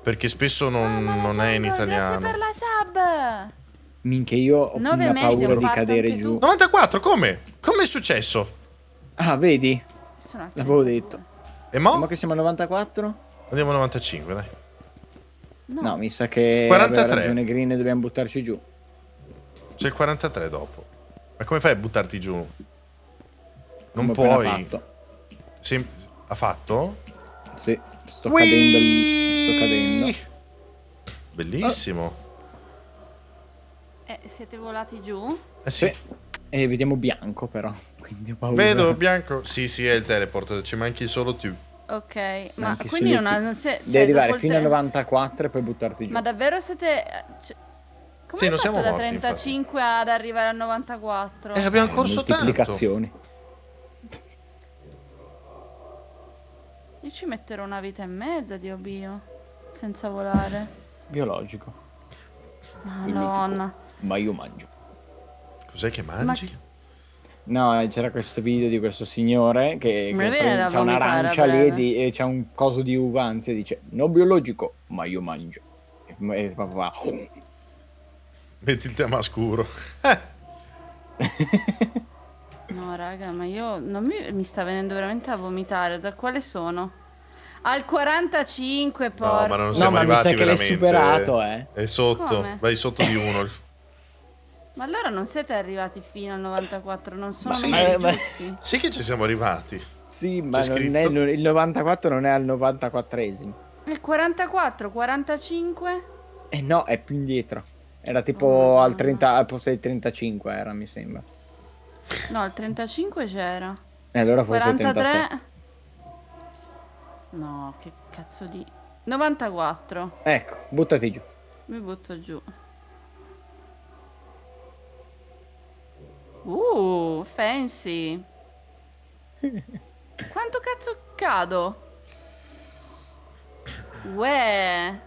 Perché spesso non, Ah, ma non è in italiano. Grazie per la sub! Minchia, io ho una paura di cadere giù. tu. 94, come? Come è successo? Ah, vedi? L'avevo 32. detto. E mo? Ma che siamo a 94? Andiamo a 95, dai. No, No, mi sa che 43. aveva ragione Green e dobbiamo buttarci giù. C'è il 43 dopo. Ma come fai a buttarti giù? Non Come puoi. fatto. Sì, ha fatto? Sì, sto Whee! cadendo. Sto cadendo. Bellissimo. Eh, siete volati giù? Eh sì. Sì. E vediamo bianco però. Quindi ho paura. Vedo bianco. Sì, sì, è il teleport. Ci manchi solo tu. Ok, ma Anche quindi non, ha, non si- cioè, Devi arrivare fino te- a 94 e poi buttarti giù. Ma davvero siete... eh, cioè, come Sì, non siamo da morti, 35 ad arrivare al 94? Eh, abbiamo Eh, corso tanto. moltiplicazioni. Io ci metterò una vita e mezza, Dio mio, senza volare. Biologico. Madonna. Ma io mangio. Cos'è che mangi? chi- No, c'era questo video di questo signore che, che c'ha a un'arancia lì e, di- e c'ha un coso di uva, anzi, e dice no biologico, ma io mangio. E, e proprio va. Metti il tema scuro. No, raga, ma io non mi, mi sta venendo veramente a vomitare. Da quale sono? Al 45, porco. no, ma non No, siamo ma mi arrivati sa che l'hai superato, eh. È sotto. Come? Vai sotto di uno. Ma allora non siete arrivati fino al 94, non sono sì. Eh, ma-. Sì che ci siamo arrivati. Sì, ma è, il 94 non è al 94esimo. Il 44, 45? Eh no, è più indietro. Era tipo Oh, al Madonna. 30, al posto del 35 era, mi sembra. No, il 35 c'era. E allora forse il 36. 43? No, che cazzo di... 94. Ecco, buttati giù. Mi butto giù. Uh, fancy. Quanto cazzo cado? Uè,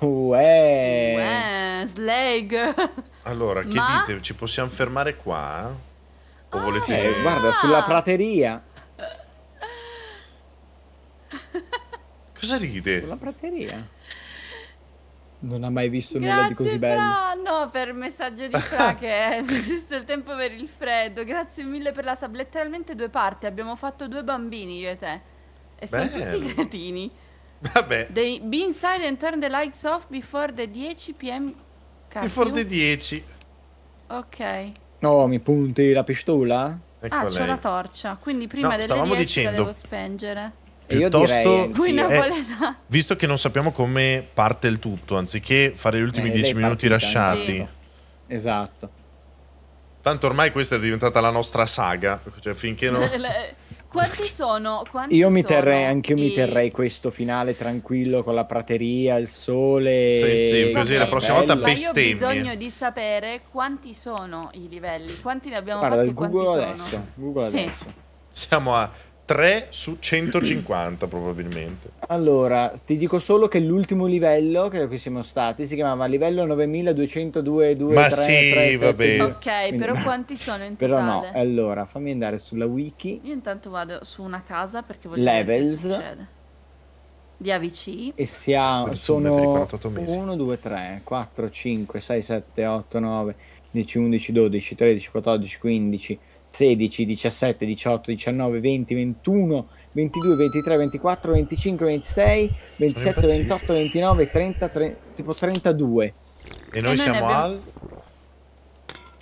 Uè. uè, slag. Allora, che Ma- dite? Ci possiamo fermare qua? O Ah. volete... Eh, guarda, sulla prateria. Cosa ride? Sulla prateria. Non ha mai visto nulla di Grazie così bello. Fra, no, per messaggio di Fra che è giusto il tempo per il freddo. Grazie mille per la sub. Letteralmente due parti. Abbiamo fatto due bambini io e te. E sono Bello. tutti cretini. Vabbè, They be inside and turn the lights off before the 10 pm curfew. before the 10. Ok. Oh, mi punti la pistola? Ecco Ah, c'ho la torcia. Quindi prima No, delle stavamo 10 la dicendo- devo spengere. E io Piuttosto- direi. Eh. Visto che non sappiamo come parte il tutto, anziché fare gli ultimi Eh, 10 lei minuti lasciati, sì. Esatto. tanto ormai questa è diventata la nostra saga. Cioè, finché non. Quanti sono? Quanti Io mi sono terrei, anche io mi i- terrei questo finale tranquillo con la prateria, il sole. Sì, sì, e- così la bello. prossima volta Ma io ho bisogno di sapere quanti sono i livelli, quanti ne abbiamo Guarda, fatti e quanti Google sono. adesso. Google Sì. adesso. Siamo a 3 su 150 probabilmente. Allora, ti dico solo che l'ultimo livello che qui siamo stati si chiamava livello 9202 Ma sì, vabbè. Ok, però quanti sono in Però totale? no, allora fammi andare sulla wiki Io intanto vado su una casa perché voglio vedere Levels. che succede. Di AVC. e si ha, Sì, sono 48 mesi. 1, 2, 3, 4, 5, 6, 7, 8, 9, 10, 11, 12, 13, 14, 15, 16, 17, 18, 19, 20, 21, 22, 23, 24, 25, 26, 27, impazzito. 28, 29, 30, 30 tipo 32. E noi noi ne siamo abbiamo- al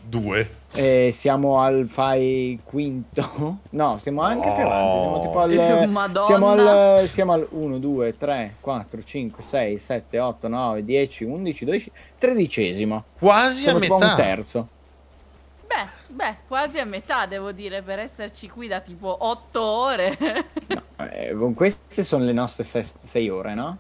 2. E siamo al fai quinto? No, siamo anche più avanti. Siamo tipo al. Eh. Siamo al. Siamo al 1, 2, 3, 4, 5, 6, 7, 8, 9, 10, 11, 12, tredicesimo. Quasi Siamo a a un metà. terzo. Beh, beh, quasi a metà devo dire per esserci qui da tipo 8 ore. Eh, con queste sono le nostre 6 ore, no?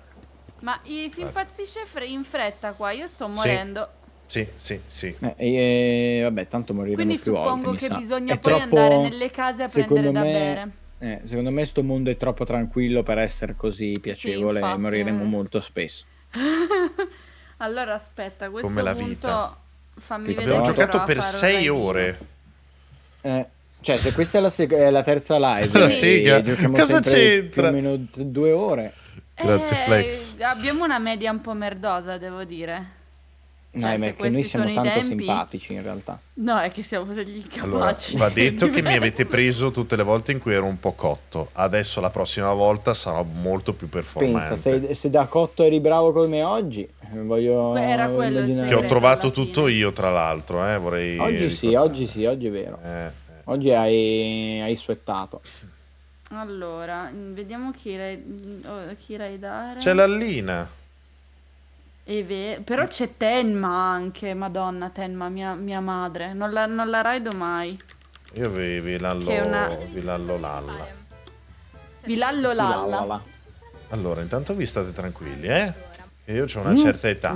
Ma i- si impazzisce fre- in fretta qua, io sto Sì. morendo. Sì, sì, sì. Eh, e, vabbè, tanto moriremo Quindi più volte. suppongo mi che sa. bisogna È poi troppo- andare nelle case a prendere secondo da me- bere. Eh, secondo me sto mondo è troppo tranquillo per essere così piacevole e infatti, moriremo eh. molto spesso. allora aspetta, questo Come la punto vita. Fammi Che vedere. Abbiamo giocato per a fare 6 un live. ore. Eh, cioè, se questa è la, sec- è la terza live, La e sega, giochiamo cosa sempre c'entra? più o meno t- due ore. Grazie, Eh, Flex. Abbiamo una media un po' merdosa, devo dire. Cioè, se ma è che noi siamo tanto tempi- simpatici in realtà. No, è che siamo degli Allora, incapaci. va detto che mi avete preso tutte le volte in cui ero un po' cotto. Adesso la prossima volta sarò molto più performante. Pensa, se, se da cotto eri bravo come oggi, voglio Era quello che ho trovato tutto io, tra l'altro, eh, vorrei Oggi sì, ricordare. oggi sì, oggi è vero. Eh, eh. Oggi hai, hai swettato. Allora, vediamo chi rai, oh, chi rai dare. C'è l'allina. È ve- Però c'è Tenma anche, madonna Tenma, mia, mia madre. Non la, non la raido mai. Io vi, vi lallo, una- vi lallo lalla. Vilallo Sì, Lalla. Allora, intanto vi state tranquilli, eh? Che io ho una certa età.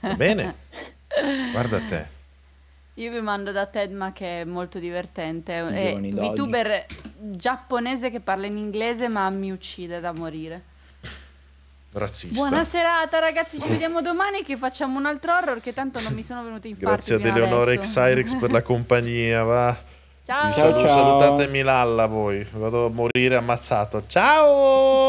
Va bene? Guarda te. Io vi mando da Tedma che è molto divertente. È d'oggi. VTuber giapponese che parla in inglese ma mi uccide da morire. Razzista. Buona serata ragazzi, ci vediamo domani che facciamo un altro horror che tanto non mi sono venuti infarti Grazie ad fino Eleonore adesso. Xyrex per la compagnia, va. Ciao. Vi Ciao, saluto, ciao. salutatemi l'alla voi. Vado a morire ammazzato. Ciao!